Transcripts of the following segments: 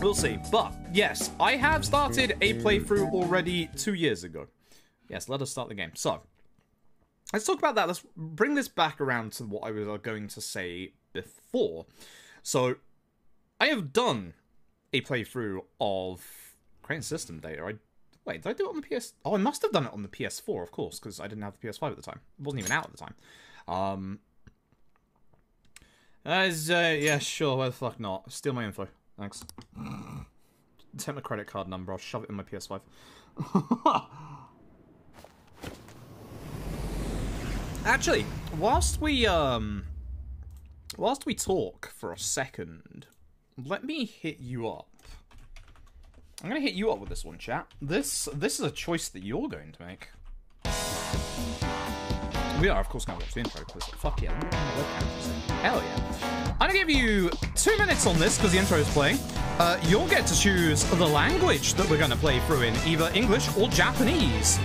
We'll see. But yes, I have started a playthrough already two years ago. Yes, let us start the game. So, let's talk about that. Let's bring this back around to what I was going to say before. So, I have done a playthrough of Crane System Data. I wait, did I do it on the PS? Oh, I must have done it on the PS4, of course, because I didn't have the PS5 at the time. It wasn't even out at the time. Um, as uh, yeah, sure. Why the fuck not? Steal my info. Thanks. Take my credit card number. I'll shove it in my PS5. Actually, whilst we um, whilst we talk for a second, let me hit you up. I'm gonna hit you up with this one, chat. This this is a choice that you're going to make. We are, of course, going to watch the intro because fuck yeah, hell yeah. I'm gonna give you two minutes on this because the intro is playing. Uh, you'll get to choose the language that we're gonna play through in, either English or Japanese.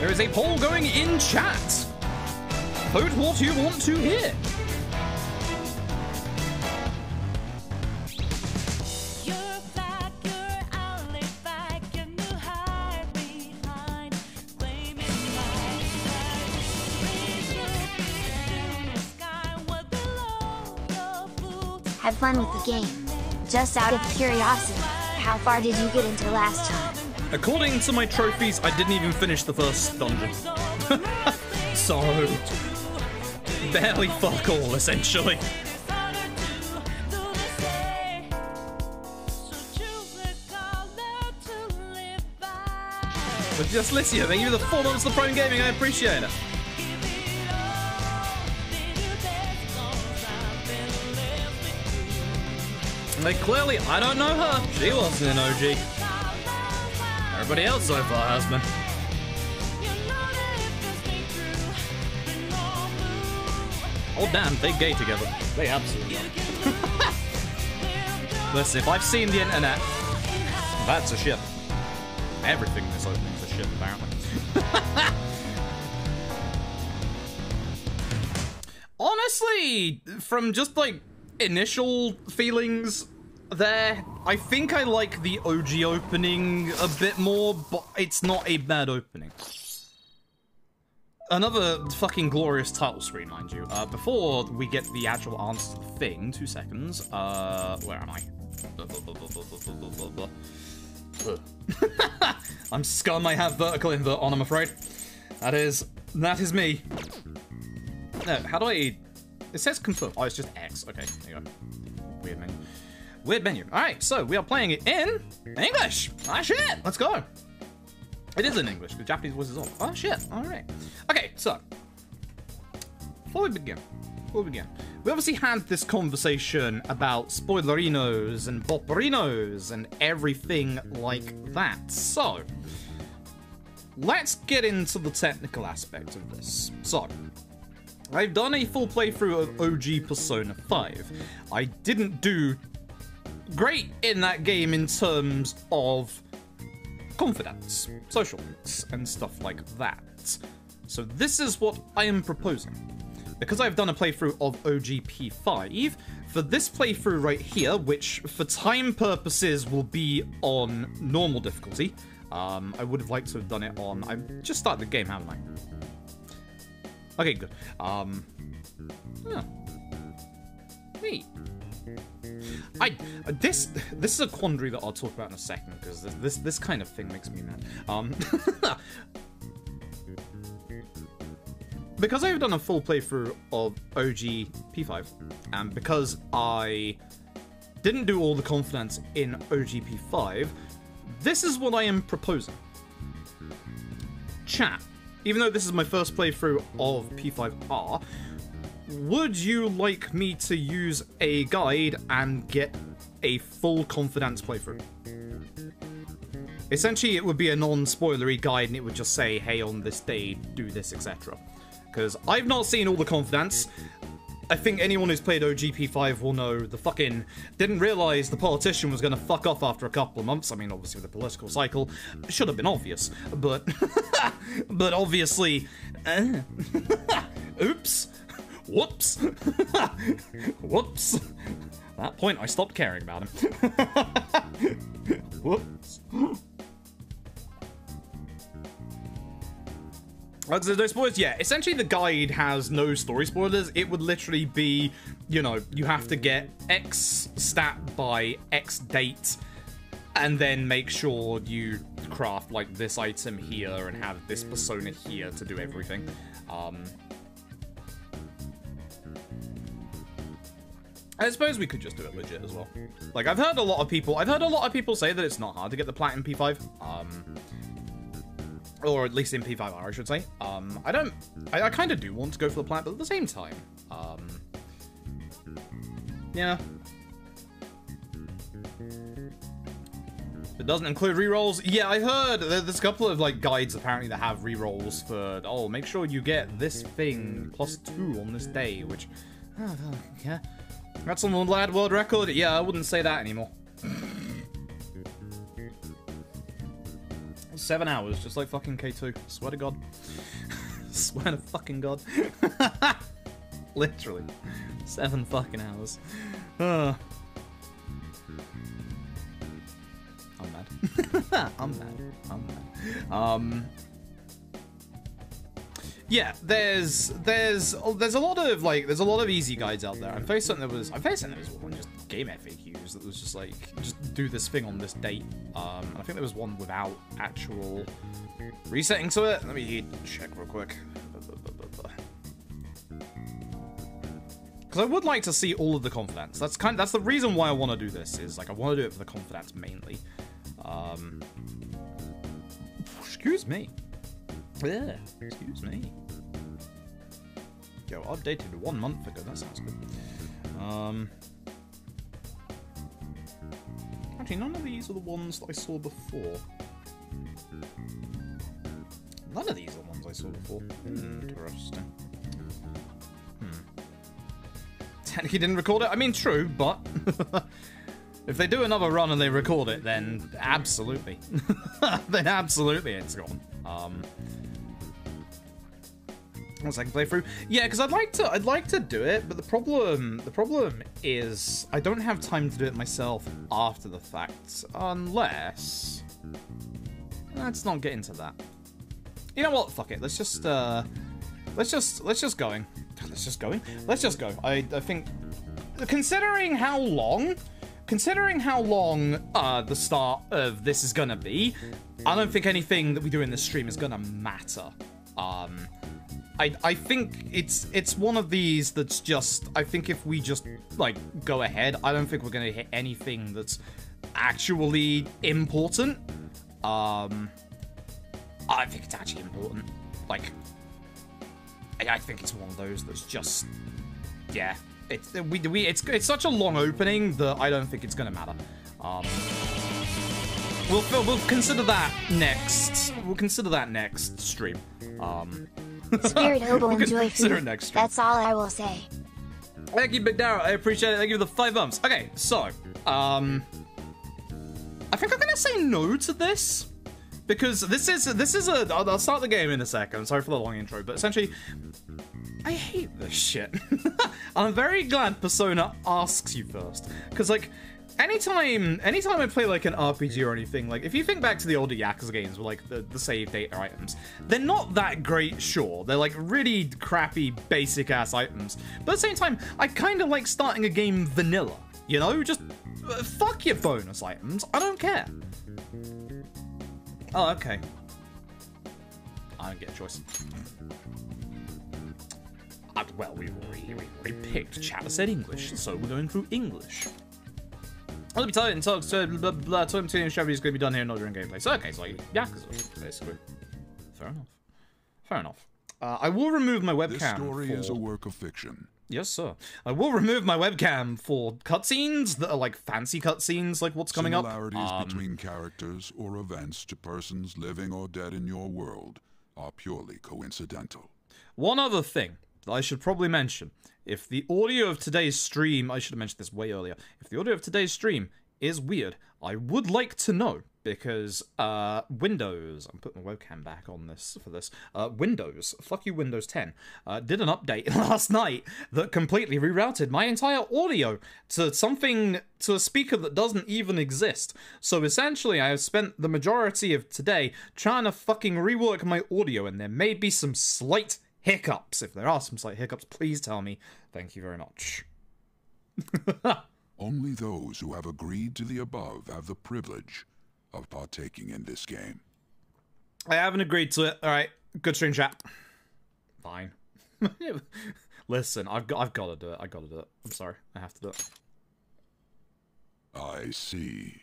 There is a poll going in chat. Vote what you want to hear. Fun with the game. Just out of curiosity, how far did you get into last time? According to my trophies, I didn't even finish the first dungeon. so, barely fuck all, essentially. But just Licia, thank you for the four months of the Prime Gaming, I appreciate it. Like, clearly, I don't know her. She wasn't an OG. Everybody else so far has been. Oh damn, they gay together. They absolutely are. Listen, if I've seen the internet, that's a ship. Everything in this opening is a ship, apparently. Honestly, from just like initial feelings there, I think I like the OG opening a bit more, but it's not a bad opening. Another fucking glorious title screen, mind you. Uh, before we get the actual answer to the thing, two seconds. Uh, where am I? I'm scum. I have vertical invert on. I'm afraid. That is that is me. No, how do I? It says confirm. Oh, it's just X. Okay, there you go. Weird menu. Weird menu. All right, so we are playing it in English. Ah shit. Let's go. It is in English. The Japanese voice is off. Oh shit. All right. Okay, so before we begin, before we begin, we obviously had this conversation about spoilerinos and bopperinos and everything like that. So let's get into the technical aspect of this. So. I've done a full playthrough of OG Persona 5. I didn't do great in that game in terms of confidence, social links, and stuff like that. So this is what I am proposing. Because I've done a playthrough of OG P5, for this playthrough right here, which for time purposes will be on normal difficulty, um, I would have liked to have done it on... I've just started the game, haven't I? Okay, good. Um, yeah. Neat. I this this is a quandary that I'll talk about in a second because this, this this kind of thing makes me mad. Um, because I've done a full playthrough of OG P5, and because I didn't do all the confidence in OG P5, this is what I am proposing. Chat even though this is my first playthrough of P5R, would you like me to use a guide and get a full confidence playthrough? Essentially, it would be a non-spoilery guide and it would just say, hey, on this day, do this, etc. Because I've not seen all the confidence. I think anyone who's played OGP5 will know the fucking didn't realize the politician was going to fuck off after a couple of months. I mean, obviously the political cycle, should have been obvious, but but obviously, uh, oops, whoops, whoops. At that point, I stopped caring about him. Whoops. Like, there's no spoilers? Yeah, essentially the guide has no story spoilers. It would literally be, you know, you have to get X stat by X date, and then make sure you craft, like, this item here and have this persona here to do everything. Um, I suppose we could just do it legit as well. Like, I've heard a lot of people, I've heard a lot of people say that it's not hard to get the Platinum P5. Um, or at least in P5R, I should say. Um, I don't, I, I kind of do want to go for the plat, but at the same time, um, yeah. It doesn't include rerolls. Yeah, I heard there's a couple of like guides apparently that have rerolls for. Oh, make sure you get this thing plus two on this day, which, oh, yeah, that's on the lad world record. Yeah, I wouldn't say that anymore. Seven hours, just like fucking K2. Swear to God. Swear to fucking God. Literally. Seven fucking hours. Uh. I'm mad. I'm mad. Um. Yeah, there's there's there's a lot of like there's a lot of easy guides out there. I'm very certain there was I'm certain there was one just game FAQs that was just like just do this thing on this date. Um, I think there was one without actual resetting to it. Let me check real quick. Because I would like to see all of the confidants. That's kind. Of, that's the reason why I want to do this. Is like I want to do it for the confidants mainly. Um, excuse me. Yeah, excuse me. Yo, updated one month ago. That sounds good. Um, actually, none of these are the ones that I saw before. None of these are the ones I saw before. Interesting. Hmm. Technically didn't record it. I mean, true, but if they do another run and they record it, then absolutely, then absolutely it's gone. Um, one second playthrough. Yeah, because I'd like to I'd like to do it, but the problem the problem is I don't have time to do it myself after the fact. Unless let's not get into that. You know what? Fuck it. Let's just uh let's just let's just going. Let's just going. Let's just go. I I think considering how long considering how long uh the start of this is gonna be, I don't think anything that we do in this stream is gonna matter. Um I, I think it's it's one of these that's just I think if we just like go ahead, I don't think we're gonna hit anything that's actually important. Um, I think it's actually important. Like, I, I think it's one of those that's just yeah. It's we, we it's it's such a long opening that I don't think it's gonna matter. Um, we'll we'll consider that next. We'll consider that next stream. Um. Spirit Hobo we'll enjoy food. Next stream. That's all I will say. Thank you, Big Darrow. I appreciate it. Thank you for the five bumps. Okay, so, um, I think I'm gonna say no to this because this is this is a. I'll, I'll start the game in a second. Sorry for the long intro, but essentially, I hate this shit. I'm very glad Persona asks you first because like anytime anytime I play like an RPG or anything, like if you think back to the older Yakuza games with like the, the save data items, they're not that great, sure. They're like really crappy, basic ass items. But at the same time, I kind of like starting a game vanilla. You know, just uh, fuck your bonus items. I don't care. Oh, okay. I don't get a choice. Uh, well, we already, we already picked. Chat said English, so we're going through English. I'll be telling talks to blah blah Tom Team Chevy is going to be done here, not during gameplay. So okay, so like Yakuza, basically. Fair enough. Fair enough. Uh, I will remove my webcam. This story for... is a work of fiction. Yes, sir. I will remove my webcam for cutscenes that are like fancy cutscenes, like what's coming Similarities up. Um, between characters or events to persons living or dead in your world are purely coincidental. One other thing that I should probably mention. If the audio of today's stream, I should have mentioned this way earlier. If the audio of today's stream is weird, I would like to know because uh, Windows, I'm putting my webcam back on this for this. Uh, Windows, fuck you, Windows 10, uh, did an update last night that completely rerouted my entire audio to something to a speaker that doesn't even exist. So essentially, I have spent the majority of today trying to fucking rework my audio, and there may be some slight hiccups. If there are some slight hiccups, please tell me. Thank you very much. Only those who have agreed to the above have the privilege of partaking in this game. I haven't agreed to it. All right, good stream chat. Fine. Listen, I've got, I've got to do it. I've got to do it. I'm sorry, I have to do it. I see.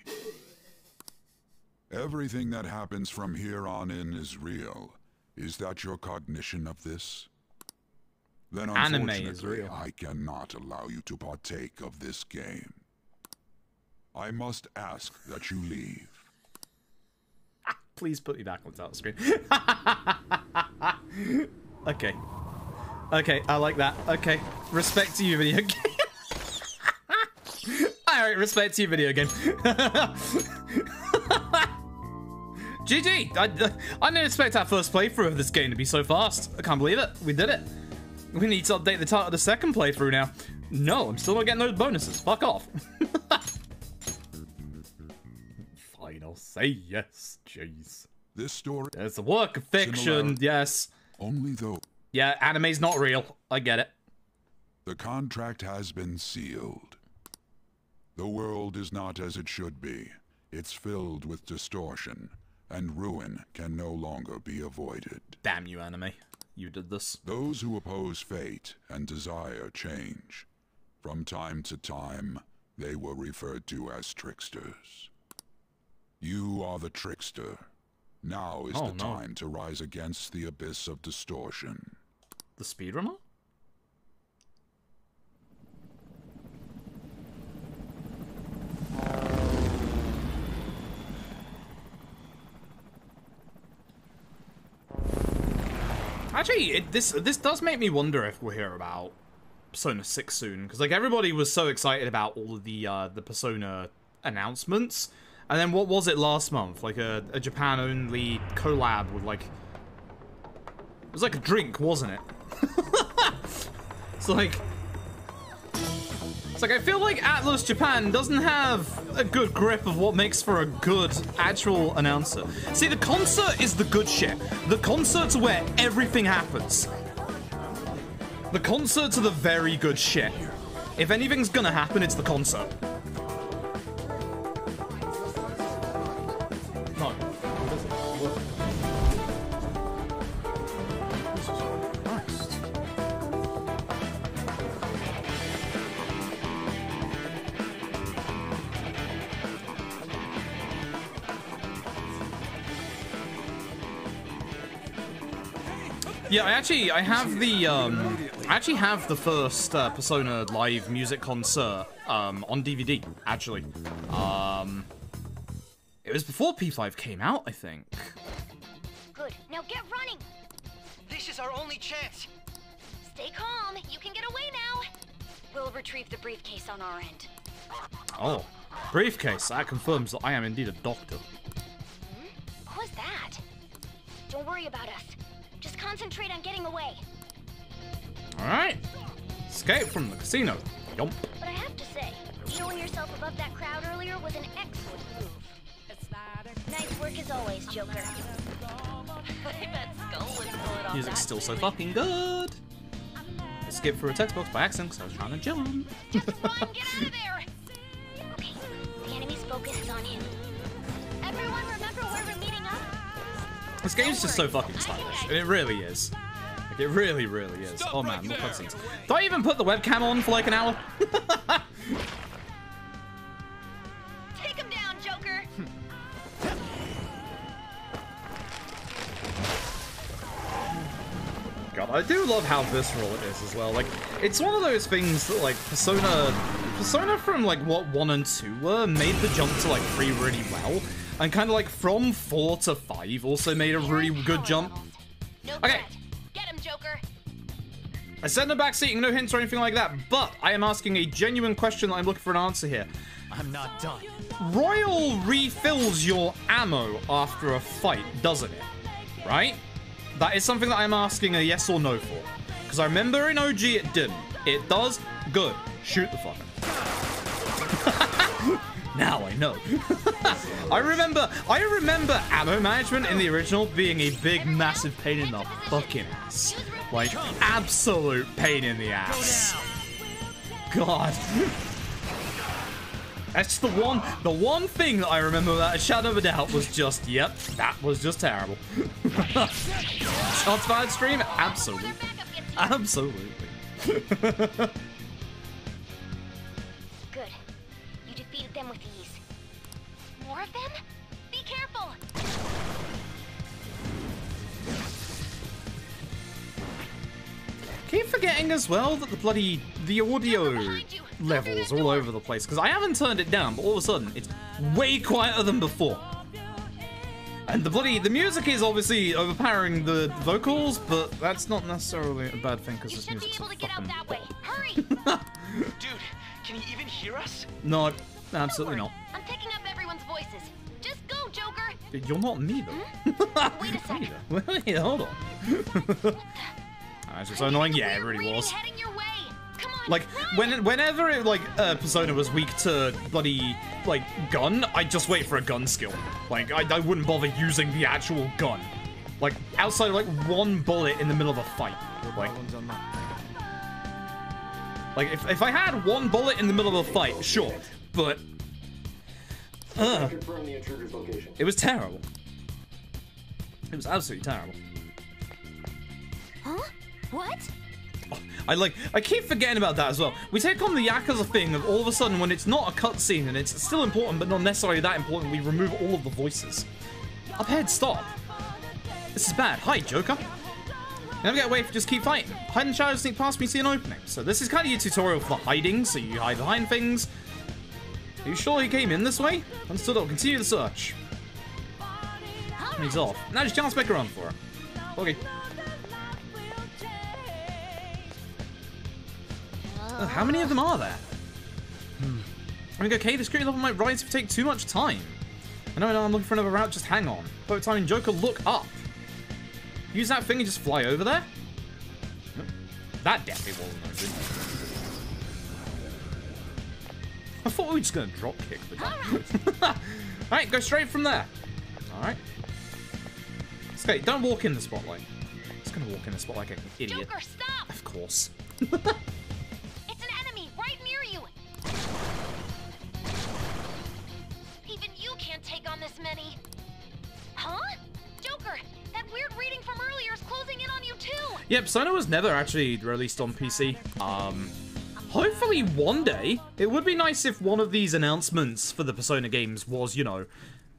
Everything that happens from here on in is real. Is that your cognition of this? Then Anime unfortunately, is real. I cannot allow you to partake of this game. I must ask that you leave. Please put me back on the screen. okay. Okay, I like that. Okay. Respect to you, video game. Alright, respect to you, video game. GG! I, I didn't expect our first playthrough of this game to be so fast. I can't believe it. We did it. We need to update the title of the second playthrough now. No, I'm still not getting those bonuses. Fuck off. Fine, I'll say yes. Jeez. This story It's a work of fiction, yes. only though Yeah, anime's not real. I get it. the contract has been sealed. The world is not as it should be. It's filled with distortion, and ruin can no longer be avoided. Damn you, anime. You did this. Those who oppose fate and desire change. From time to time, they were referred to as tricksters. You are the trickster. Now is Oh, the no. time to rise against the abyss of distortion. The speedrunner? Actually, it, this this does make me wonder if we'll hear about Persona 6 soon, because like everybody was so excited about all of the uh, the Persona announcements, and then what was it last month? Like a, a Japan only collab with like it was like a drink, wasn't it? it's like it's like I feel like Atlus Japan doesn't have a good grip of what makes for a good actual announcer. See, the concert is the good shit. The concerts are where everything happens. The concerts are the very good shit. If anything's gonna happen, it's the concert. I actually I have the um I actually have the first uh, Persona live music concert um on DVD actually. Um it was before P5 came out, I think. Good. Now get running. This is our only chance. Stay calm. You can get away now. We'll retrieve the briefcase on our end. Oh, briefcase. That confirms that I am indeed a doctor. What was that? Don't worry about us. Just concentrate on getting away. All right. Escape from the casino. Yump. But I have to say, showing yourself above that crowd earlier was an excellent move. Nice work as always, Joker. I bet Skull would pull it off Music's that still so tonight. fucking good. I skipped through a text box by accident because I was trying to jump. Just run, get out of there! Okay, the enemy's focus is on him. Everyone remember where we're meeting up? This game's just so fucking stylish. And it really is. Like, it really, really is. Stop oh man, right more there. cutscenes. Do I even put the webcam on for like an hour? Take him down, Joker! Hmm. God, I do love how visceral it is as well. Like, it's one of those things that, like, Persona... Persona from, like, what 1 and 2 were made the jump to, like, 3 really well. And kind of, like, from 4 to 5 also made a really good jump. No Okay. threat. Get him, Joker! I said in the no backseating, no hints or anything like that, but I am asking a genuine question that I'm looking for an answer here. I'm not done. Royal refills your ammo after a fight, doesn't it? Right? That is something that I'm asking a yes or no for. Because I remember in OG it didn't. It does? Good. Shoot the fucker. now I know. I remember I remember ammo management in the original being a big massive pain in the fucking ass. Like absolute pain in the ass. God. That's the one the one thing that I remember without a shadow of a doubt was just, yep, that was just terrible. Shots fired stream? Absolutely. Absolutely. Of them? Be careful! Keep forgetting as well that the bloody the audio levels all over the place because I haven't turned it down, but all of a sudden it's way quieter than before. And the bloody the music is obviously overpowering the vocals, but that's not necessarily a bad thing because You this should be music's able to get out fucking that way. Hurry! Dude, can you even hear us? no, absolutely not. Joker! You're not me though. Wait a second. Wait, hold on. That's just so annoying. Yeah, it really was. heading your way. Come on, Like when whenever it, like uh, Persona was weak to bloody like gun, I just wait for a gun skill. Like I, I wouldn't bother using the actual gun. Like outside of like one bullet in the middle of a fight. Like, like if, if I had one bullet in the middle of a fight, sure, but uh, Confirm the intruder's location. it was terrible. It was absolutely terrible. Huh? What? I like I keep forgetting about that as well. We take on the Yakuza thing of all of a sudden when it's not a cutscene and it's still important but not necessarily that important, we remove all of the voices. Up ahead, stop. This is bad. Hi, Joker. Never get away, just keep fighting. Hide in shadows, sneak past me, see an opening. So this is kind of your tutorial for hiding, so you hide behind things. Are you sure he came in this way? Understood, I'll continue the search. And he's off. Now just chance make a run for it. Okay. Uh, how many of them are there? Hmm. I think, okay, the security level might rise if take too much time. I know, I know, I'm looking for another route, just hang on. Both time Joker, look up. Use that thing and just fly over there? That definitely wasn't I thought we were just gonna drop kick the guy. Alright, go straight from there. Alright. Okay, don't walk in the spotlight. It's gonna walk in the spotlight like an idiot. Joker, stop! Of course. It's an enemy right near you! Even you can't take on this many. Huh? Joker, that weird reading from earlier is closing in on you too! Yeah, Persona was never actually released on PC. Um, hopefully one day. It would be nice if one of these announcements for the Persona games was, you know,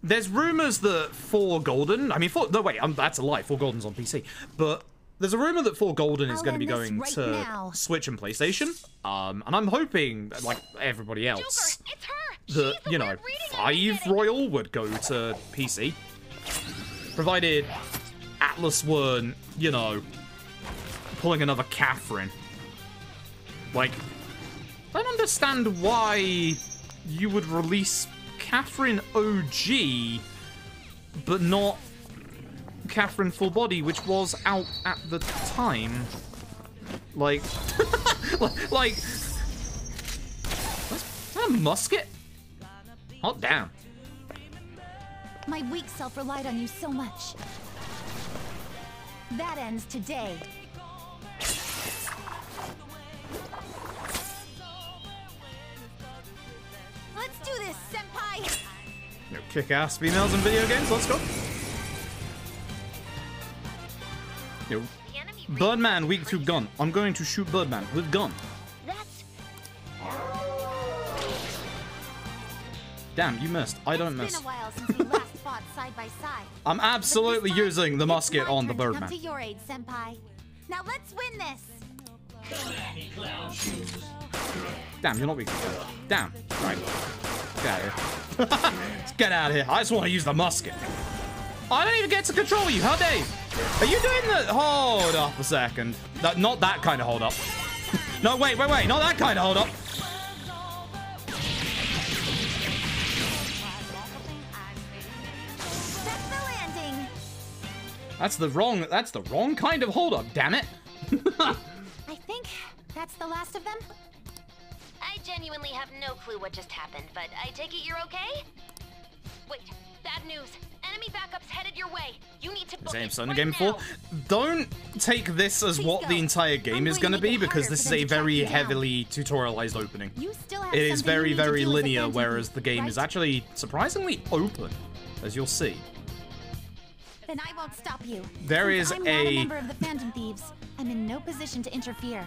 there's rumors that 4 Golden, I mean, 4, no, wait, um, that's a lie, 4 Golden's on PC, but there's a rumor that 4 Golden is going to be going right to now. Switch and PlayStation. Um, and I'm hoping, like everybody else, her! that, you know, weird reading I've been 5. Royal would go to PC. Provided Atlus weren't, you know, pulling another Catherine. Like, don't understand why you would release Catherine OG, but not Catherine Full Body, which was out at the time. Like, like, is that a musket? Oh, damn. My weak self relied on you so much. That ends today. Let's do this, Senpai! No kick-ass females in video games. Let's go. Yo, The enemy reading Birdman weak to gun. I'm going to shoot Birdman with gun. That's Damn, you missed. I don't miss. been a while since we last fought side by side. I'm absolutely using the musket on the turn to come Birdman. to your aid, Senpai. Now let's win this! Damn, you're not weak. Damn. Right. Get out of here. get out of here. I just want to use the musket. I don't even get to control you. How dare you? Are you doing the... Hold up a second. That, not that kind of hold up. no, wait, wait, wait. Not that kind of hold up. That's the wrong... That's the wrong kind of hold up, damn it. I think that's the last of them. I genuinely have no clue what just happened, but I take it you're okay? Wait, bad news. Enemy backups headed your way. You need to book Same it son right game before. now. Don't take this as Please what go. the entire game I'm is going going to to be because this is a very you down. heavily tutorialized opening. You still have It is very, very do as a linear, whereas the game is actually surprisingly open, as you'll see. Then I won't stop you. There Since is I'm not a a- member of the Phantom Thieves. I'm in no position to interfere.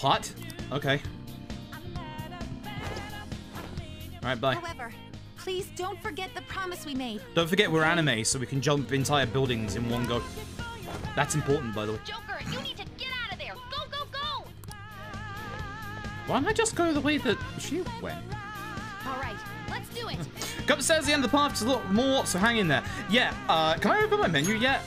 What? Okay. Alright, bye. However, please don't forget the promise we made. Don't forget we're anime, so we can jump entire buildings in one go. That's important, by the way. Joker, you need to get out of there. Go, go, go! Why don't I just go the way that she went? All right, let's do it. Go upstairs the end of the path, just a lot more, so hang in there. Yeah, uh, can I open my menu yet?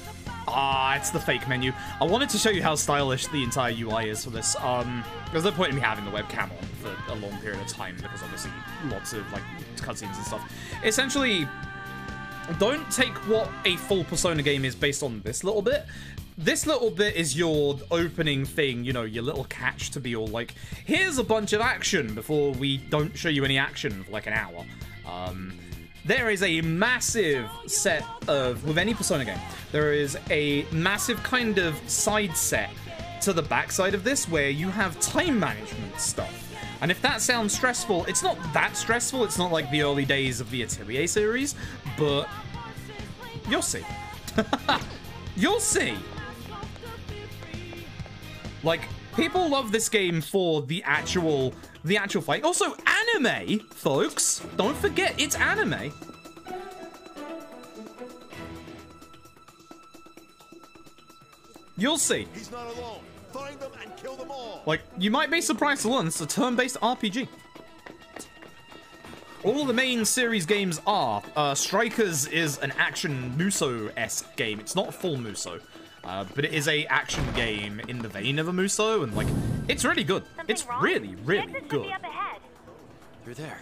Ah, it's the fake menu. I wanted to show you how stylish the entire UI is for this. Um, there's no point in me having the webcam on for a long period of time because obviously lots of like cutscenes and stuff. Essentially, don't take what a full Persona game is based on this little bit. This little bit is your opening thing, you know, your little catch to be all like, here's a bunch of action before we don't show you any action for like an hour. Um, there is a massive set of, with any Persona game, there is a massive kind of side set to the backside of this where you have time management stuff. And if that sounds stressful, it's not that stressful. It's not like the early days of the Atelier series, but you'll see. you'll see. Like people love this game for the actual the actual fight. Also anime, folks. Don't forget it's anime. You'll see. He's not alone. Find them and kill them all. Like, you might be surprised to learn this is a turn-based RPG. All the main series games are. Uh, Strikers is an action Musou-esque game. It's not full Musou, uh, but it is a action game in the vein of a Musou, and like, it's really good. Something It's wrong? really, really exit good. be up ahead. You're there.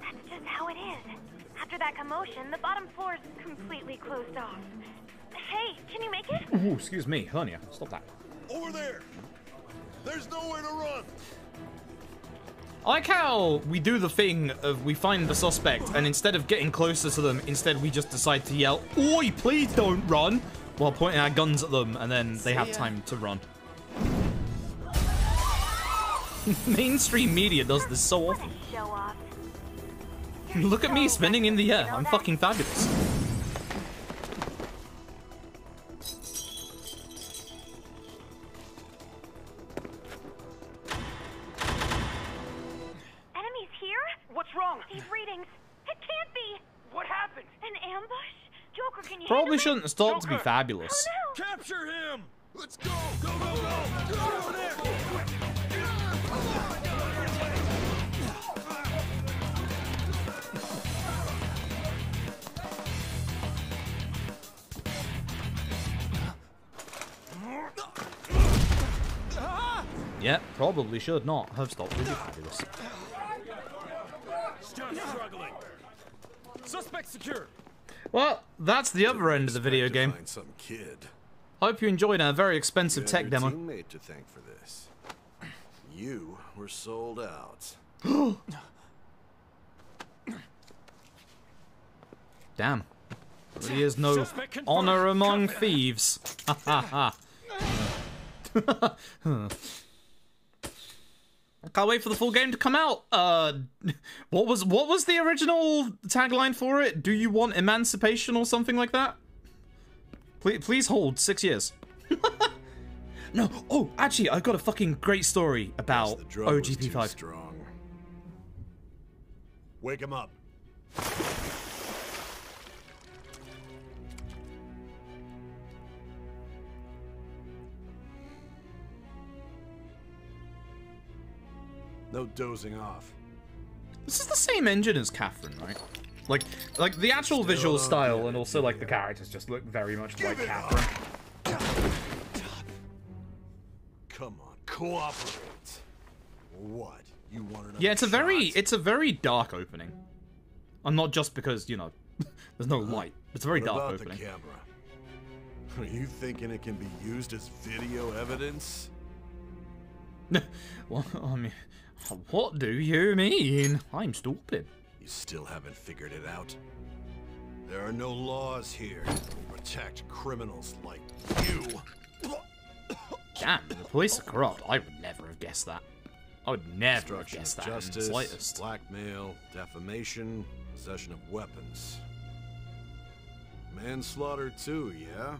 That's just how it is. After that commotion, the bottom floor is completely closed off. Hey, can you make it? Ooh, excuse me, hernia. Stop that. Over there. There's nowhere to run. I like how we do the thing of we find the suspect, and instead of getting closer to them, instead we just decide to yell, Oi, please don't run! While pointing our guns at them, and then they have time to run. Mainstream media does this so often. Look at me spinning in the air. I'm fucking fabulous. What's wrong? These readings. It can't be. What happened? An ambush? Joker, can you Probably shouldn't stop to be fabulous. Oh, no. Capture him. Let's go. Go, go, go. Go over there. Yeah, probably should not have stopped to be fabulous. Just struggling. Suspect secure. Well, that's the other end of the video game. Find some kid. Hope you enjoyed our very expensive You tech demo. teammate to thank for this. You were sold out. Damn. Really is no honor among thieves. Ha ha ha. I can't wait for the full game to come out. Uh, what was what was the original tagline for it? Do you want emancipation or something like that? Please, please hold six years. no. Oh, actually, I've got a fucking great story about the drug was too OGP5. strong. Wake him up. No dozing off. This is the same engine as Catherine, right? Like, like the actual visual style and also like the characters just look very much like it up. Catherine. Come on, cooperate. What? You want another Yeah, it's a very, it's a very dark opening. And not just because you know, there's no light. It's a very What dark about opening. the camera? Are you thinking it can be used as video evidence? well, I mean, what do you mean? I'm stupid. You still haven't figured it out? There are no laws here to protect criminals like you. Damn, the police are corrupt. I would never have guessed that. I would never have guessed that in the justice, slightest. blackmail, defamation, possession of weapons. Manslaughter too, yeah?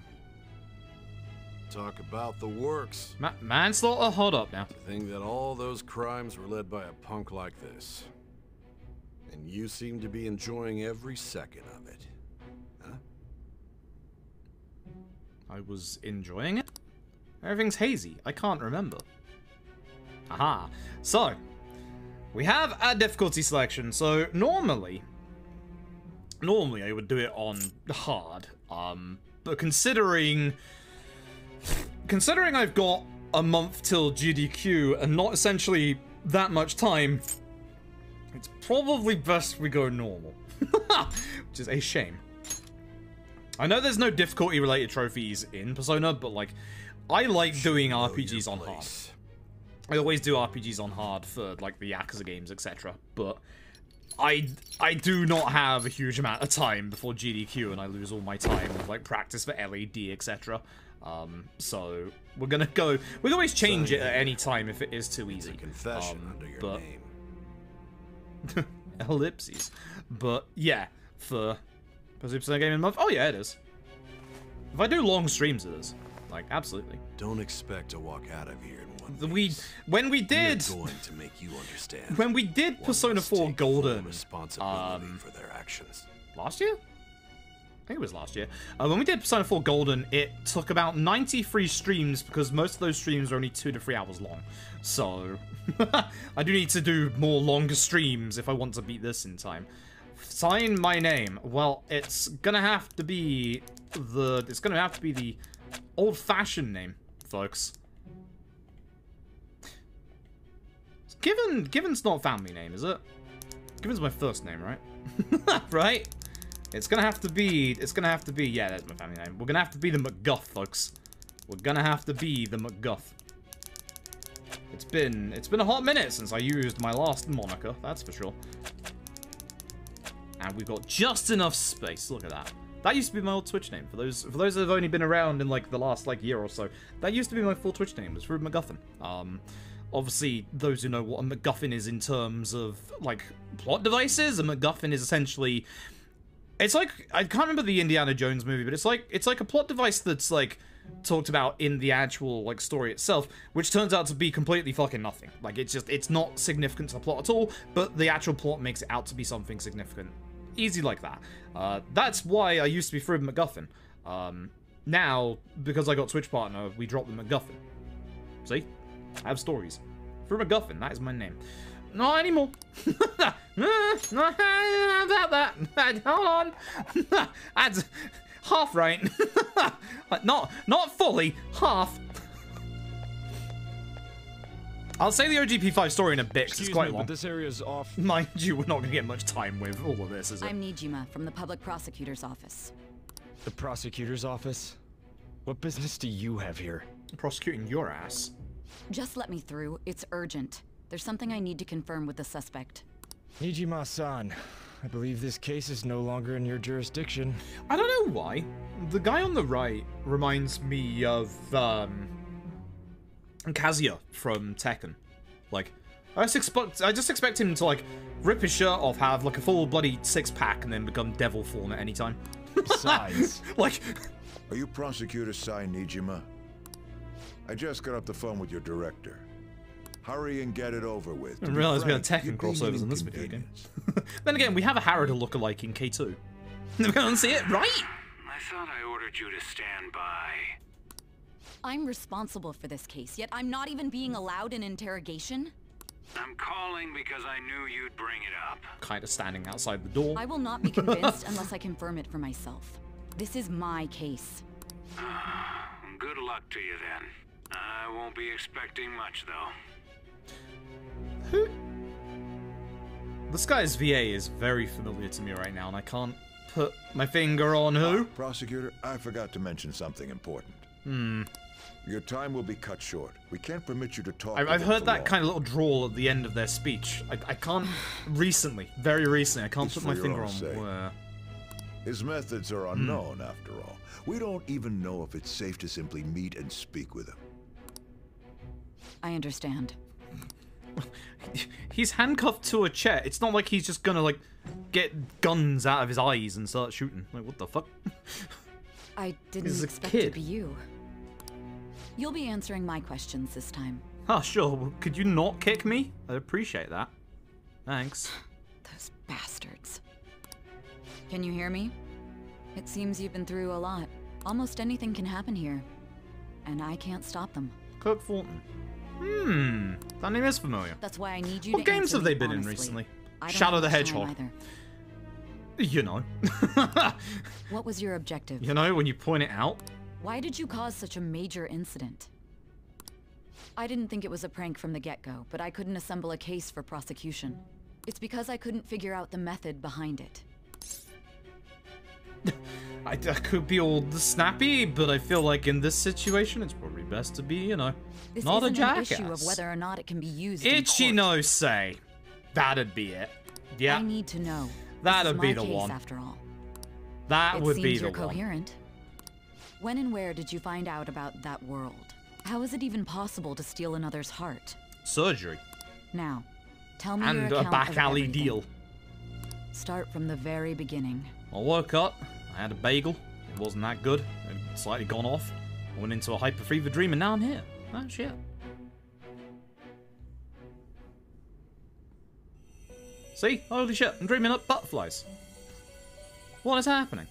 Talk about the works. Ma manslaughter? Hold up now. To Think that all those crimes were led by a punk like this. And you seem to be enjoying every second of it. Huh? I was enjoying it? Everything's hazy. I can't remember. Aha. So, we have a difficulty selection. So, normally, normally I would do it on hard. Um, but considering, considering I've got a month till GDQ and not essentially that much time, it's probably best we go normal. Which is a shame. I know there's no difficulty related trophies in Persona, but like, I like doing RPGs on hard. I always do RPGs on hard for like the Yakuza games, etc. But I I do not have a huge amount of time before GDQ, and I lose all my time with like practice for LED, etc. Um, so we're gonna go. We can always change So, it at any time if it is too easy. confession Um, under your but name. ellipses. But yeah, for Super Saiyan Gaming Month. Oh yeah, it is. If I do long streams, it is. Like absolutely. Don't expect to walk out of here in one The- We when we We're did going to make you understand. when we did Persona 4 Golden responsibility um, for their actions. last year. Think it was last year. Uh, when we did Persona 4 Golden, it took about 93 streams because most of those streams are only two to three hours long. So I do need to do more longer streams if I want to beat this in time. Sign my name. Well, it's gonna have to be the. It's gonna have to be the old-fashioned name, folks. Given, Given's not family name, is it? Given's my first name, right? right? It's gonna have to be, it's gonna have to be, yeah, that's my family name. We're gonna have to be the McGuff, folks. We're gonna have to be the McGuff. It's been, it's been a hot minute since I used my last moniker, that's for sure. And we've got just enough space, look at that. That used to be my old Twitch name. For those for those that have only been around in like the last like year or so, that used to be my full Twitch name. Was Rude MacGuffin. Um, obviously, those who know what a MacGuffin is in terms of like plot devices, a MacGuffin is essentially it's like I can't remember the Indiana Jones movie, but it's like it's like a plot device that's like talked about in the actual like story itself, which turns out to be completely fucking nothing. Like it's just it's not significant to the plot at all, but the actual plot makes it out to be something significant. Easy like that. Uh, that's why I used to be Fred MacGuffin. Um, now, because I got Twitch partner, we dropped the MacGuffin. See? I have stories. Fred MacGuffin, that is my name. Not anymore. Not about that. Hold on. That's half right. not not fully, half. I'll say the OGP5 story in a bit 'cause it's quite me, long. but this area's off. Mind you, we're not going to get much time with all of this, is it? I'm Nijima from the public prosecutor's office. The prosecutor's office? What business do you have here? Prosecuting your ass. Just let me through. It's urgent. There's something I need to confirm with the suspect. Nijima-san, I believe this case is no longer in your jurisdiction. I don't know why. The guy on the right reminds me of um Kazuya from Tekken. Like, I just expect I just expect him to like rip his shirt off, have like a full bloody six pack, and then become devil form at any time. Besides, like, Are you Prosecutor Sae Nijima? I just got off the phone with your director. Hurry and get it over with. To didn't be realize we had frank, Tekken you're being crossovers in this video game. then again, we have a Harada lookalike in K2. Never gonna see it, right? I thought I ordered you to stand by. I'm responsible for this case, yet I'm not even being allowed an interrogation? I'm calling because I knew you'd bring it up. Kind of standing outside the door. I will not be convinced unless I confirm it for myself. This is my case. Good luck to you then. I won't be expecting much though. Who? This guy's VA is very familiar to me right now, and I can't put my finger on who? Prosecutor, I forgot to mention something important. Hmm. Your time will be cut short. We can't permit you to talk. I I've heard that long. kind of little drawl at the end of their speech. I, I can't recently, very recently, I can't It's put my finger on sake. where. His methods Hmm. are unknown, after all. We don't even know if it's safe to simply meet and speak with him. I understand. He's handcuffed to a chair. It's not like he's just gonna like get guns out of his eyes and start shooting. Like what the fuck? I didn't expect kid. to be you. You'll be answering my questions this time. Ah, sure. Well, could you not kick me? I'd appreciate that. Thanks. Those bastards. Can you hear me? It seems you've been through a lot. Almost anything can happen here. And I can't stop them. Kirk Thornton. Hmm. That name is familiar. That's why I need you What games have they been in recently? Shadow the Hedgehog. either. You know. What was your objective? you know when you point it out. Why did you cause such a major incident? I didn't think it was a prank from the get-go, but I couldn't assemble a case for prosecution. It's because I couldn't figure out the method behind it. I, I could be all snappy, but I feel like in this situation, it's probably best to be, you know, This not a jackass. an issue of whether or not it can be used Itchy no say. That'd be it. Yeah, I need to know. This That'd be my the case, one. after all. that it would seems be you're the one. coherent. When and where did you find out about that world? How is it even possible to steal another's heart? Surgery Now, tell me your and a back alley everything. deal. Start from the very beginning. I woke up. I had a bagel. It wasn't that good. It had slightly gone off. I went into a hyper fever dream, and now I'm here. Oh shit. See? Holy shit, I'm dreaming up butterflies. What is happening?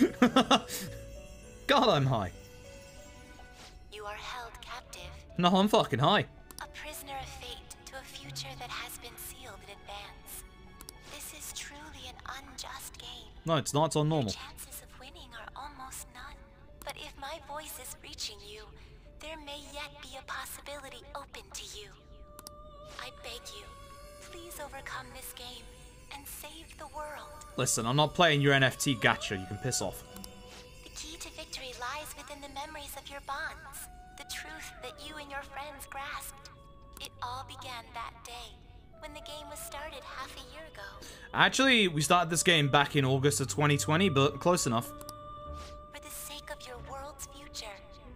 God, I'm high. You are held captive, No, I'm fucking high. No, it's not. On normal. Chances of winning are almost none. But if my voice is reaching you, there may yet be a possibility open to you. I beg you, please overcome this game and save the world. Listen, I'm not playing your NFT gacha. You can piss off. The key to victory lies within the memories of your bonds, the truth that you and your friends grasped. It all began that day, when the game was started half a year ago. Actually, we started this game back in August of 2020, but close enough. For the sake of your world's future,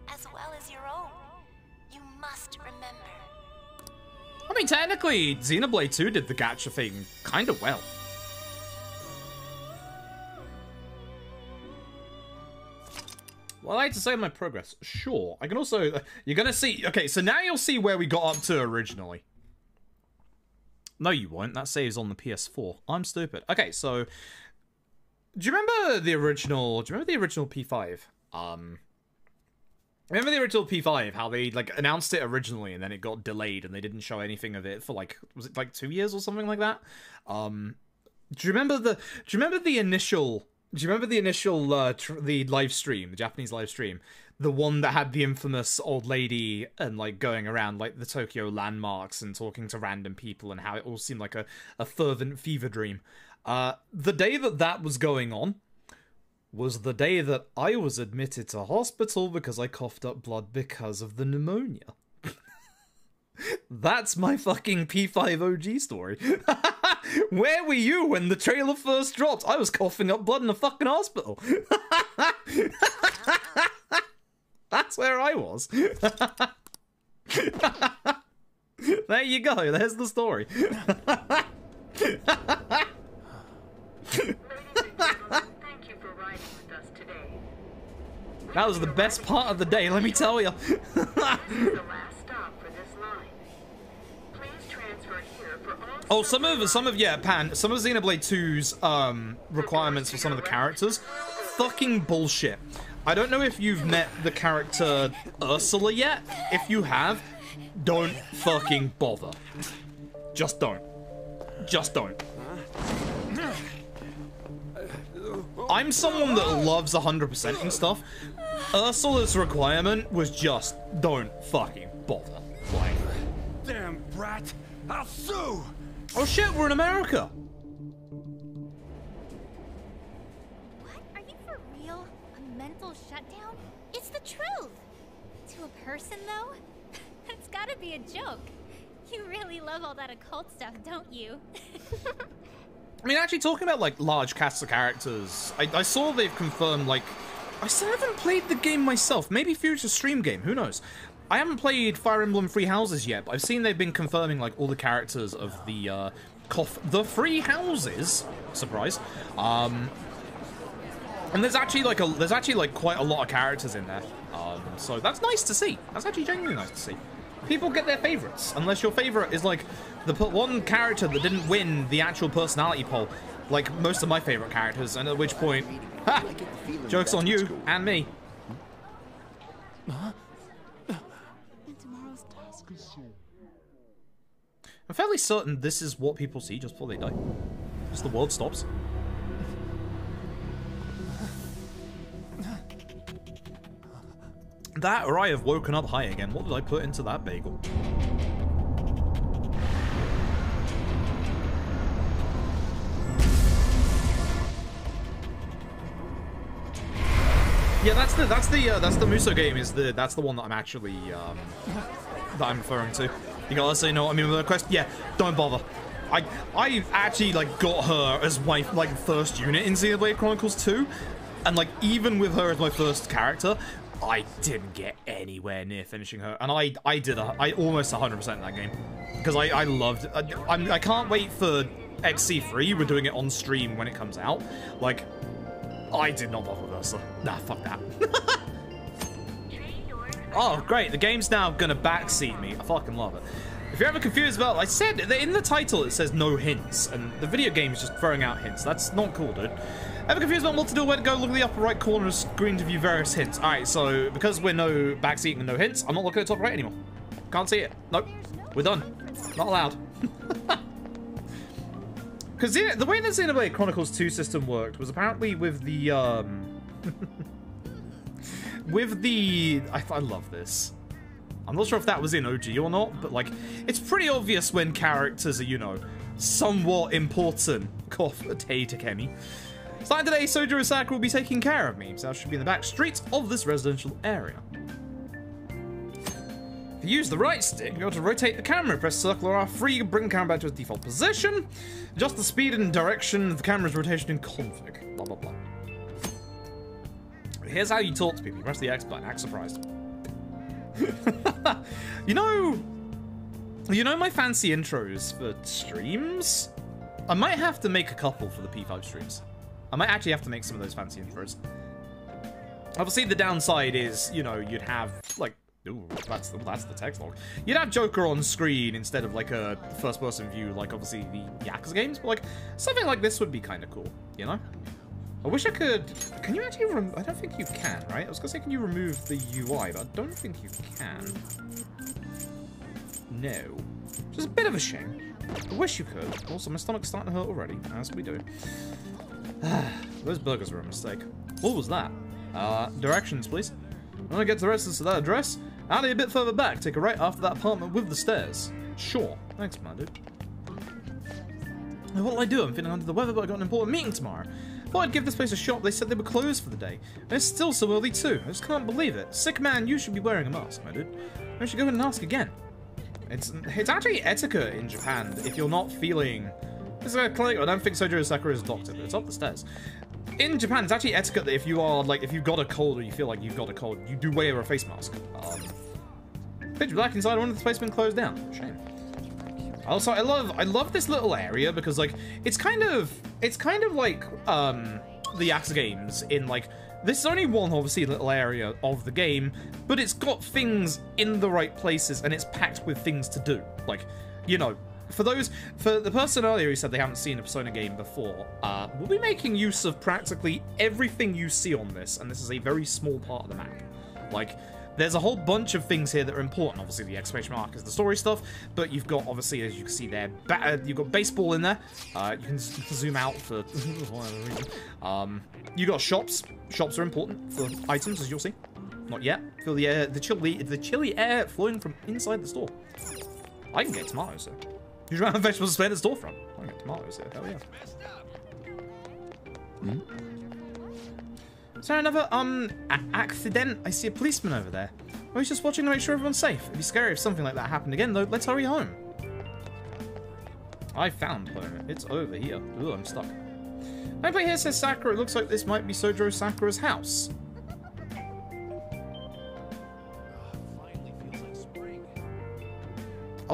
as well as your own, you must remember. I mean, technically, Xenoblade 2 did the gacha thing kind of well. Well, I like to say my progress. Sure. I can also... You're going to see... Okay, so now you'll see where we got up to originally. No, you won't. That saves on the PS4. I'm stupid. Okay, so... Do you remember the original... Do you remember the original P5? Um... Remember the original P5, how they like announced it originally and then it got delayed and they didn't show anything of it for like was it like 2 years or something like that? Um do you remember the do you remember the initial do you remember the initial uh tr- the live stream, the Japanese live stream? The one that had the infamous old lady and like going around like the Tokyo landmarks and talking to random people and how it all seemed like a, a fervent fever dream. Uh the day that that was going on, was the day that I was admitted to hospital because I coughed up blood because of the pneumonia. That's my fucking P5 OG story. Where were you when the trailer first dropped? I was coughing up blood in a fucking hospital. That's where I was. there you go. There's the story. That was the best part of the day, let me tell you. oh, some of some of yeah, Pan, some of Xenoblade 2's um requirements for some of the characters, fucking bullshit. I don't know if you've met the character Ursula yet. If you have, don't fucking bother. Just don't. Just don't. I'm someone that loves 100% and stuff. Ursula's requirement was just don't fucking bother. Like, Damn brat! I'll sue! oh shit, we're in America. Shutdown? It's the truth. To a person, though, that's gotta be a joke. You really love all that occult stuff, don't you? I mean, actually, talking about like large casts of characters, I, I saw they've confirmed like. I still haven't played the game myself. Maybe future stream game. Who knows? I haven't played Fire Emblem Three Houses yet, but I've seen they've been confirming like all the characters of the uh, Kof the Three Houses. Surprise. Um, and there's actually like a there's actually like quite a lot of characters in there. Um, so that's nice to see. That's actually genuinely nice to see. People get their favorites, unless your favorite is like the one character that didn't win the actual personality poll, like most of my favorite characters. And at which point, ha, jokes on you and me. I'm fairly certain this is what people see just before they die. Just the world stops. That or I have woken up high again. What did I put into that bagel? Yeah, that's the that's the uh, that's the Musou game. Is the that's the one that I'm actually um, that I'm referring to. You gotta say no. I mean, with the quest, yeah, don't bother. I I actually like got her as my like first unit in Xenoblade Chronicles 2, and like even with her as my first character, I didn't get anywhere near finishing her, and I I did a, I almost 100% in that game because I I loved. I, I'm, I can't wait for XC3. We're doing it on stream when it comes out. Like, I did not bother with Ursa. Nah, fuck that. oh, great. The game's now gonna backseat me. I fucking love it. If you're ever confused about, I said in the title it says no hints, and the video game is just throwing out hints. That's not cool, dude. Ever confused about what to do, where to go, look at the upper right corner of the screen to view various hints. Alright, so because we're no backseating and no hints, I'm not looking at the top right anymore. Can't see it. Nope. We're done. Not allowed. Because the, the way the Xenoblade Chronicles 2 system worked was apparently with the, um... with the... I, I love this. I'm not sure if that was in OG or not, but, like, it's pretty obvious when characters are, you know, somewhat important. Cough, Tae Takemi. Starting today, Sojiro Sakura will be taking care of me, so I should be in the back streets of this residential area. If you use the right stick, you're able to rotate the camera, press circle or R3 to bring the camera back to its default position. Adjust the speed and direction of the camera's rotation in config. Blah, blah, blah. Here's how you talk to people. You press the X button. Act surprised. you know... You know my fancy intros for streams? I might have to make a couple for the P5 streams. I might actually have to make some of those fancy intros. Obviously, the downside is, you know, you'd have, like, ooh, that's the, that's the text log. You'd have Joker on screen instead of, like, a first-person view, like, obviously, the Yakuza games, but, like, something like this would be kind of cool, you know? I wish I could... Can you actually... I don't think you can, right? I was to say, can you remove the UI, but I don't think you can. No. Is a bit of a shame. I wish you could. Also, my stomach's starting to hurt already, as we do. Those burgers were a mistake. What was that? Uh, directions, please. When I get to the rest of that address, alley a bit further back, take a right after that apartment with the stairs. Sure. Thanks, man, dude. What'll I do? I'm feeling under the weather, but I got an important meeting tomorrow. Thought I'd give this place a shot, they said they were closed for the day. And it's still so early too. I just can't believe it. Sick man, you should be wearing a mask, my dude. I should go and ask again. It's it's actually etiquette in Japan if you're not feeling... This is a clinic. I don't think Sojo a doctor, but it's up the stairs. In Japan, it's actually etiquette that if you are, like, if you've got a cold or you feel like you've got a cold, you do wear a face mask. Um, pitch black inside, one of the place been closed down. Shame. Also, I love I love this little area because like it's kind of it's kind of like um the Yakuza games in like this is only one obviously little area of the game, but it's got things in the right places and it's packed with things to do. Like, you know, for those for the person earlier who said they haven't seen a Persona game before, uh, we'll be making use of practically everything you see on this, and this is a very small part of the map. Like, there's a whole bunch of things here that are important. Obviously, the exclamation mark is the story stuff, but you've got, obviously, as you can see there, uh, you've got baseball in there. Uh, you can zoom out for whatever reason. Um, you got shops. Shops are important for items, as you'll see. Not yet. Feel the air, the chilly, the chilly air flowing from inside the store. I can get tomatoes here. Huge amount of vegetables spend at the storefront. I get tomatoes here. Hell yeah. Mm. Is there another, um, accident? I see a policeman over there. Oh, he's just watching to make sure everyone's safe. It'd be scary if something like that happened again, though. Let's hurry home. I found home. It's over here. Ooh, I'm stuck. Nobody here says Sakura. It looks like this might be Sojiro Sakura's house.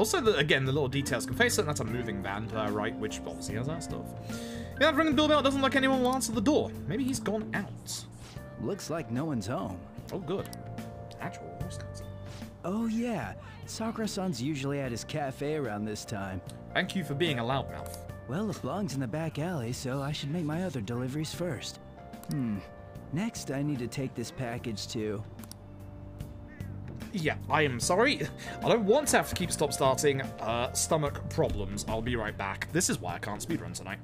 Also, the, again, the little details. Can face it, that's a moving van to our right, which obviously has that stuff. Yeah, that ringing doorbell doesn't look like anyone will answer the door. Maybe he's gone out. Looks like no one's home. Oh, good. Actual Oh yeah, Sakura-san's usually at his cafe around this time. Thank you for being a loudmouth. Well, belongs in the back alley, so I should make my other deliveries first. Hmm. Next, I need to take this package to... Yeah, I am sorry. I don't want to have to keep stop-starting uh, stomach problems. I'll be right back. This is why I can't speedrun tonight.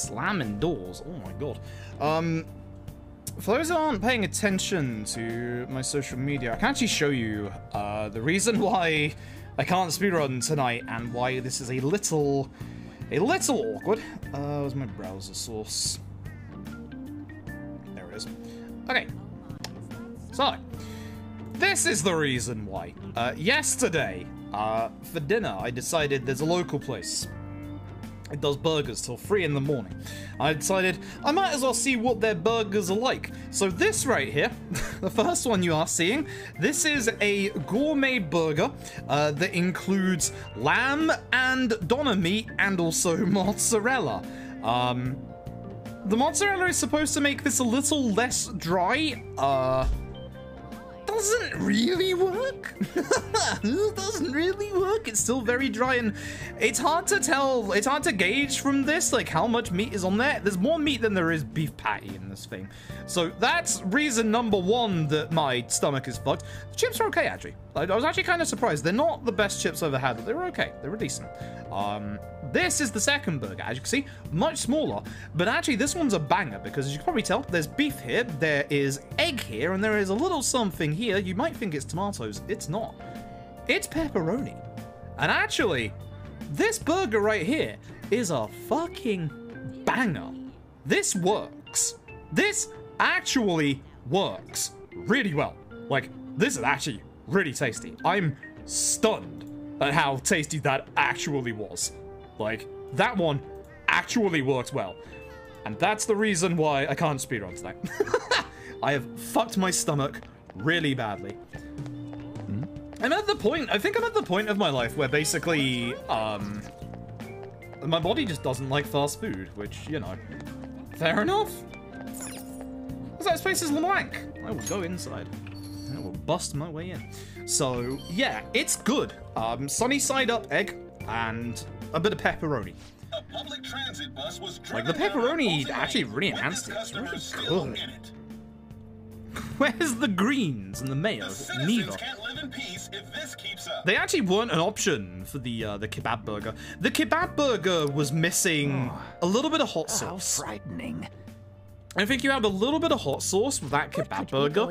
Slamming doors. Oh my god. Um, for those who aren't paying attention to my social media, I can actually show you uh, the reason why I can't speedrun tonight and why this is a little, a little awkward. Uh, where's my browser source? There it is. Okay. So, this is the reason why. Uh, yesterday, uh, for dinner, I decided there's a local place it does burgers till 3 in the morning. I decided I might as well see what their burgers are like. So this right here, the first one you are seeing, this is a gourmet burger uh, that includes lamb and doner meat and also mozzarella. Um, the mozzarella is supposed to make this a little less dry. Uh, doesn't really work. it doesn't really work. It's still very dry and it's hard to tell, it's hard to gauge from this, like how much meat is on there. There's more meat than there is beef patty in this thing. So that's reason number one that my stomach is fucked. The chips are okay, actually. I, I was actually kind of surprised. They're not the best chips I've ever had, but they were okay. They were decent. Um, this is the second burger, as you can see, much smaller, but actually this one's a banger because as you can probably tell, there's beef here, there is egg here, and there is a little something here. You might think it's tomatoes. It's not. It's pepperoni. And actually, this burger right here is a fucking banger. This works. This actually works really well. Like, this is actually really tasty. I'm stunned at how tasty that actually was. Like, that one actually worked well. And that's the reason why I can't speedrun tonight. I have fucked my stomach really badly. Hmm? I'm at the point, I think I'm at the point of my life where basically, um, my body just doesn't like fast food, which, you know, fair enough. That space is LeBlanc. I will go inside. I will bust my way in. So, yeah, it's good. Um, sunny side up egg and a bit of pepperoni. like, the pepperoni actually really enhanced it. It's really good. Where's the greens and the mayo? Neither. in peace if this keeps up. They actually weren't an option for the uh, the kebab burger. The kebab burger was missing a little bit of hot sauce. How sauce. frightening. I think you add a little bit of hot sauce with that kebab burger.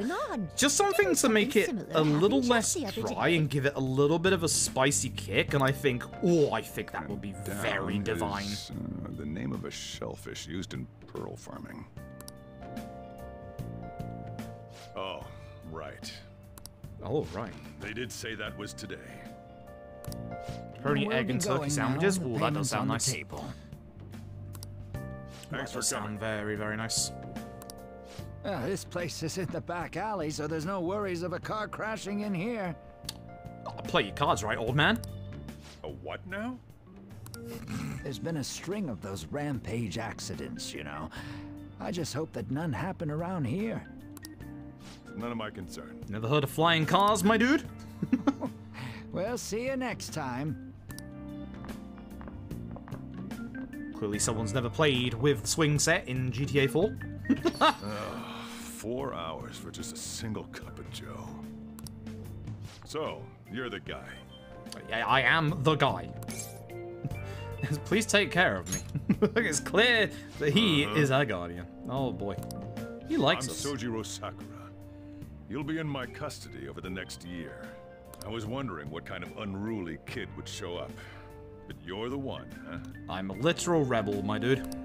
Just something to make it a little less just the other dry and give it a little bit of a spicy kick. And I think, oh, I think that would be very divine. is, uh, the name of a shellfish used in pearl farming. Oh, right. Oh, right. They did say that was today. Pepperoni, We'll egg, and turkey sandwiches. Oh, that payment's does sound on the nice. table. Thanks for does coming. very, very nice. Uh, this place is in the back alley, so there's no worries of a car crashing in here. I'll Play your cards right, old man. A what now? There's been a string of those rampage accidents, you know. I just hope that none happen around here. None of my concern. Never heard of flying cars, my dude? We'll see you next time. Clearly, someone's never played with swing set in GTA 4. Ugh, four hours for just a single cup of Joe. So, you're the guy. Yeah, I am the guy. Please take care of me. it's clear that he Uh-huh. is our guardian. Oh boy. He likes I'm us. Sojiro Sakura. You'll be in my custody over the next year. I was wondering what kind of unruly kid would show up. But you're the one, huh? I'm a literal rebel, my dude.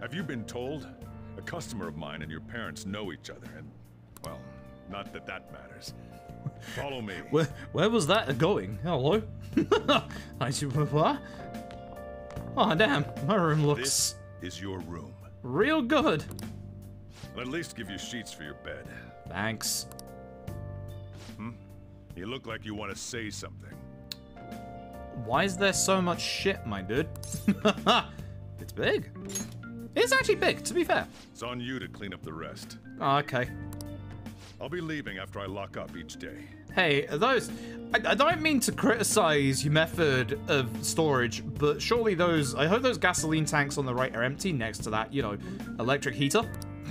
Have you been told? A customer of mine and your parents know each other, and, well, not that that matters. Follow me. Where, where was that going? Hello? I what? Oh, damn. My room looks This is your room. real good. I'll at least give you sheets for your bed. Thanks. Hmm? You look like you want to say something. Why is there so much shit, my dude? it's big. It's actually big, to be fair. It's on you to clean up the rest. Oh, okay. I'll be leaving after I lock up each day. Hey, those. I, I don't mean to criticize your method of storage, but surely those. I hope those gasoline tanks on the right are empty next to that, you know, electric heater.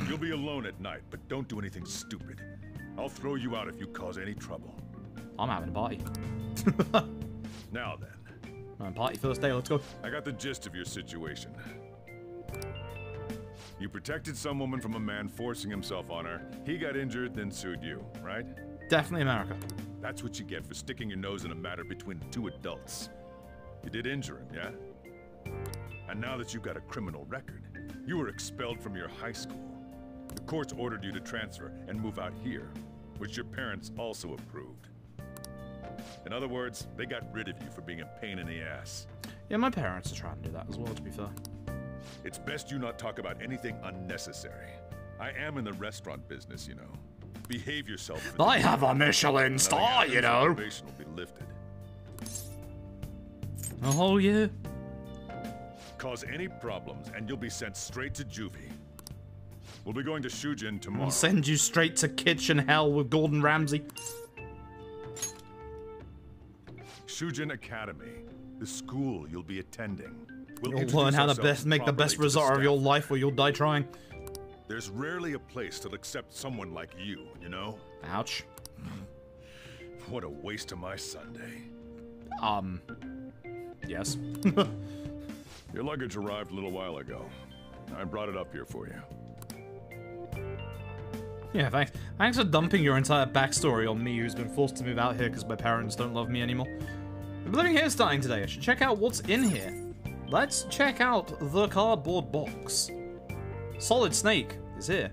You'll be alone at night, but don't do anything stupid. I'll throw you out if you cause any trouble. I'm having a party. Now then, Uh, party first day, let's go. I got the gist of your situation. You protected some woman from a man forcing himself on her. He got injured, then sued you, right? Definitely America. That's what you get for sticking your nose in a matter between two adults. You did injure him, yeah? And now that you've got a criminal record, you were expelled from your high school. The courts ordered you to transfer and move out here, which your parents also approved. In other words, they got rid of you for being a pain in the ass. Yeah, my parents are trying to do that as well, to be fair. It's best you not talk about anything unnecessary. I am in the restaurant business, you know. Behave yourself. I have a Michelin star, you know. Probation will be lifted. Oh, yeah. Cause any problems, and you'll be sent straight to juvie. We'll be going to Shujin tomorrow. I'll send you straight to kitchen hell with Gordon Ramsay. Shujin Academy, the school you'll be attending. We'll You'll learn how to best make the best to result of your life or you'll die trying. There's rarely a place that'll accept someone like you, you know? Ouch. What a waste of my Sunday. Um, yes. Your luggage arrived a little while ago. I brought it up here for you. Yeah, thanks. Thanks for dumping your entire backstory on me, who's been forced to move out here because my parents don't love me anymore. I'm living here starting today. I should check out what's in here. Let's check out the cardboard box. Solid Snake is here.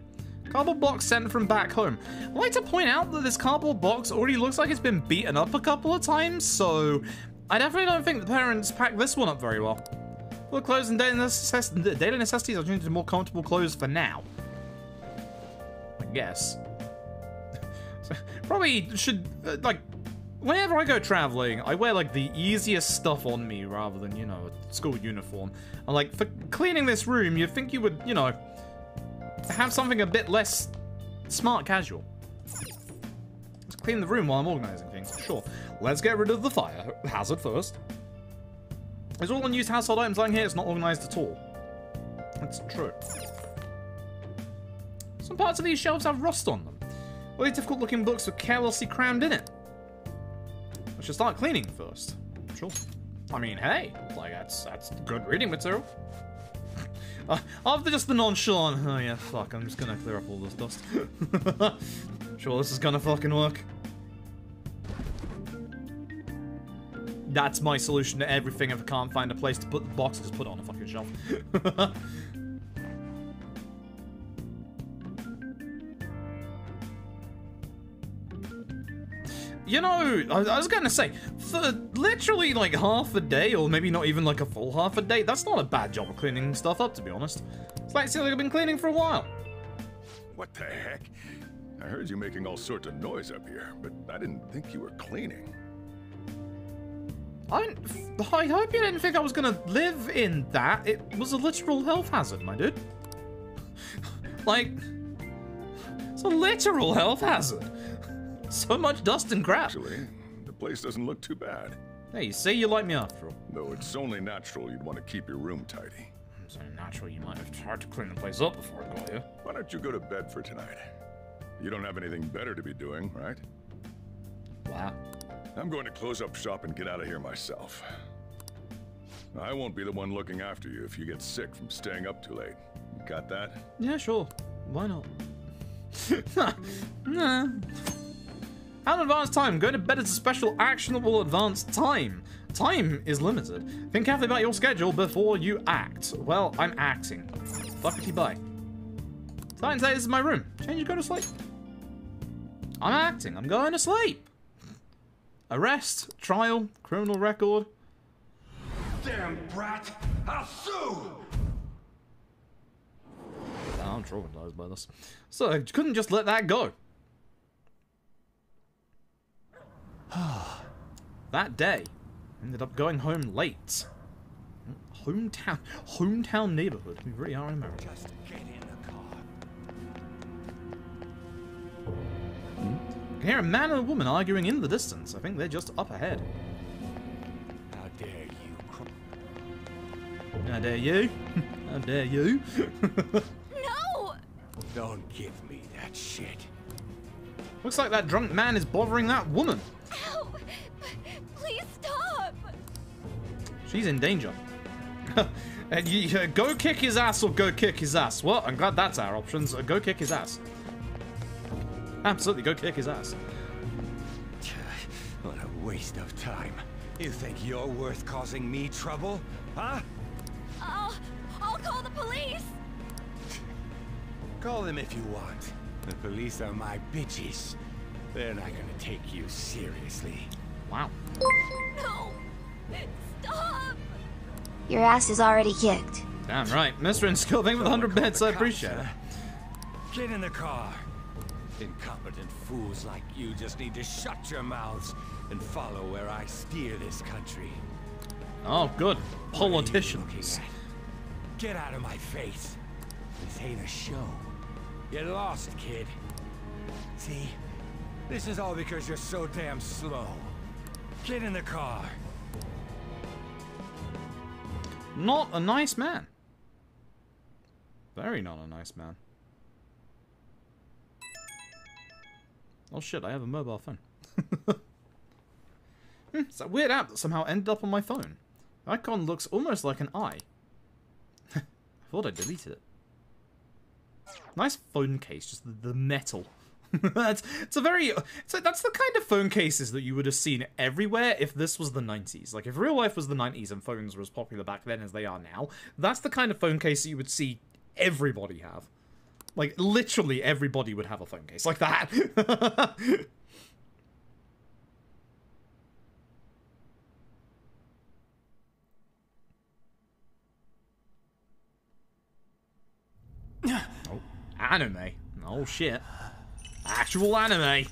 Cardboard box sent from back home. I'd like to point out that this cardboard box already looks like it's been beaten up a couple of times, so I definitely don't think the parents packed this one up very well. Well, clothes and daily, necess- daily necessities are changed to more comfortable clothes for now. I guess. Probably should, uh, like, whenever I go traveling, I wear, like, the easiest stuff on me rather than, you know, a school uniform. And, like, for cleaning this room, you'd think you would, you know, have something a bit less smart casual. Let's clean the room while I'm organizing things. Sure. Let's get rid of the fire hazard first. There's all unused household items lying here. It's not organized at all. That's true. Some parts of these shelves have rust on them. Really difficult looking books with carelessly crammed in it. Should start cleaning first. Sure. I mean, hey, like that's that's good reading material. Uh, after just the nonchalant, oh yeah, fuck, I'm just gonna clear up all this dust. sure, this is gonna fucking work. That's my solution to everything if I can't find a place to put the boxes, put it on a fucking shelf. You know, I, I was gonna say, for literally like half a day, or maybe not even like a full half a day, that's not a bad job of cleaning stuff up, to be honest. It's like, like I've been cleaning for a while. What the heck? I heard you making all sorts of noise up here, but I didn't think you were cleaning. I, I hope you didn't think I was gonna live in that. It was a literal health hazard, my dude. like, it's a literal health hazard. So much dust and crap. Actually, the place doesn't look too bad. Hey, you say you like me after all. Though it's only natural you'd want to keep your room tidy. It's only natural you might have tried to clean the place up before I got here. Why don't you go to bed for tonight? You don't have anything better to be doing, right? Wow. I'm going to close up shop and get out of here myself. I won't be the one looking after you if you get sick from staying up too late. Got that? Yeah, sure. Why not? nah. How an advanced time? Going to bed is a special actionable advanced time. Time is limited. Think carefully about your schedule before you act. Well, I'm acting. Buckety bye. Titan say this is my room. Change go to sleep. I'm acting. I'm going to sleep. Arrest, trial, criminal record. Damn brat! I'll sue! I'm traumatized by this. So I couldn't just let that go. that day, ended up going home late. Hometown, hometown neighborhood. We really are in America. Hmm? I can hear a man and a woman arguing in the distance. I think they're just up ahead. How dare you? How dare you? How dare you? no! Don't give me that shit. Looks like that drunk man is bothering that woman. Ow! Please stop! She's in danger. and you, uh, go kick his ass or go kick his ass. Well, I'm glad that's our options. Uh, go kick his ass. Absolutely, go kick his ass. What a waste of time. You think you're worth causing me trouble? Huh? I'll, I'll call the police! Call them if you want. The police are my bitches. They're not gonna take you seriously. Wow. No! Stop! Your ass is already kicked. Damn right. Mr. and Skill, thank you for the 100 bits. I appreciate it. Get in the car. Incompetent fools like you just need to shut your mouths and follow where I steer this country. Oh, good. Politicians. Get out of my face. This ain't a show. Get lost, kid. See? This is all because you're so damn slow. Get in the car. Not a nice man. Very not a nice man. Oh shit, I have a mobile phone. hmm, it's that weird app that somehow ended up on my phone. The icon looks almost like an eye. I thought I deleted it. Nice phone case, just the, the metal. that's it's a very it's a, that's the kind of phone cases that you would have seen everywhere if this was the 90s. Like if real life was the 90s and phones were as popular back then as they are now, that's the kind of phone case that you would see everybody have. Like literally everybody would have a phone case like that. oh, anime. Oh shit. Actual anime.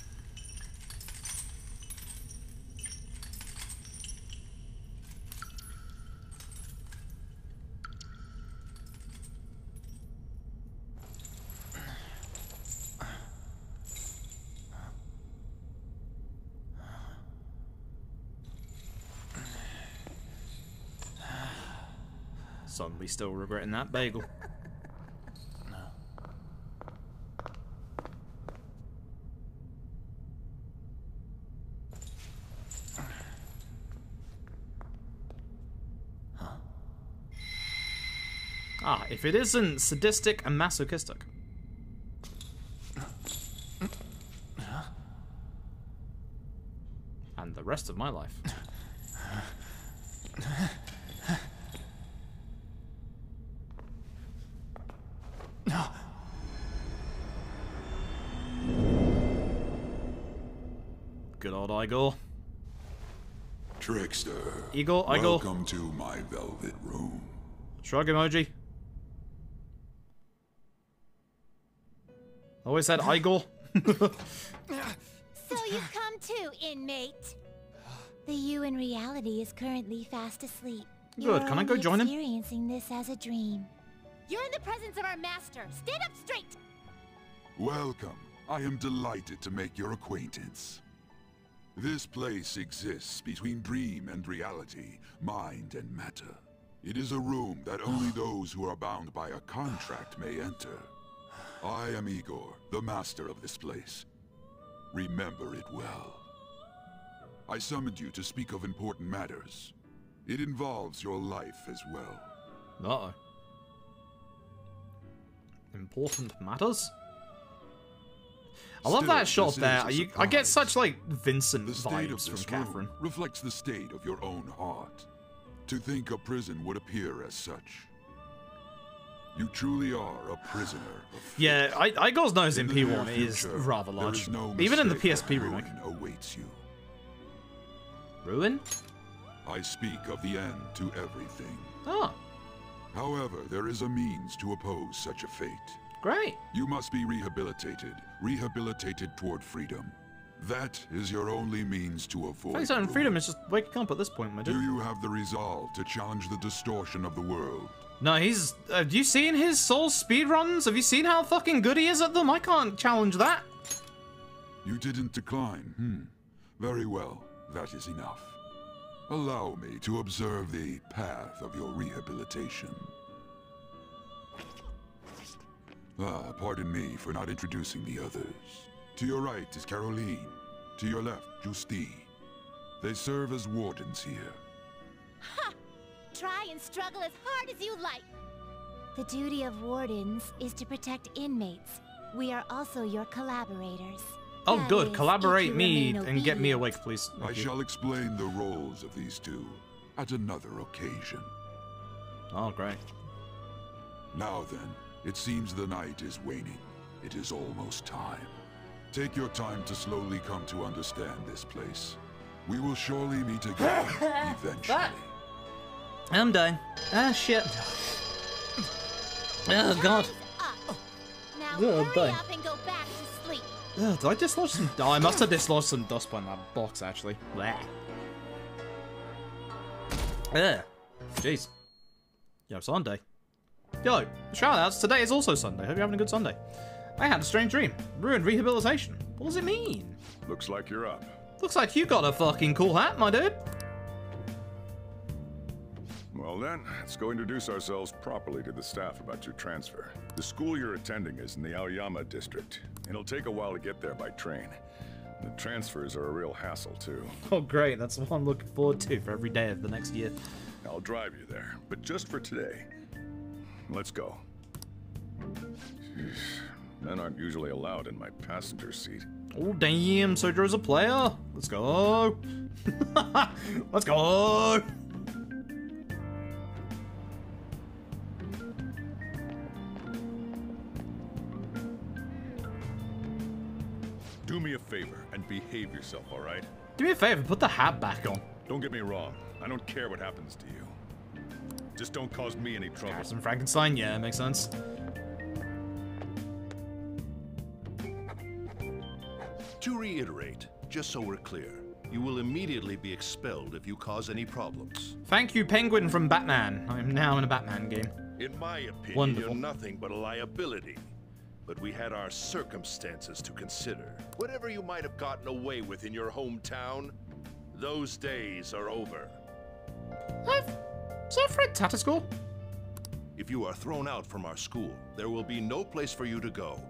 Suddenly still regretting that bagel. Ah, if it isn't sadistic and masochistic. And the rest of my life. Good old Igor. Trickster. Igor, Igor. Welcome to my velvet room. Shrug emoji. Always said Igor. So you've come too, inmate. The you in reality is currently fast asleep. Good, You're can I go join him? Experiencing this as a dream. You're in the presence of our master. Stand up straight. Welcome. I am delighted to make your acquaintance. This place exists between dream and reality, mind and matter. It is a room that only those who are bound by a contract may enter. I am Igor, the master of this place. Remember it well. I summoned you to speak of important matters. It involves your life as well. Uh-oh. Important matters? I love Still, that shot there. You, I get such like Vincent The state vibes from Catherine. reflects the state of your own heart. To think a prison would appear as such. You truly are a prisoner of Yeah, I, Igor's nose in In P1 is rather large. is no Even in the PSP remake. ruin awaits you. Ruin? I speak of the end to everything. Oh, However, there is a means to oppose such a fate. great. You must be rehabilitated, rehabilitated toward freedom. That is your only means to avoid. Thanks on ruin. freedom is just waking up at this point, my dude. Do you have the resolve to challenge the distortion of the world? No, he's. Uh, have you seen his Soul speedruns? Have you seen how fucking good he is at them? I can't challenge that. You didn't decline. Hmm. Very well. That is enough. Allow me to observe the path of your rehabilitation. Ah, pardon me for not introducing the others. To your right is Caroline. To your left, Justine. They serve as wardens here. Ha! Try and struggle as hard as you like. The duty of wardens is to protect inmates. We are also your collaborators. Oh, That good. is, Collaborate me remain and get me awake, please. I you. shall explain the roles of these two at another occasion. Oh, great. Now then, it seems the night is waning. It is almost time. Take your time to slowly come to understand this place. We will surely meet again, eventually. I'm dying. Ah, shit. Oh, God. Now Oh, hurry bang. up and go back to sleep. Ugh, did I dislodge some? Oh, I must have dislodged some dust by that box, actually. Bleh. Ugh. Jeez. Yo, Sunday. Yo, shoutouts. Today is also Sunday. Hope you're having a good Sunday. I had a strange dream. Ruined rehabilitation. What does it mean? Looks like you're up. Looks like you got a fucking cool hat, my dude. Well then, let's go introduce ourselves properly to the staff about your transfer. The school you're attending is in the Aoyama district. It'll take a while to get there by train. The transfers are a real hassle too. Oh, great. That's what I'm looking forward to for every day of the next year. I'll drive you there, but just for today. Let's go. Men aren't usually allowed in my passenger seat. Oh, damn. Sojiro's a player. Let's go. Let's go. Do me a favor and behave yourself, all right? Do me a favor, put the hat back on. Don't get me wrong. I don't care what happens to you. Just don't cause me any trouble. Harrison Frankenstein, yeah, makes sense. To reiterate, just so we're clear, you will immediately be expelled if you cause any problems. Thank you, Penguin from Batman. I am now in a Batman game. In my opinion, Wonderful. you're nothing but a liability. But we had our circumstances to consider. Whatever you might have gotten away with in your hometown, those days are over. Is that Fred Tatter School? If you are thrown out from our school, there will be no place for you to go.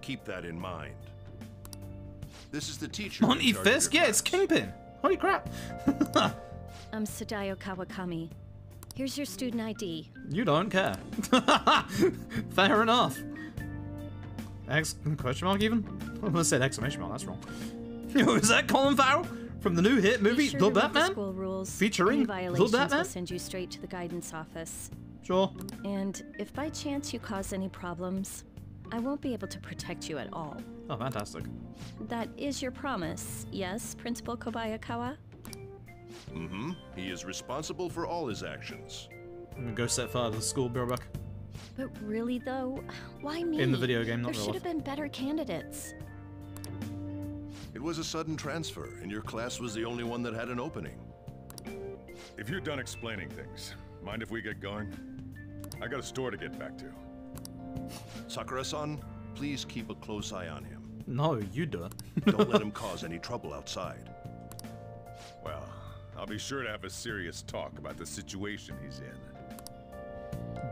Keep that in mind. This is the teacher. in Monty charge of Fisk? Yeah, it's Kingpin. Holy crap. I'm Sadayo Kawakami. Here's your student ID. You don't care. Fair enough. Ex question mark even? I almost said exclamation mark, that's wrong. Yo, is that Colin Farrell? From the new hit movie Be sure The to Batman? school rules. Featuring The violations Batman? will send you straight to the guidance office. Sure. And if by chance you cause any problems, I won't be able to protect you at all. Oh, fantastic. That is your promise, yes, Principal Kobayakawa? Mm-hmm. He is responsible for all his actions. I'm gonna go set fire to the school, be right back. But really, though, why me? In the video game, not There should have been better candidates. It was a sudden transfer, and your class was the only one that had an opening. If you're done explaining things, mind if we get going? I got a store to get back to. Sakura-san, please keep a close eye on him. No, you do it. Don't let him cause any trouble outside. Well, I'll be sure to have a serious talk about the situation he's in.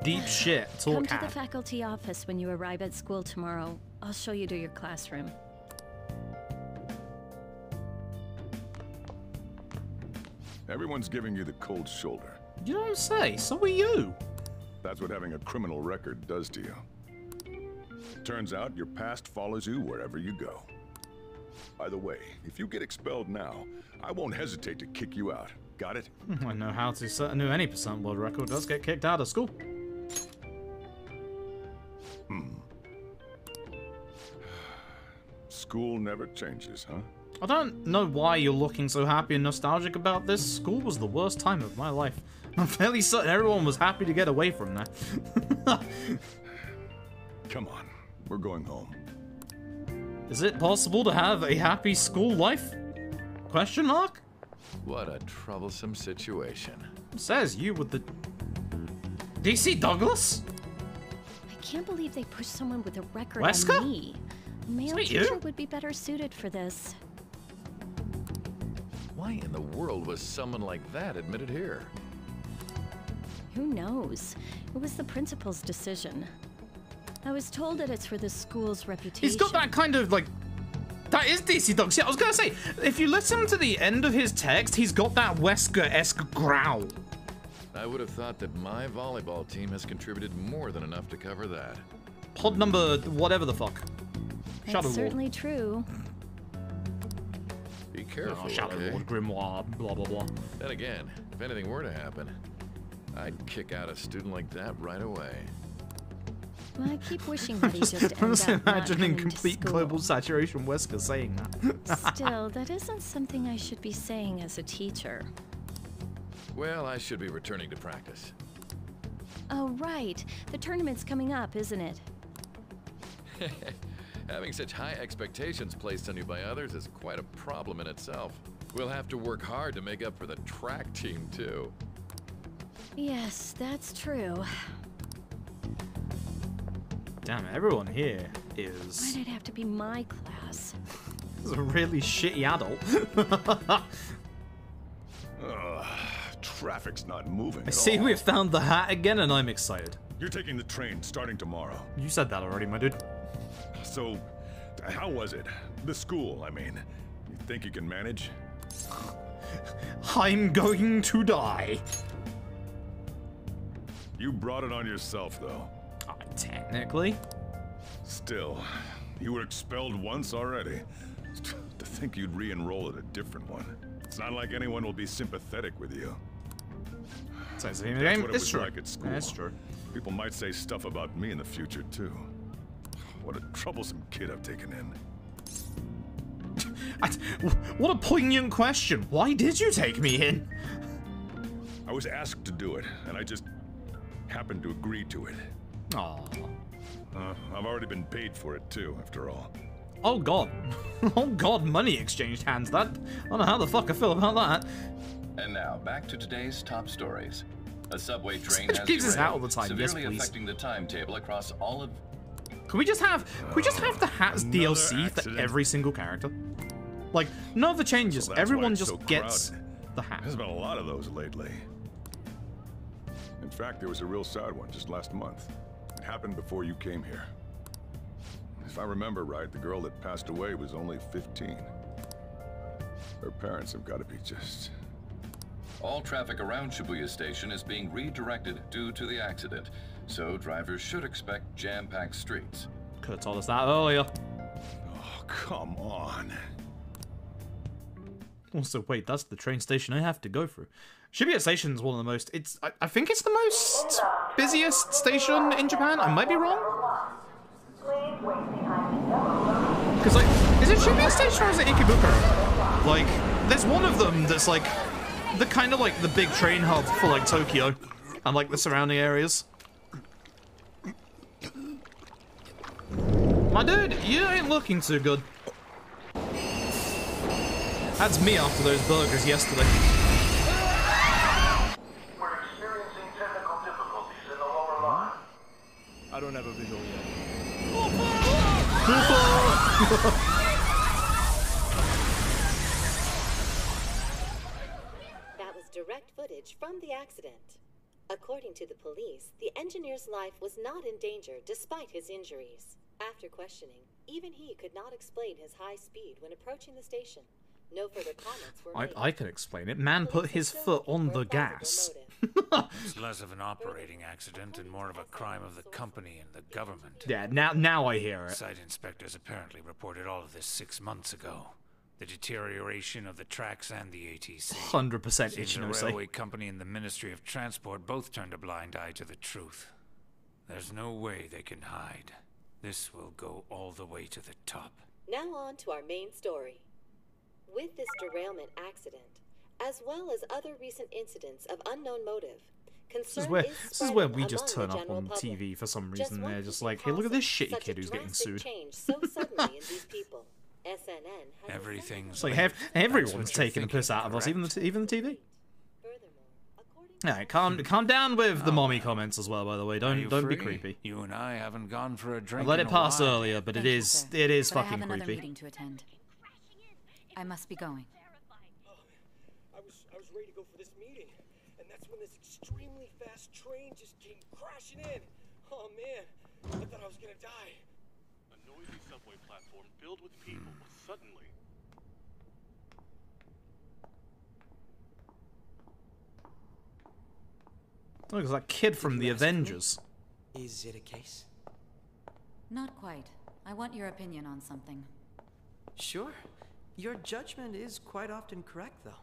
Deep shit. Come Talk to the faculty office when you arrive at school tomorrow. I'll show you to your classroom. Everyone's giving you the cold shoulder. You don't say. So are you. That's what having a criminal record does to you. Turns out your past follows you wherever you go. By the way, if you get expelled now, I won't hesitate to kick you out. Got it? I know how to set a new any percent world record does get kicked out of school. Hmm. School never changes, huh? I don't know why you're looking so happy and nostalgic about this. School was the worst time of my life. I'm fairly certain everyone was happy to get away from that. Come on, we're going home. Is it possible to have a happy school life? Question mark? What a troublesome situation. Says you with the... DC Douglas? I can't believe they pushed someone with a record Wesker? on me. A male that you? teacher would be better suited for this. Why in the world was someone like that admitted here? Who knows? It was the principal's decision. I was told that it's for the school's reputation. He's got that kind of like. That is DC Dogs. Yeah, I was gonna say, if you listen to the end of his text, he's got that Wesker-esque growl. I would have thought that my volleyball team has contributed more than enough to cover that. Pod number whatever the fuck. Shadow That's certainly true. Be careful, Oh, Shadow okay? Lord, Grimoire, blah blah blah. Then again, if anything were to happen, I'd kick out a student like that right away. I keep wishing that he just ends I'm just up imagining coming complete global saturation Wesker saying that. Still, that isn't something I should be saying as a teacher. Well, I should be returning to practice. Oh, right. The tournament's coming up, isn't it? Having such high expectations placed on you by others is quite a problem in itself. We'll have to work hard to make up for the track team, too. Yes, that's true. Damn, everyone here is, Why'd it have to be my class? this is a really shitty adult. Ugh, traffic's not moving. I at see all. we've found the hat again, and I'm excited. You're taking the train starting tomorrow. You said that already, my dude. So, how was it? The school, I mean. You think you can manage? I'm going to die. You brought it on yourself, though. Technically. Still, you were expelled once already. To think you'd re-enroll at a different one. It's not like anyone will be sympathetic with you. That's like a game. what it It's was true. like at school. That's true. People might say stuff about me in the future, too. What a troublesome kid I've taken in. What a poignant question. Why did you take me in? I was asked to do it, and I just happened to agree to it. Aww. Uh, I've already been paid for it, too, after all. Oh god. oh god, money exchanged hands. That I don't know how the fuck I feel about that. And now, back to today's top stories. A subway train Which has keeps us derailed, out all the time. Yes, severely please. affecting the timetable across all of Can we just have can we just have the hats Another DLC accident. for every single character? Like, no other changes. So Everyone just so gets the hat. There's been a lot of those lately. In fact, there was a real sad one just last month. It happened before you came here. If I remember right, the girl that passed away was only 15. Her parents have got to be just All traffic around Shibuya Station is being redirected due to the accident, so drivers should expect jam-packed streets. Could have told us that oh, earlier. Oh, come on. Also, wait, that's the train station I have to go through. Shibuya Station is one of the most. It's. I, I think it's the most busiest station in Japan. I might be wrong. Because like, is it Shibuya Station or is it Ikebukuro? Like, there's one of them that's like the kind of like the big train hub for like Tokyo and like the surrounding areas. My dude, you ain't looking too good. That's me after those burgers yesterday. I don't have a visual yet. That was direct footage from the accident. According to the police, the engineer's life was not in danger despite his injuries. After questioning, even he could not explain his high speed when approaching the station. No further comments were I, made. I can explain it. Man put his foot on the gas. It's less of an operating accident and more of a crime of the company and the government. Yeah, now now I hear it. Site inspectors apparently reported all of this six months ago. The deterioration of the tracks and the ATC. 100% Seems itching the say. railway company and the Ministry of Transport both turned a blind eye to the truth. There's no way they can hide. This will go all the way to the top. Now on to our main story. With this derailment accident, as well as other recent incidents of unknown motive, concern This is where is this is where we just turn up on public. TV for some reason. what They're just like, hey, look at this shitty kid who's getting sued. so suddenly in these people. SNN has Everything's It's like linked. ev- That's everyone's taking the piss thinking, out of us, even the correct? t- even the TV. Alright, calm calm down with the oh, mommy comments as well. By the way, don't don't be creepy. You and I haven't gone for a drink. I let it pass while. earlier, but it Thank you, is sir. it is but I fucking have another creepy. Meeting to attend. I must be going. Oh, I was I was ready to go for this meeting, and that's when this extremely fast train just came crashing in. Oh man, I thought I was gonna die. A noisy subway platform filled with people was suddenly Look, it's that kid from the Avengers. Is it a case? Not quite. I want your opinion on something. Sure. Your judgment is quite often correct, though.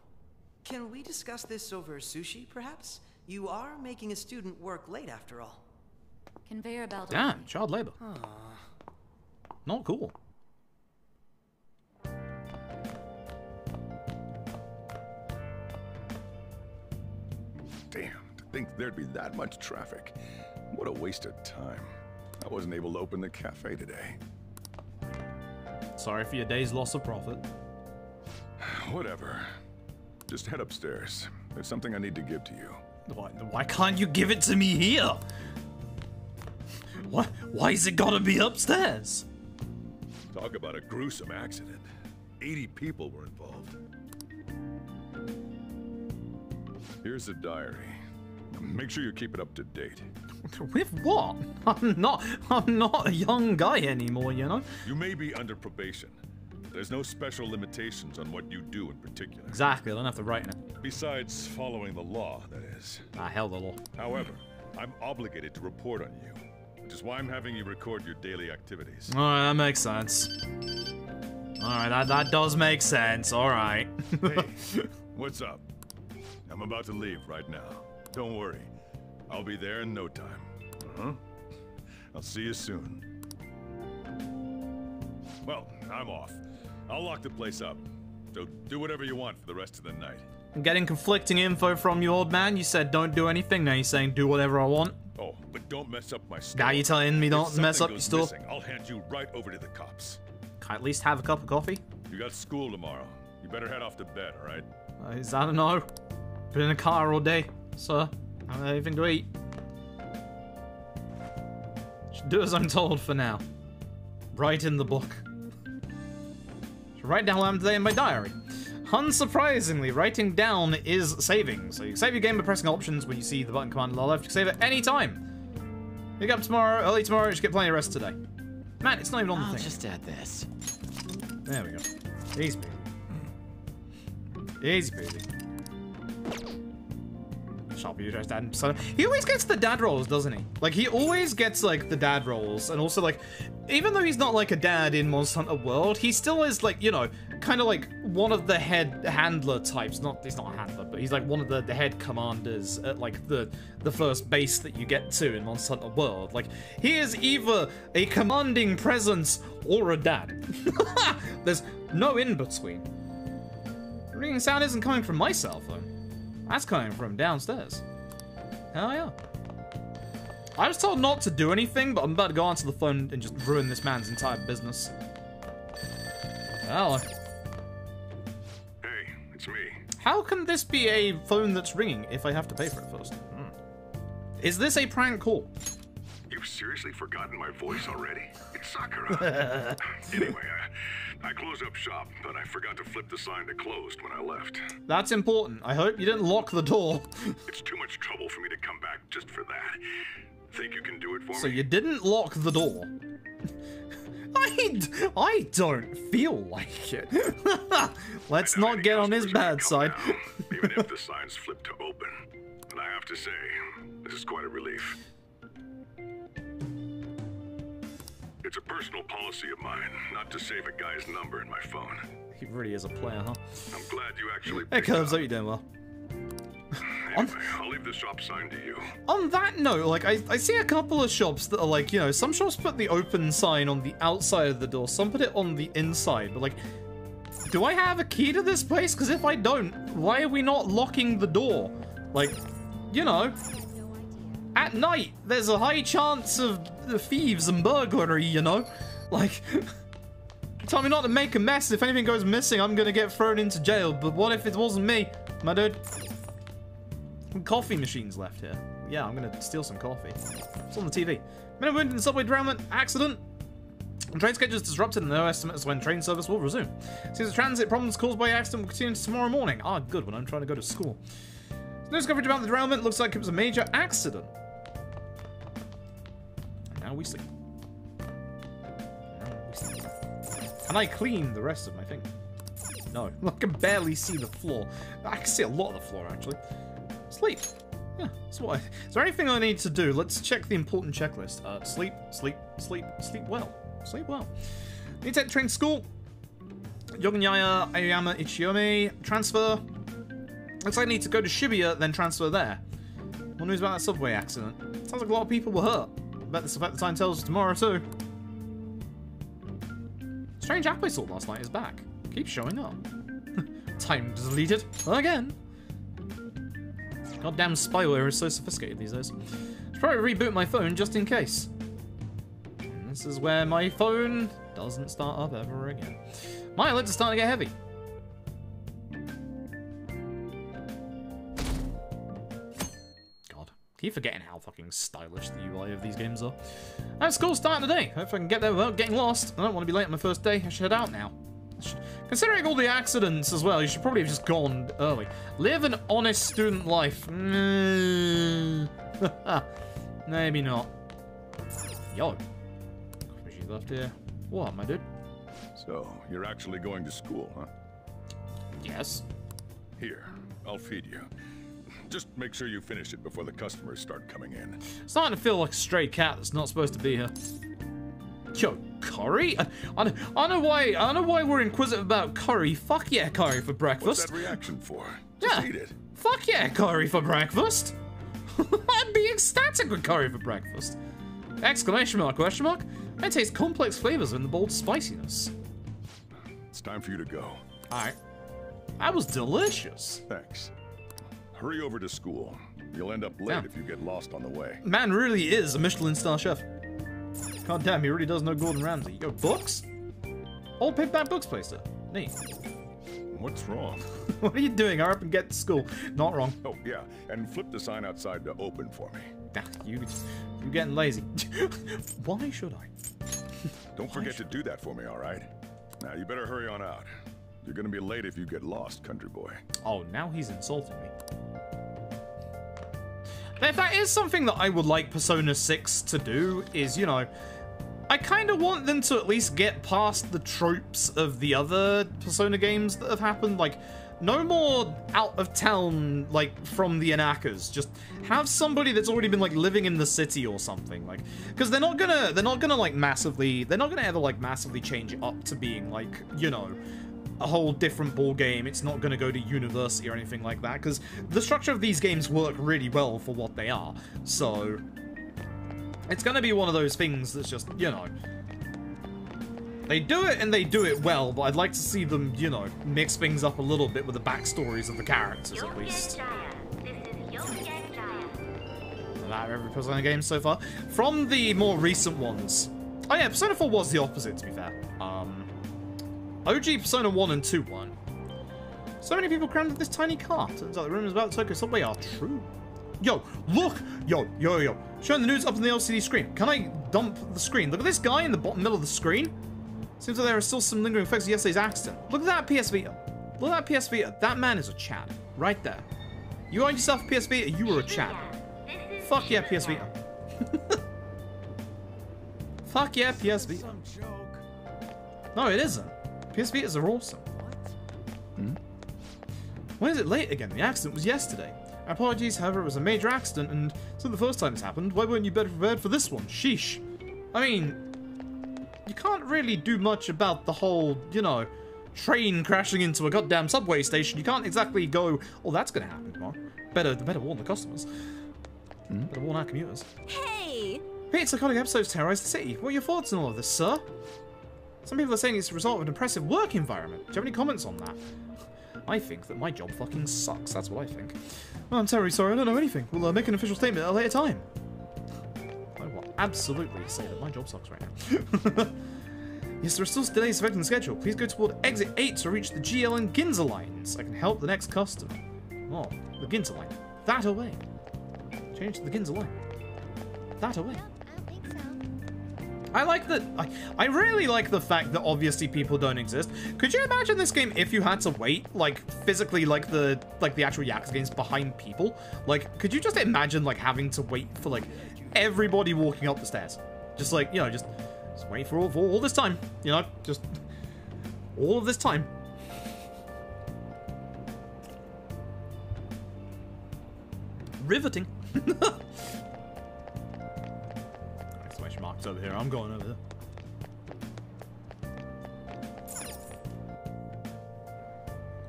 Can we discuss this over sushi, perhaps? You are making a student work late, after all. Conveyor belt. Damn, child labor. Ah. Not cool. Damn, to think there'd be that much traffic. What a waste of time. I wasn't able to open the cafe today. Sorry for your day's loss of profit. Whatever. Just head upstairs. There's something I need to give to you. Why, why can't you give it to me here? Why, why is it gotta be upstairs? Talk about a gruesome accident. 80 people were involved. Here's the diary. Make sure you keep it up to date. With what? I'm not. I'm not a young guy anymore. You know. You may be under probation. There's no special limitations on what you do in particular. Exactly. I don't have to write in it. Besides following the law, that is. Ah, hell the law. However, I'm obligated to report on you, which is why I'm having you record your daily activities. All right, that makes sense. All right, that that does make sense. All right. hey, what's up? I'm about to leave right now. Don't worry. I'll be there in no time. Uh-huh. I'll see you soon. Well, I'm off. I'll lock the place up. So do whatever you want for the rest of the night. I'm getting conflicting info from you, old man. You said don't do anything. Now you're saying do whatever I want. Oh, but don't mess up my store. Now you're telling me don't mess up your store. missing, I'll hand you right over to the cops. Can I at least have a cup of coffee? You got school tomorrow. You better head off to bed, all right? Uh, is that a no? Been in a car all day, sir. I don't have anything to eat. Should do as I'm told for now. Write in the book. Should write down what happened today in my diary. Unsurprisingly, writing down is saving. So you save your game by pressing options when you see the button command on the left. You can save it any time. Wake up tomorrow, early tomorrow, just get plenty of rest today. Man, it's not even on the I'll thing. just add this. There we go. Easy peasy. Easy peasy. So he always gets the dad roles, doesn't he? Like he always gets like the dad roles, and also like, even though he's not like a dad in Monster Hunter World, he still is like you know kind of like one of the head handler types. Not he's not a handler, but he's like one of the, the head commanders at like the the first base that you get to in Monster Hunter World. Like he is either a commanding presence or a dad. There's no in between. The ringing sound isn't coming from my cell phone. That's coming from downstairs. Hell yeah. I was told not to do anything, but I'm about to go onto the phone and just ruin this man's entire business. Hello. Hey, it's me. How can this be a phone that's ringing if I have to pay for it first? Hmm. Is this a prank call? You've seriously forgotten my voice already? It's Sakura. anyway, uh, I, I closed up shop, but I forgot to flip the sign to closed when I left. That's important. I hope you didn't lock the door. It's too much trouble for me to come back just for that. Think you can do it for So me? you didn't lock the door. I, I don't feel like it. Let's not get on his bad side. Even if the sign's flipped to open. And I have to say, this is quite a relief. It's a personal policy of mine not to save a guy's number in my phone. He really is a player, huh? I'm glad you actually. Hey, Curbs, how you're doing well. Anyway, I'll leave the shop sign to you. On that note, like, I, I see a couple of shops that are like, you know, some shops put the open sign on the outside of the door, some put it on the inside, but like, do I have a key to this place? Because if I don't, why are we not locking the door? Like, you know, at night, there's a high chance of thieves and burglary, you know? Like, tell me not to make a mess. If anything goes missing, I'm gonna get thrown into jail. But what if it wasn't me, my dude? Coffee machines left here. Yeah, I'm gonna steal some coffee. It's on the TV. Men wounded in subway derailment accident. Train schedules disrupted and no estimate estimates when train service will resume. Seems the transit problems caused by accident will continue tomorrow morning. Ah, good, when I'm trying to go to school. News coverage about the derailment looks like it was a major accident. And now we sleep. Now we sleep. Can I clean the rest of my thing? No, I can barely see the floor. I can see a lot of the floor, actually. Sleep. Yeah, that's what I, Is there anything I need to do? Let's check the important checklist. Uh, sleep, sleep, sleep, sleep well. Sleep well. Need to train school. Yongen-Jaya, Aoyama, Itchome. Transfer. Looks like I need to go to Shibuya, then transfer there. What news about that subway accident? Sounds like a lot of people were hurt. Bet the time tells us tomorrow too. Strange app I saw last night is back. Keeps showing up. time deleted again. Goddamn spyware is so sophisticated these days. Should probably reboot my phone just in case. And this is where my phone doesn't start up ever again. My lids are starting to get heavy. Keep forgetting how fucking stylish the UI of these games are. And school's starting today. Hope I can get there without getting lost. I don't want to be late on my first day. I should head out now. Considering all the accidents as well, you should probably have just gone early. Live an honest student life. Mm. Maybe not. Yo. She left here. What, my dude? So, you're actually going to school, huh? Yes. Here, I'll feed you. Just make sure you finish it before the customers start coming in. Starting to feel like a stray cat that's not supposed to be here. Yo, curry? I, I, I know why. I know why we're inquisitive about curry. Fuck yeah, curry for breakfast. What's that reaction for? Just yeah. eat it. Fuck yeah, curry for breakfast. I'd be ecstatic with curry for breakfast. Exclamation mark, question mark. I taste complex flavors in the bold spiciness. It's time for you to go. Alright. That was delicious. Thanks. Hurry over to school. You'll end up late Yeah. if you get lost on the way. Man really is a Michelin star chef. God damn, he really does know Gordon Ramsay. Yo, books? Old paperback books place there. Neat. What's wrong? what are you doing? Hurry up and get to school. Not wrong. Oh, yeah, and flip the sign outside to open for me. Ah, You, you're getting lazy. Why should I? Don't forget to do that for me, all right? Now, you better hurry on out. You're gonna be late if you get lost, country boy. Oh, now he's insulting me. If that is something that I would like Persona 6 to do, is, you know, I kind of want them to at least get past the tropes of the other Persona games that have happened. Like, no more out of town, like, from the Anakas. Just have somebody that's already been, like, living in the city or something. Like, because they're not gonna, they're not gonna, like, massively, they're not gonna ever, like, massively change it up to being, like, you know, a whole different ball game. It's not going to go to university or anything like that because the structure of these games work really well for what they are. So it's going to be one of those things that's just, you know, they do it and they do it well, but I'd like to see them, you know, mix things up a little bit with the backstories of the characters at least. That every Persona game so far. From the more recent ones, oh yeah, Persona 4 was the opposite to be fair. Um, OG Persona 1 and 2 1. So many people crammed in this tiny car. Turns out the rumors about Tokyo Subway are true. Yo, look! Yo, yo, yo. Showing the news up on the LCD screen. Can I dump the screen? Look at this guy in the bottom middle of the screen. Seems like there are still some lingering effects of yesterday's accident. Look at that PS Vita. Look at that PS Vita. That man is a Chad. Right there. You owned yourself a PS Vita, you were a Chad. Fuck yeah, PS Vita. Fuck yeah, PS Vita. No, it isn't. PS Vitas are awesome. Hmm? When is it late again? The accident was yesterday. Apologies, however, it was a major accident, and so the first time it's happened, why weren't you better prepared for this one? Sheesh. I mean, you can't really do much about the whole, you know, train crashing into a goddamn subway station. You can't exactly go, oh, that's gonna happen tomorrow. Better, better warn the customers. Hmm? Better warn our commuters. Hey! Pete, psychotic episodes terrorize the city. What are your thoughts on all of this, sir? Some people are saying it's a result of an impressive work environment. Do you have any comments on that? I think that my job fucking sucks. That's what I think. Well, I'm terribly sorry. I don't know anything. We'll uh, make an official statement at a later time. I will absolutely say that my job sucks right now. yes, there are still delays affecting the schedule. Please go toward exit 8 to reach the GL and Ginza lines. I can help the next customer. Oh, the Ginza line. That away. Change to the Ginza line. That away. I like that. I, I really like the fact that obviously people don't exist. Could you imagine this game if you had to wait, like physically, like the like the actual Yakuza games behind people? Like, could you just imagine like having to wait for like everybody walking up the stairs? Just like you know, just, just wait for all, for all this time. You know, just all of this time. Riveting. Over here. I'm going over there.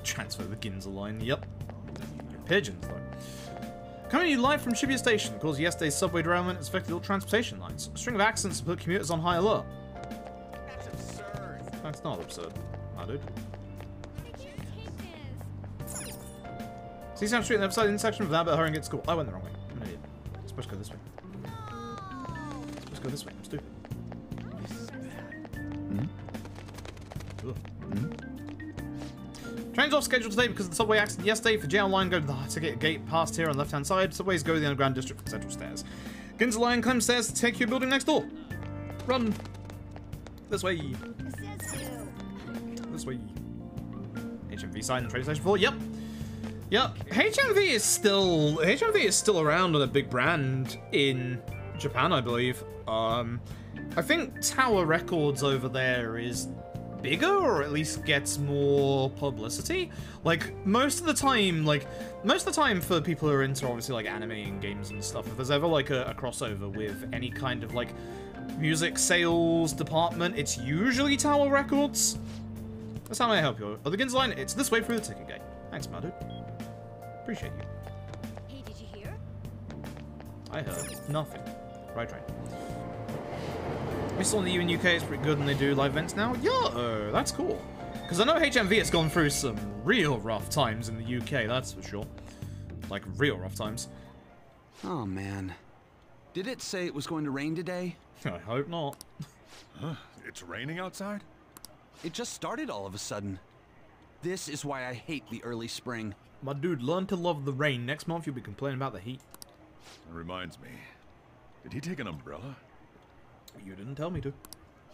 Transfer the Ginza line. Yep. Pigeons, though. Coming to you live from Shibuya Station. Because yesterday's subway derailment has affected all transportation lines. A string of accidents put commuters on high alert. That's absurd. That's not absurd. I dude. See Sam Street in the upside intersection of that, but hurrying at school. I went the wrong way. I'm an idiot. I'm supposed to go this way. I'm supposed to go this way. I'm. Trains off schedule today because of the subway accident yesterday. For JL line, go to the ticket gate past here on the left hand side. Subways go to the underground district for central stairs. Ginza line climb stairs to take your building next door. Run. This way. This way. HMV side and train station 4. Yep. Yep. HMV is still HMV is still around on a big brand in Japan, I believe. Um, I think Tower Records over there is bigger or at least gets more publicity. Like most of the time, like most of the time for people who are into obviously like anime and games and stuff, if there's ever like a, a crossover with any kind of like music sales department, it's usually Tower Records. That's how I help you? The Ginza line, it's this way through the ticket gate. Thanks, Madu. Appreciate you. Hey, did you hear? I heard nothing. Right, right. We saw in the UN UK it's pretty good and they do live events now. Yo, that's cool. Because I know HMV has gone through some real rough times in the UK, that's for sure. Like, real rough times. Oh, man. Did it say it was going to rain today? I hope not. Huh? It's raining outside? It just started all of a sudden. This is why I hate the early spring. My dude, learn to love the rain. Next month you'll be complaining about the heat. That reminds me. Did he take an umbrella? You didn't tell me to.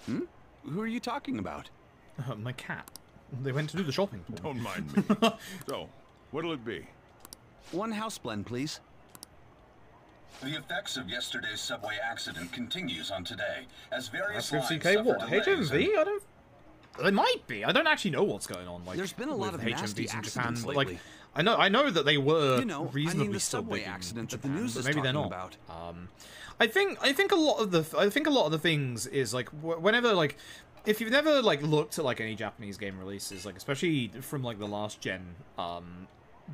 Hmm? Who are you talking about? Uh, my cat. They went to do the shopping. Don't mind me. so, what'll it be? One house blend, please. The effects of yesterday's subway accident continues on today, as various That's lines CK suffer what? HMV? I don't... There might be. I don't actually know what's going on. Like, There's been a lot with of nasty in Japan. accidents but, lately. Like, I know, I know that they were You know, I mean reasonably the still subway big in accident that the news but is maybe they're talking not. about. Um, I think, I think a lot of the, I think a lot of the things is like wh- whenever like. If you've never like looked at like any Japanese game releases, like especially from like the last gen, um,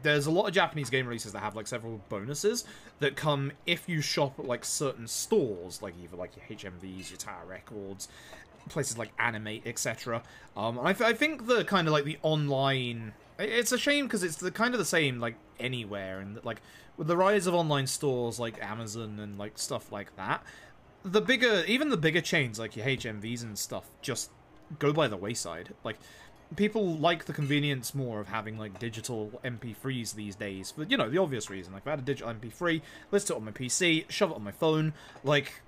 there's a lot of Japanese game releases that have like several bonuses that come if you shop at like certain stores, like either like your HMVs, your Tower Records, places like Animate, etc. Um, and I, th- I think the kind of like the online, it's a shame because it's the kind of the same like anywhere, and like with the rise of online stores like Amazon and like stuff like that, the bigger, even the bigger chains like your HMVs and stuff just go by the wayside. Like people like the convenience more of having like digital MP3s these days for you know the obvious reason. Like if I had a digital MP3, listen to it on my PC, shove it on my phone. Like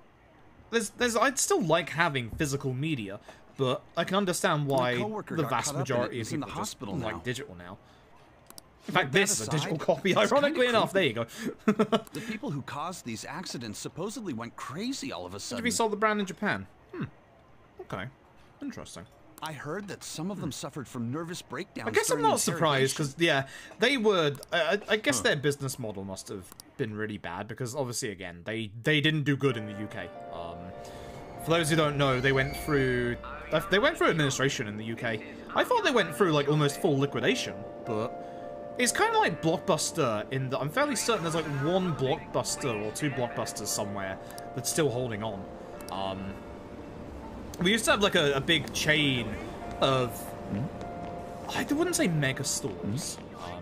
there's there's I'd still like having physical media, but I can understand why the vast caught up in it. majority of He's in people the just hospital now. like digital now. In fact, that this is a digital copy. Ironically enough, there you go. the people who caused these accidents supposedly went crazy all of a sudden. Did sudden. we sold the brand in Japan? Hmm. Okay. Interesting. I heard that some of them suffered from nervous breakdowns. I guess I'm not surprised because yeah, they were. I, I- I guess Huh. their business model must have been really bad because obviously, again, they they didn't do good in the UK. Um, for those who don't know, they went through they went through administration in the UK. I thought they went through like almost full liquidation, but it's kind of like Blockbuster in that I'm fairly certain there's like one Blockbuster or two Blockbusters somewhere that's still holding on. Um, we used to have like a, a big chain of I wouldn't say mega stores. Um,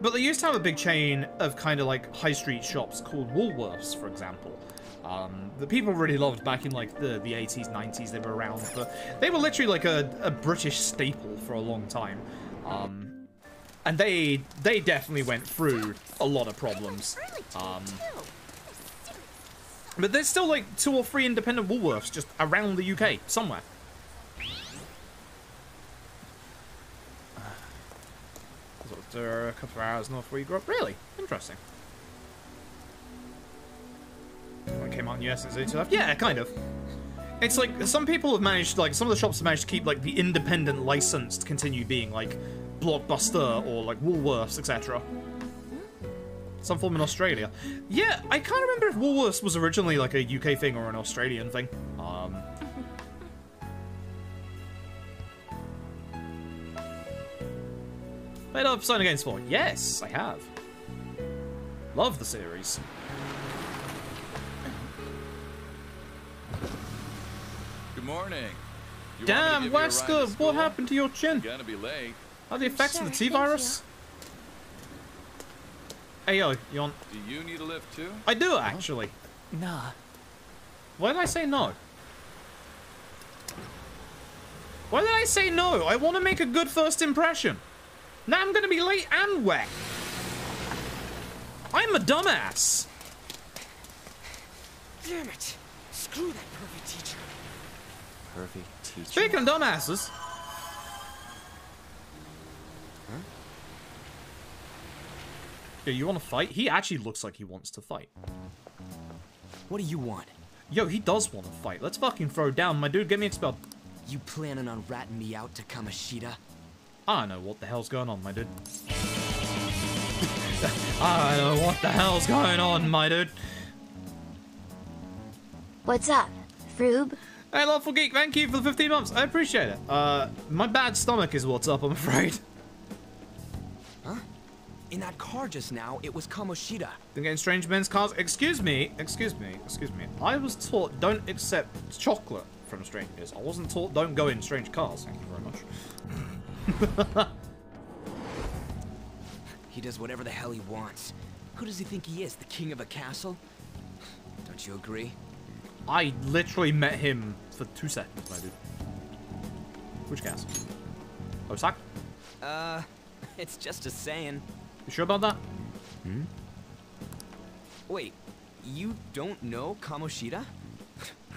but they used to have a big chain of kind of like high street shops called Woolworths, for example. Um, that people really loved back in like the, the 80s, 90s, they were around, but they were literally like a, a British staple for a long time. Um, and they they definitely went through a lot of problems. Um, but there's still like two or three independent Woolworths just around the UK, somewhere. Of, uh, a couple of hours north where you grew up. Really? Interesting. When it came out in US, it's stuff. Yeah, kind of. It's like some people have managed, like some of the shops have managed to keep like the independent license to continue being like Blockbuster or like Woolworths, etc. Some form in Australia. Yeah, I can't remember if Woolworths was originally like a UK thing or an Australian thing. Um, Played up Sign Against 4. Yes, I have. Love the series. Good morning. You want me to Damn, give you a ride what happened to your chin? You're gonna be late. Are the effects Sure, of the T-Virus? Hey yo, you on? Do you need a lift too? I do actually. Nah. Why did I say no? Why did I say no? I want to make a good first impression. Now I'm gonna be late and wet. I'm a dumbass. Damn it! Screw that perfect teacher. Perfect teacher. Speaking of dumbasses. Yeah, you want to fight? He actually looks like he wants to fight. What do you want? Yo, he does want to fight. Let's fucking throw down. My dude, get me expelled. You planning on ratting me out to Kamoshida? I don't know what the hell's going on, my dude. I don't know what the hell's going on, my dude. What's up, Froob? Hey, Lawful Geek, thank you for the 15 months. I appreciate it. Uh, my bad stomach is what's up, I'm afraid. In that car just now, it was Kamoshida. Been getting strange men's cars. Excuse me, excuse me, excuse me. I was taught don't accept chocolate from strangers. I wasn't taught don't go in strange cars. Thank you very much. He does whatever the hell he wants. Who does he think he is, the king of a castle? Don't you agree? I literally met him for two seconds, my dude. Which castle? Osaka? Uh, it's just a saying. You sure about that? Hmm? Wait, you don't know Kamoshida?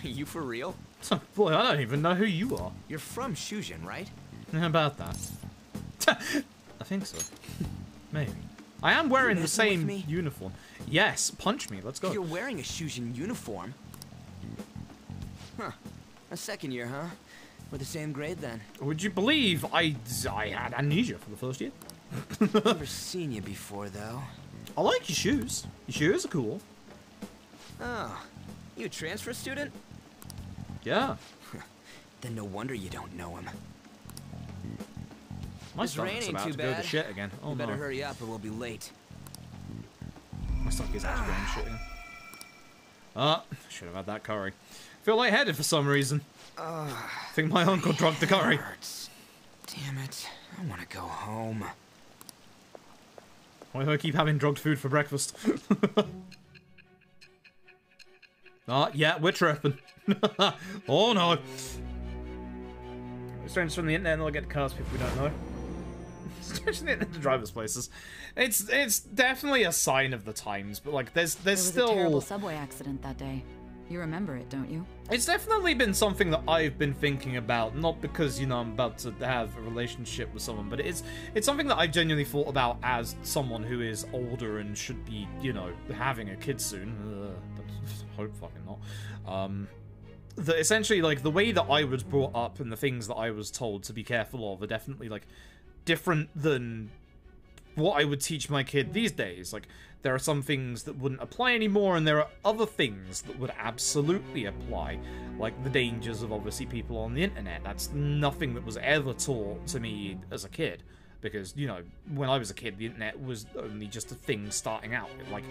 Are you for real? Boy, I don't even know who you are. You're from Shujin, right? How about that? I think so. Maybe. I am wearing the same me? uniform. Yes, punch me. Let's go. You're wearing a Shujin uniform. Huh. A second year, huh? We're the same grade then. Would you believe I I had amnesia for the first year? Never seen you before, though. I like your shoes. Your shoes are cool. Oh, you a transfer student? Yeah. then no wonder you don't know him. My this stomach's about too to go to bad. shit again. Oh you better no. hurry up or we'll be late. My stomach is actually going shit again. Ah, should have had that curry. Feel lightheaded for some reason. I think my uncle drunk the curry. Damn it. I want to go home. Why do I keep having drugged food for breakfast? Ah, yeah, we're tripping. oh no. Strangers from the internet and they'll get cars people we don't know. Strangers from the internet to driver's places. It's it's definitely a sign of the times, but like there's there's There there's was still a terrible subway accident that day. You remember it, don't you? It's definitely been something that I've been thinking about, not because you know I'm about to have a relationship with someone, but it's it's something that I've genuinely thought about as someone who is older and should be, you know, having a kid soon. Ugh, hope fucking not. Um, that essentially like the way that I was brought up and the things that I was told to be careful of are definitely like different than what I would teach my kid these days. Like, there are some things that wouldn't apply anymore, and there are other things that would absolutely apply, like the dangers of obviously people on the internet. That's nothing that was ever taught to me as a kid. Because, you know, when I was a kid, the internet was only just a thing starting out. Like,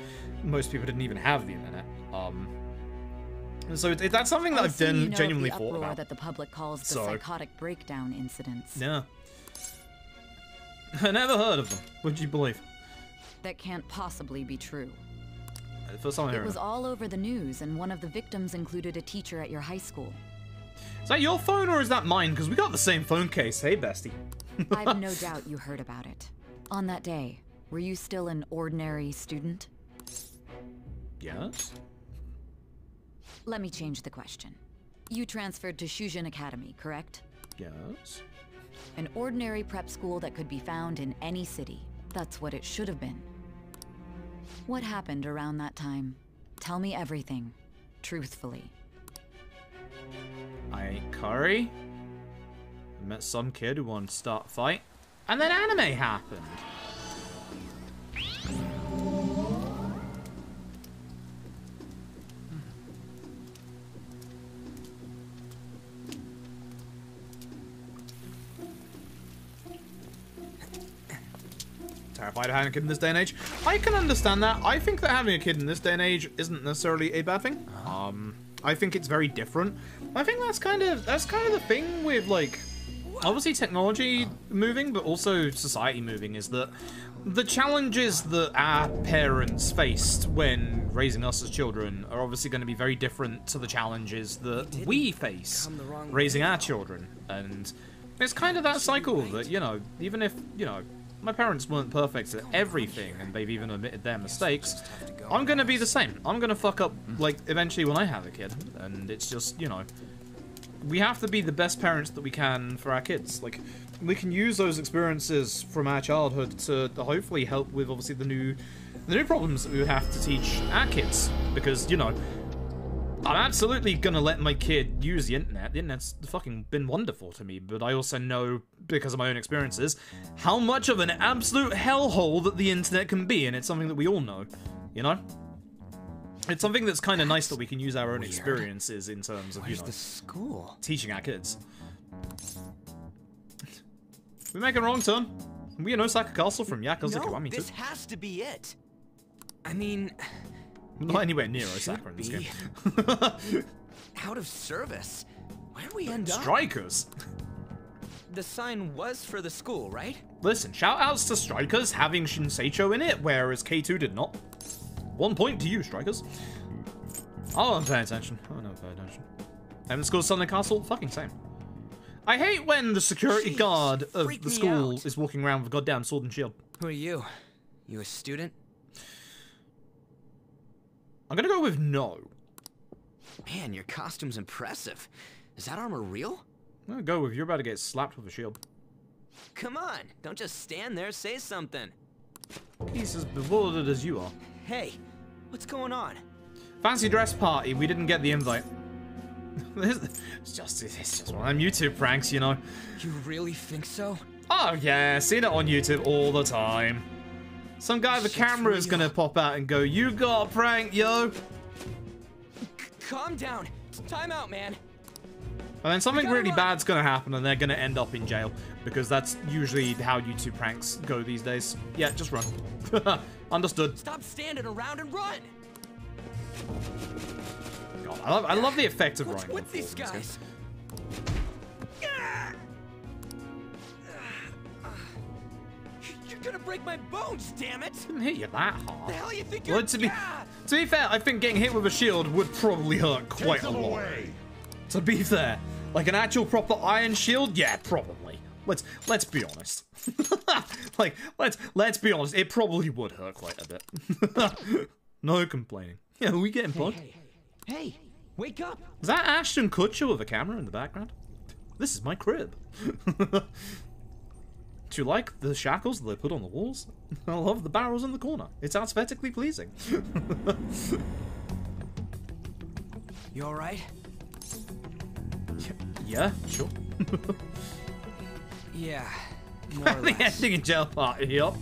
most people didn't even have the internet. Um, so it, it- that's something that I I've done, you know genuinely the thought about. that the public calls the So- psychotic breakdown incidents. Yeah. I never heard of them. Would you believe? That can't possibly be true. It was all over the news, and one of the victims included a teacher at your high school. Is that your phone or is that mine? Because we got the same phone case. Hey, bestie. I've no doubt you heard about it. On that day, were you still an ordinary student? Yes. Let me change the question. You transferred to Shujin Academy, correct? Yes. An ordinary prep school that could be found in any city. That's what it should have been. What happened around that time? Tell me everything. Truthfully. I ate curry. I met some kid who wanted to start a fight. And then anime happened. Terrified of having a kid in this day and age. I can understand that. I think that having a kid in this day and age isn't necessarily a bad thing. Um, I think it's very different. I think that's kind of that's kind of the thing with like obviously technology moving, but also society moving is that the challenges that our parents faced when raising us as children are obviously going to be very different to the challenges that we face raising our children. And it's kind of that cycle that, you know, even if, you know, my parents weren't perfect at everything and they've even admitted their mistakes, I'm to be the same. I'm to fuck up, like, eventually when I have a kid. And it's just, you know, we have to be the best parents that we can for our kids. Like, we can use those experiences from our childhood to, hopefully help with obviously the new, the new problems that we have to teach our kids. Because you know, I'm absolutely gonna let my kid use the internet. The internet's fucking been wonderful to me, but I also know because of my own experiences how much of an absolute hellhole that the internet can be, and it's something that we all know. You know. It's something that's kind of nice that we can use our own experiences in terms of, you know, the school? teaching our kids. We make a wrong turn. We are in Osaka Castle from Yakuza no, Kiwami this too. has to be it. I mean, Not anywhere near Osaka in this game. out of service. Where'd we end up? Strikers. The sign was for the school, right? Listen, shout outs to Strikers having Shinseicho in it, whereas K2 did not. One point to you, Strikers. Oh, I'm paying attention. Oh, no, pay attention. And the school's Southern Castle? Fucking same. I hate when the security Jeez, guard of the school out. is walking around with a goddamn sword and shield. Who are you? You a student? I'm gonna go with no. Man, your costume's impressive. Is that armor real? I'm gonna go with you're about to get slapped with a shield. Come on, don't just stand there, say something. He's as bewildered as you are. Hey, what's going on? Fancy dress party, we didn't get the invite. it's just it's just one of them YouTube pranks, you know. You really think so? Oh yeah, seen it on YouTube all the time. Some guy with a camera is gonna pop out and go, "You got a prank, yo!" Calm down. Time out, man. And then something really bad's gonna happen, and they're gonna end up in jail because that's usually how YouTube pranks go these days. Yeah, just run. Understood. Stop standing around and run. God, I love, I love the effect of What's running. with these guys? Gonna break my bones, damn it! Didn't hit you that hard. The hell you think you're? To be, to be fair, I think getting hit with a shield would probably hurt quite a them lot. away. To be fair, like an actual proper iron shield, yeah, probably. Let's let's be honest. like let's let's be honest, it probably would hurt quite a bit. no complaining. Yeah, are we getting punched? Hey, wake up! Is that Ashton Kutcher with a camera in the background? This is my crib. Do you like the shackles that they put on the walls? I love the barrels in the corner. It's aesthetically pleasing. You all right? yeah, sure. Yeah, the ending in jail part, yup.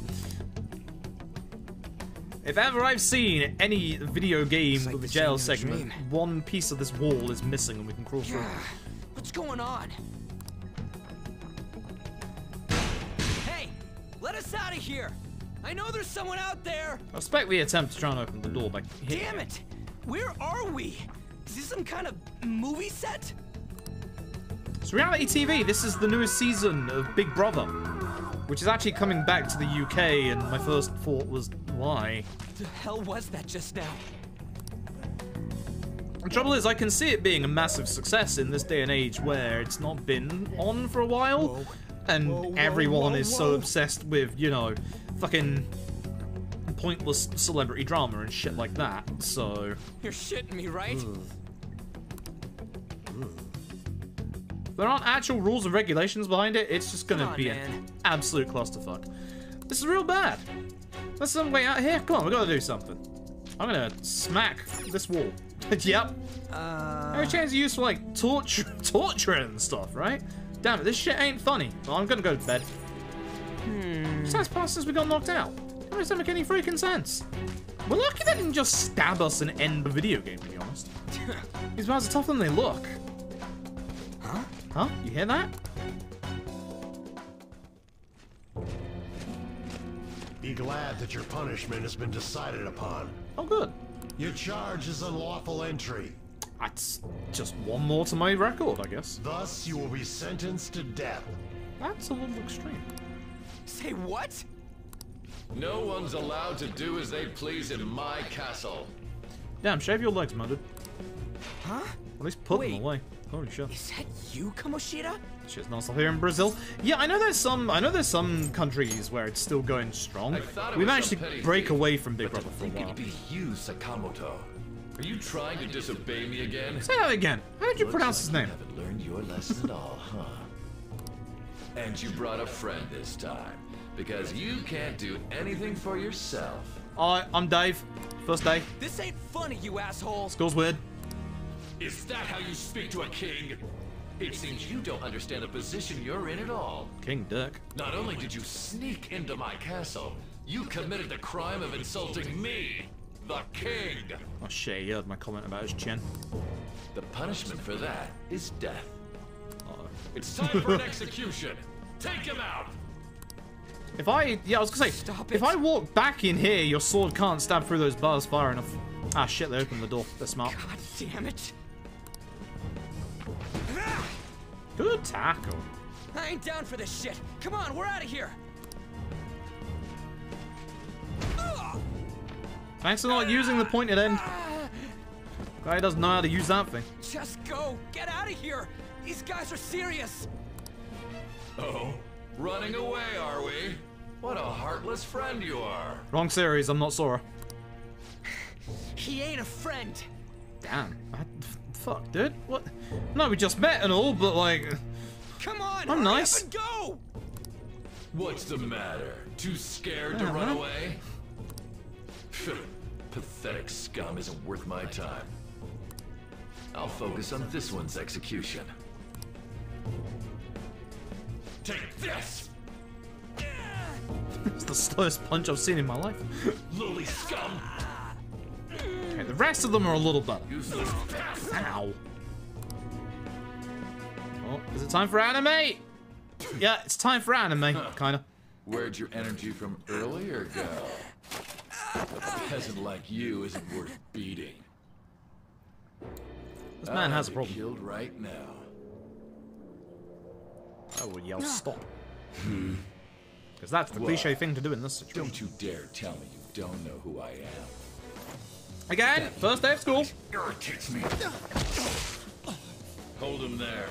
If ever I've seen any video game with a jail segment, one piece of this wall is missing and we can crawl through. What's going on? Let us out of here! I know there's someone out there! I respect the attempt to try and open the door by hitting Damn it! Where are we? Is this some kind of movie set? It's reality TV. This is the newest season of Big Brother, which is actually coming back to the UK. And my first thought was, why? The hell was that just now? The trouble is, I can see it being a massive success in this day and age where it's not been on for a while, and everyone is so obsessed with, you know, fucking pointless celebrity drama and shit like that. So. You're shitting me, right? There aren't actual rules and regulations behind it. It's just gonna on, be man. an absolute clusterfuck. This is real bad. There's some way out here. Come on, we gotta do something. I'm gonna smack this wall. yep. Uh, Every chance used for like torture, torture and stuff, right? Damn it, this shit ain't funny. Well, I'm gonna go to bed. Hmm. Just has passed since we got knocked out. That doesn't make any freaking sense. We're lucky they didn't just stab us and end the video game, to be honest. These bars are tougher than they look. Huh? Huh? You hear that? Be glad that your punishment has been decided upon. Oh, good. Your charge is unlawful entry. That's just one more to my record, I guess. Thus, you will be sentenced to death. That's a little extreme. Say what? No one's allowed to do as they please in my castle. Damn, shave your legs, man, dude. Huh? At least put them away. Holy shit. Is that you, Kamoshida? Shit's not still here in Brazil. Yeah, I know there's some. I know there's some countries where it's still going strong. I thought it We was managed to break thief, away from Big Brother for a think while. it'd be you, Sakamoto. Are you trying to disobey me again? Say that again. How did you Looks pronounce like his you name? haven't learned your lesson at all, huh? And you brought a friend this time, because you can't do anything for yourself. Alright, I'm Dave. First day. This ain't funny, you asshole. School's weird. Is that how you speak to a king? It seems you don't understand the position you're in at all. King Dirk. Not only did you sneak into my castle, you committed the crime of insulting me, the king. Oh shit, you heard my comment about his chin. The punishment for that is death. Uh-oh. It's time for an execution. Take him out. If I, yeah, I was gonna say, Stop if I walk back in here, your sword can't stab through those bars far enough. Ah, shit, they opened the door. They're smart. God damn it. Good tackle. I ain't down for this shit. Come on, we're out of here. Thanks for not using the pointed end. Guy doesn't know how to use that thing. Just go. Get out of here. These guys are serious. Oh, running away, are we? What a heartless friend you are. Wrong series, I'm not Sora. He ain't a friend. Damn. I, fuck, dude. What? No, we just met and all, but like. Come on. I'm nice. Go. What's the matter? Too scared to Uh-huh. run away? Pathetic scum isn't worth my time. I'll focus on this one's execution. Take this! it's the slowest punch I've seen in my life. Lily scum! Okay, the rest of them are a little better. Ow. Oh, is it time for anime? Yeah, it's time for anime, kinda. Where'd your energy from earlier go? A peasant like you isn't worth beating. This man I'll has a be problem. Killed right now. I will yell ah. stop. Hmm. Because that's the cliche thing to do in this situation. Don't you dare tell me you don't know who I am. Again, first day of school. Irritates me. Hold him there.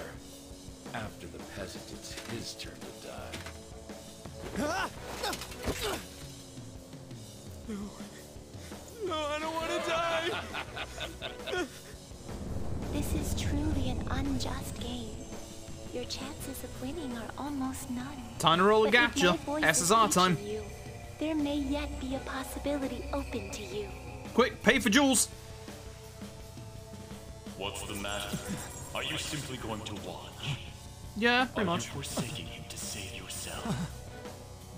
After the peasant, it's his turn to die. Ah. No, I don't want to die! This is truly an unjust game. Your chances of winning are almost none. Time to roll a But gacha. voice SSR time. reaching You, there may yet be a possibility open to you. Quick, pay for jewels. What's the matter? Are you simply going to watch? Yeah, Are pretty much. you forsaking him to save yourself?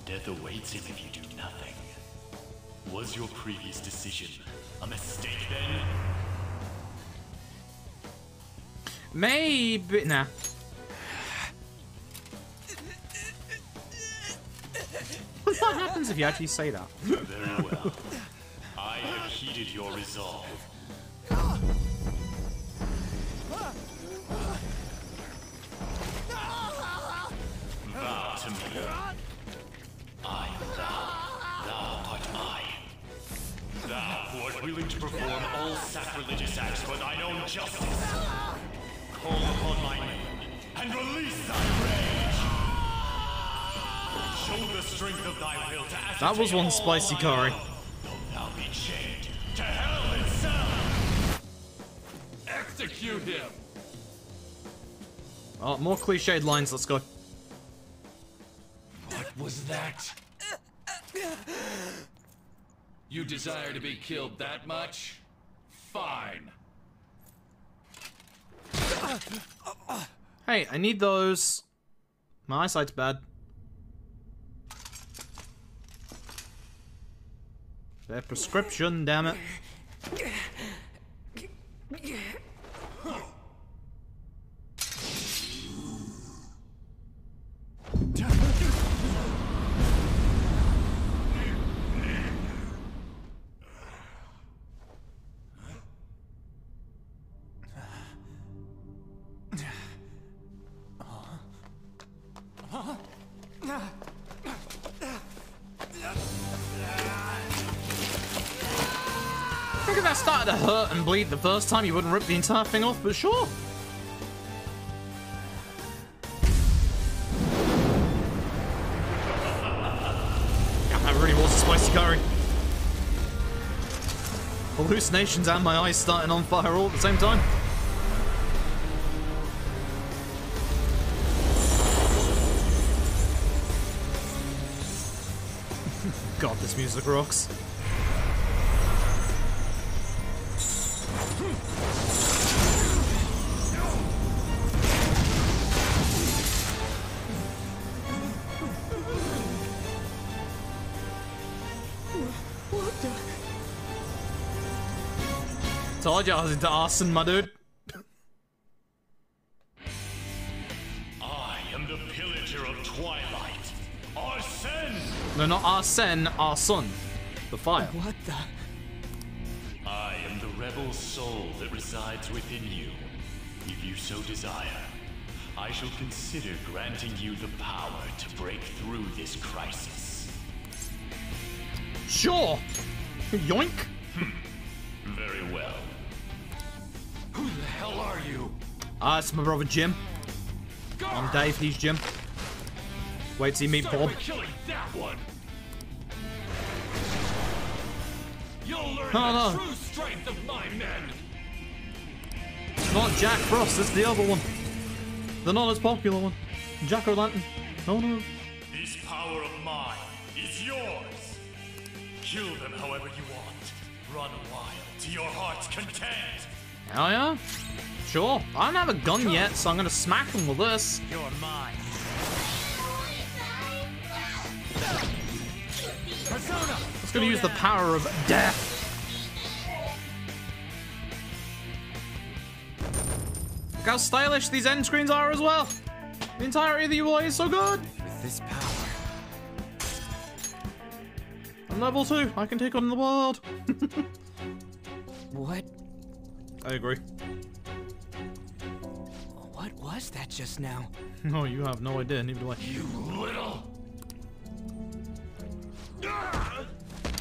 Death awaits him if you do nothing. Was your previous decision a mistake then? Maybe. Nah. what happens if you actually say that? Very well. I have heeded your resolve. Vow to me. I am thou. Thou art I. Thou who art willing to perform all sacrilegious acts for thine own justice. Call upon my name and release thy rage. Show the strength of thy will to That was one spicy curry. I know, though thou be chained to hell itself. Execute him! Oh, more cliched lines. Let's go. What was that? You desire to be killed that much? Fine. Hey, I need those. My eyesight's bad. Their prescription, damn it. Bleed the first time, you wouldn't rip the entire thing off, but sure. Really was spicy curry. Hallucinations and my eyes starting on fire all at the same time. God, this music rocks. Told you I was oh, into arson, my dude. I am the pillager of twilight. Arsene! No, not Arsene, our son. The fire. What the? I am the rebel soul that resides within you. If you so desire, I shall consider granting you the power to break through this crisis. Sure. Yoink. Hmm. Very well. Who the hell are you? Ah, it's my brother Jim. I'm Dave, he's Jim. Wait till you meet Bob. by killing that one. You'll learn Oh, the no. true strength of my men. It's not Jack Frost, it's the other one. The not as popular one. Jack O'Lantern. Oh no. This power of mine is yours. Kill them however you want. Run wild to your heart's content. Hell yeah. Sure. I don't have a gun yet, so I'm gonna smack them with this. You're mine. Persona. It's gonna use the power of death. Look how stylish these end screens are as well. The entirety of the UI is so good. With this power. I'm level two. I can take on the world. What? I agree. What was that just now? No, oh, you have no idea. Neither do I. You little.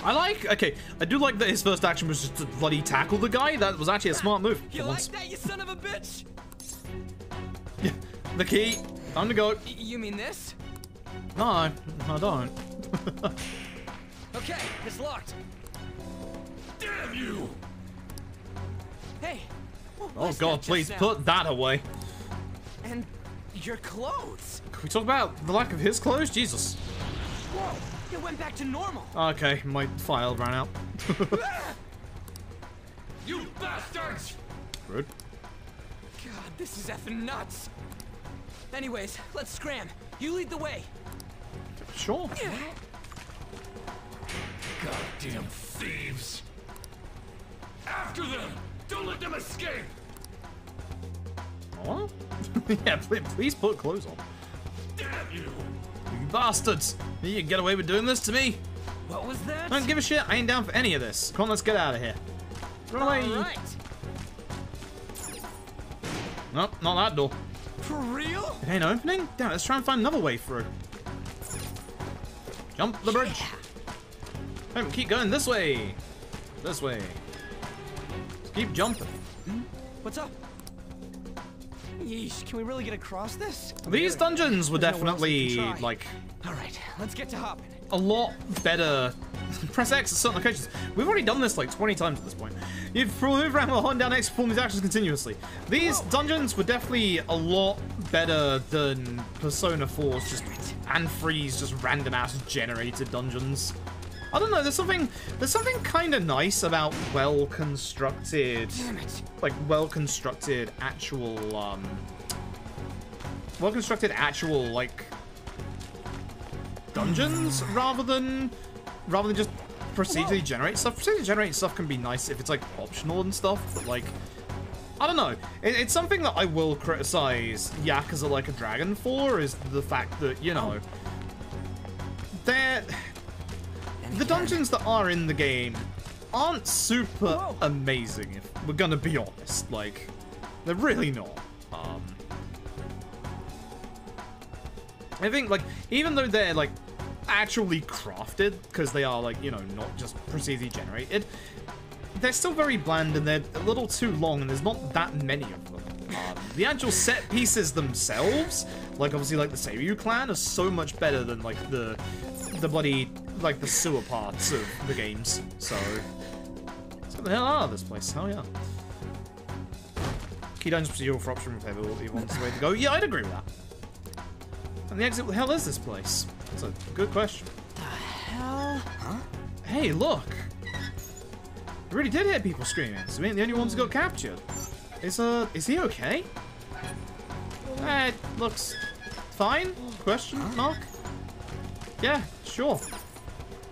I like. Okay, I do like that his first action was just to bloody tackle the guy. That was actually a smart move. You like once. that, you son of a bitch? The key. Time to go. You mean this? No, I don't. Okay, it's locked. Damn you! Hey. oh god, please put that away. And your clothes. Can we talk about the lack of his clothes? Jesus. Whoa! It went back to normal. Okay, my file ran out. You bastards! Rude. God, this is effing nuts. Anyways, let's scram. You lead the way. Sure. Goddamn thieves! After them! Don't let them escape! What? yeah, please, please put clothes on. Damn you! You bastards! You can get away with doing this to me. What was that? Don't give a shit. I ain't down for any of this. Come on, let's get out of here. Run away. Right. Nope, not that door. For real? It ain't opening? Damn, let's try and find another way through. Jump the bridge. Hey, keep going this way. This way. Keep jumping. What's up? Yeesh, can we really get across this? These dungeons were There's nowhere else we definitely, like, All right, let's get to hopping. a lot better. Press X at certain locations. We've already done this like 20 times at this point. You've moved around while holding down X to perform these actions continuously. These dungeons were definitely a lot better than Persona 4's just and 3's just random ass generated dungeons. I don't know. There's something. There's something kind of nice about well constructed, like well constructed actual, um, well constructed actual like dungeons rather than rather than just procedurally generate stuff. Procedurally generate stuff can be nice if it's like optional and stuff, but like I don't know. It, it's something that I will criticize Yakuza Like a Dragon for is the fact that you know they're the dungeons that are in the game aren't super amazing. If we're gonna be honest, like they're really not. Um, I think like even though they're like actually crafted because they are like you know not just procedurally generated, they're still very bland and they're a little too long and there's not that many of them. Um, the actual set pieces themselves, like obviously like the Seiryu clan, are so much better than like the the bloody like the sewer parts of the games. So let's the hell of this place. Hell yeah. Key dungeon procedural for option if everyone wants the way to go. Yeah, I'd agree with that. And the exit, what the hell is this place? That's a good question. The hell? Huh? Hey, look! We really did hear people screaming, so we ain't the only ones who got captured. Is, uh, is he okay? Eh, looks fine? Question mark? Yeah, sure.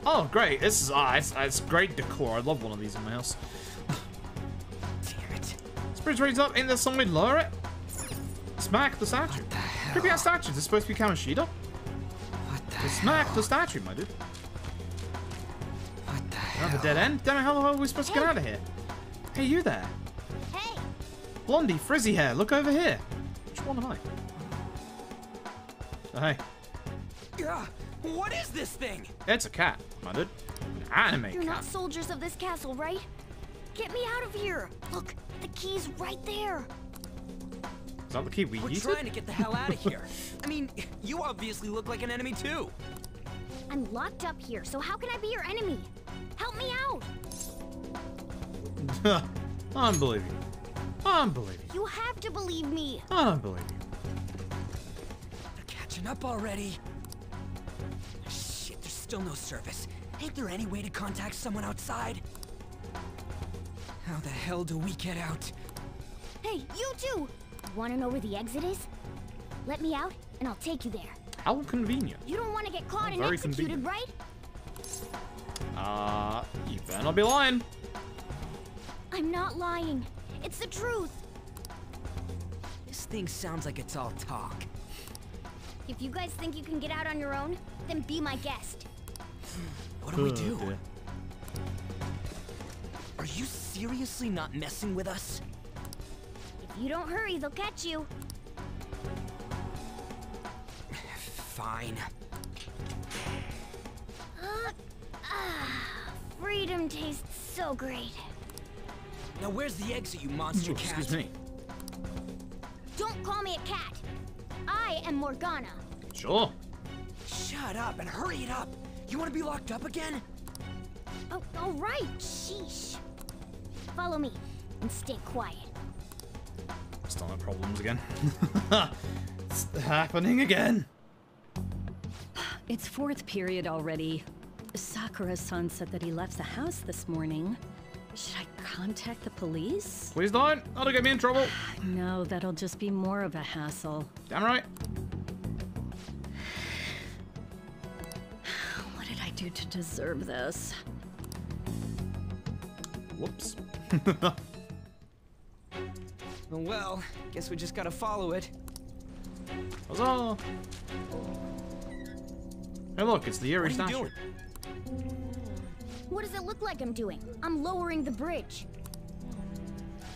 Oh, great. This is, ah, it's, it's great decor. I'd love one of these in my house. Damn it. Spirit raised up. Ain't there some way to lower it? Smack the statue. What the hell? Creepy ass statue. Is this supposed to be Kamoshida? What the hell? Smack the statue, my dude. What the hell? Another dead end? Damn it, how the hell are we supposed to get out of here? Hey, you there. Hey, Blondie, frizzy hair, look over here. Which one am I? Oh, hey, Ugh, what is this thing? it's a cat, my dude. An anime you're cat. not soldiers of this castle, right? Get me out of here! Look, the key's right there. Is that the key we We're used? trying to get the hell out of here. I mean, you obviously look like an enemy too. I'm locked up here, so how can I be your enemy? Help me out! I don't believe you. I don't believe you. You have to believe me. I don't believe you. They're catching up already. Shit, there's still no service. Ain't there any way to contact someone outside? How the hell do we get out? Hey, you too! Wanna know where the exit is? Let me out, and I'll take you there. How convenient. You don't want to get caught Oh, and very executed, convenient. right? Uh, you better not be lying. I'm not lying. It's the truth. This thing sounds like it's all talk. If you guys think you can get out on your own, then be my guest. What do we do? dear. Are you seriously not messing with us? If you don't hurry, they'll catch you. Fine. Uh, ah, freedom tastes so great. Now where's the exit, you monster cat? Excuse me. Don't call me a cat. I am Morgana. Sure. Shut up and hurry it up. You want to be locked up again? Oh, all right. Sheesh. Follow me and stay quiet. Still no problems again. it's happening again. It's fourth period already. Sakura-san said that he left the house this morning. Should I contact the police? Please don't. That'll get me in trouble. No, that'll just be more of a hassle. Damn right. Do to deserve this? Whoops. Oh, well, guess we just gotta follow it. Huzzah! Hey, look, it's the Eerie What statue. doing? What does it look like I'm doing? I'm lowering the bridge.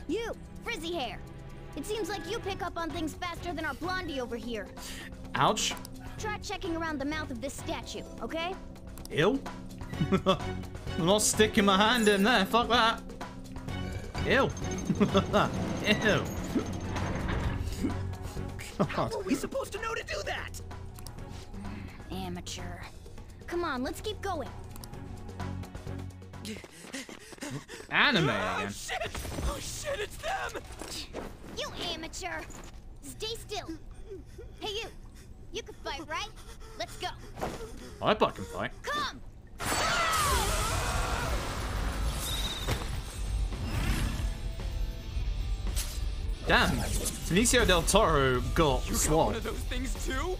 You, frizzy hair. It seems like you pick up on things faster than our blondie over here. Ouch. Try checking around the mouth of this statue, okay? Ew. I'm not sticking my hand in there. Fuck that. Ew. Ew. How God. were we supposed to know to do that? Amateur. Come on, let's keep going. Anime Oh shit! Oh shit, it's them! You amateur! Stay still. Hey, you. You can fight, right? Let's go. I bet I can fight. Come! Damn. Benicio del Toro got One swallowed. of those things too?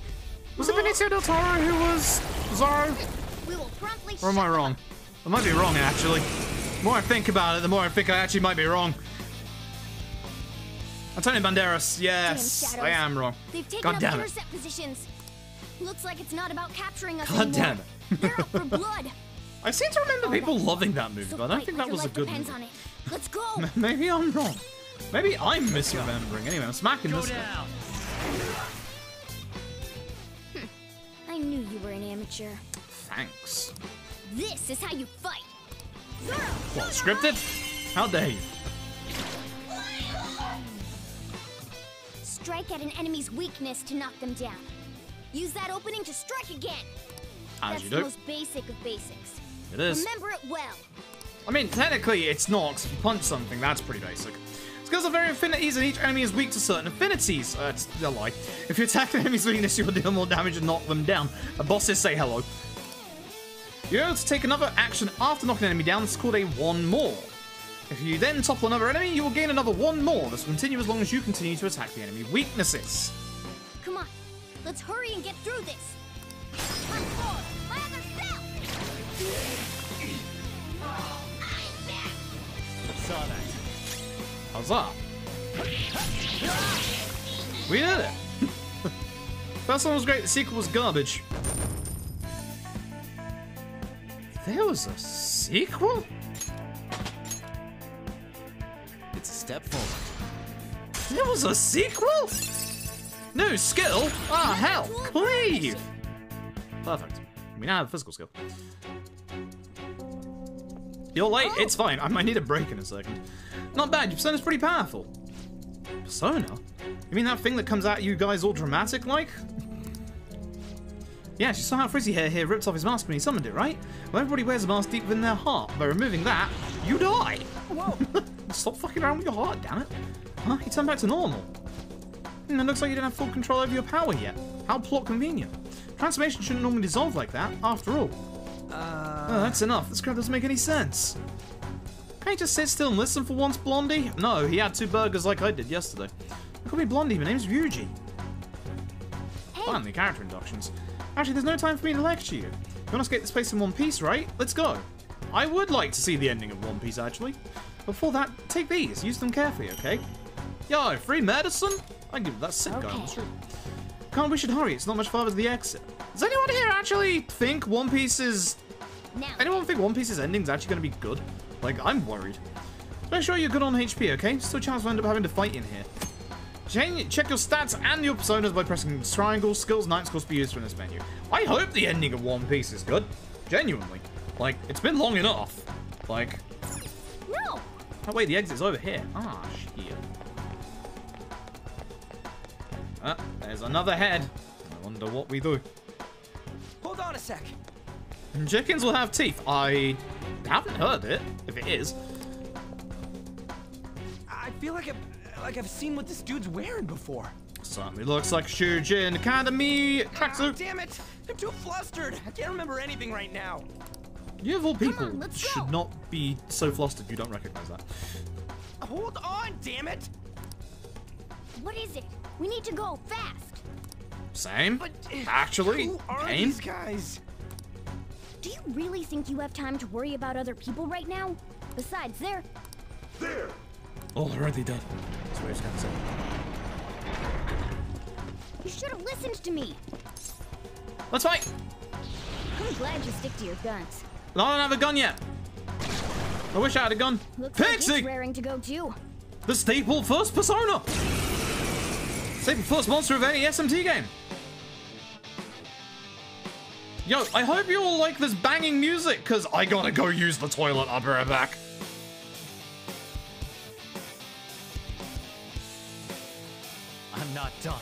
Was it Benicio del Toro who was Zorro? We will promptly Or am I wrong? I might be wrong, actually. The more I think about it, the more I think I actually might be wrong. Antonio Banderas, yes, I am wrong. They've taken God up damn it. Intercept. Looks like it's not about capturing us God anymore. damn it. They're out for blood. I seem to remember people loving that movie, So but I don't think that was a good depends movie. on it. Let's go. Maybe I'm wrong. Maybe I'm misremembering. Anyway, I'm smacking Go this guy. down. Hmm. I knew you were an amateur. Thanks. This is how you fight. What, scripted? How dare you? Strike at an enemy's weakness to knock them down. Use that opening to strike again. As That's you the most basic of basics. It is. Remember it well. I mean, technically it's not, 'cause if you punch something, that's pretty basic. Skills are very affinities, and each enemy is weak to certain affinities. Uh, it's a lie. If you attack an enemy's weakness, you will deal more damage and knock them down. Uh, bosses say hello. You're able to take another action after knocking an enemy down. It's called a one more. If you then topple another enemy, you will gain another one more. This will continue as long as you continue to attack the enemy weaknesses. Come on. Let's hurry and get through this. Forward. My other self. Saw that. Huzzah! We did it! First one was great, the sequel was garbage. There was a sequel? It's a step forward. There was a sequel? New skill? Ah, hell, please! Perfect. We now have physical skill. You're late, it's fine. I might need a break in a second. Not bad, your persona's pretty powerful. Persona? You mean that thing that comes at you guys all dramatic like? yeah, she saw how Frizzy Hair here ripped off his mask when he summoned it, right? Well, everybody wears a mask deep within their heart. By removing that, you die! Whoa! Stop fucking around with your heart, damn it. Huh? He turned back to normal. Hmm, it looks like you don't have full control over your power yet. How plot convenient. Transformation shouldn't normally dissolve like that, after all. Uh, Oh, that's enough. This crap doesn't make any sense. Can't you just sit still and listen for once, Blondie? No, he had two burgers like I did yesterday. Call me Blondie, my name's Ryuji. Finally, character inductions. Actually, there's no time for me to lecture you. You want to escape this place in one piece, right? Let's go. I would like to see the ending of One Piece, actually. Before that, take these. Use them carefully, okay? Yo, free medicine? I give that sick guy on the street. Can't we should hurry? It's not much farther to the exit. Does anyone here actually think One Piece is... Anyone think One Piece's ending's actually going to be good? Like, I'm worried. Make sure you're good on HP, okay? Still a chance we'll end up having to fight in here. Change, check your stats and your personas by pressing triangle. Skills, night skills be used from this menu. I hope the ending of One Piece is good. Genuinely. Like, it's been long enough. Like... No! Oh, wait, the exit's over here. Ah, shit. Ah, there's another head. I wonder what we do. Hold on a sec. And chickens will have teeth. I haven't heard it, if it is. I feel like I've, like I've seen what this dude's wearing before. Certainly looks like Shujin Academy tracksuit. Ah, damn it! I'm too flustered. I can't remember anything right now. You of all people should not be so flustered you don't recognize that. Hold on, damn it! What is it? We need to go fast. Same. But eh, Actually, who are game. these guys? Do you really think you have time to worry about other people right now? Besides, they're... There! Already dead. That's what I was gonna say. You should have listened to me. Let's fight! I'm glad you stick to your guns. I don't have a gun yet. I wish I had a gun. Looks like Pixie! it's raring to go too. The staple first persona! Staple first monster of any SMT game. Yo, I hope you all like this banging music, because I gotta go use the toilet. I'll be right back. I'm not done.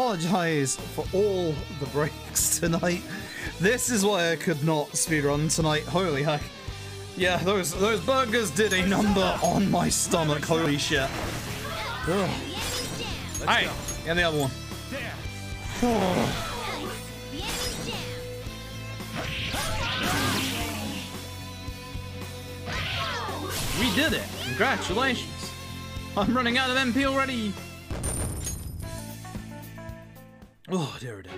Apologize for all the breaks tonight. This is why I could not speedrun tonight. Holy heck. Yeah, those those burgers did a number on my stomach. Holy shit. Ugh. Hey, and the other one. We did it! Congratulations! I'm running out of MP already! Oh, dear, dear.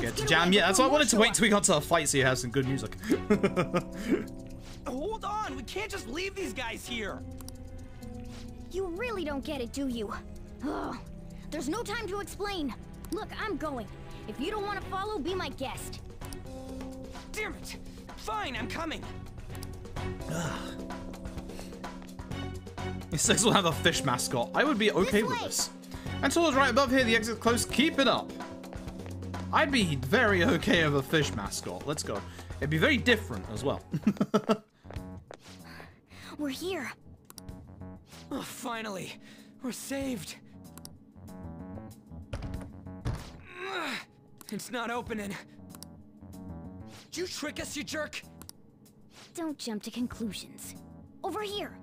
Get to jam. Yeah, that's why I wanted to wait till we got to the fight so you have some good music. Hold on, we can't just leave these guys here. You really don't get it, do you? Ugh. There's no time to explain. Look, I'm going. If you don't want to follow, be my guest. Damn it! Fine, I'm coming. He says we'll have a fish mascot. I would be okay with this. And towards right above here, the exit's close. Keep it up. I'd be very okay with a fish mascot. Let's go. It'd be very different as well. We're here. Oh, finally, we're saved. It's not opening. Did you trick us, you jerk? Don't jump to conclusions. Over here.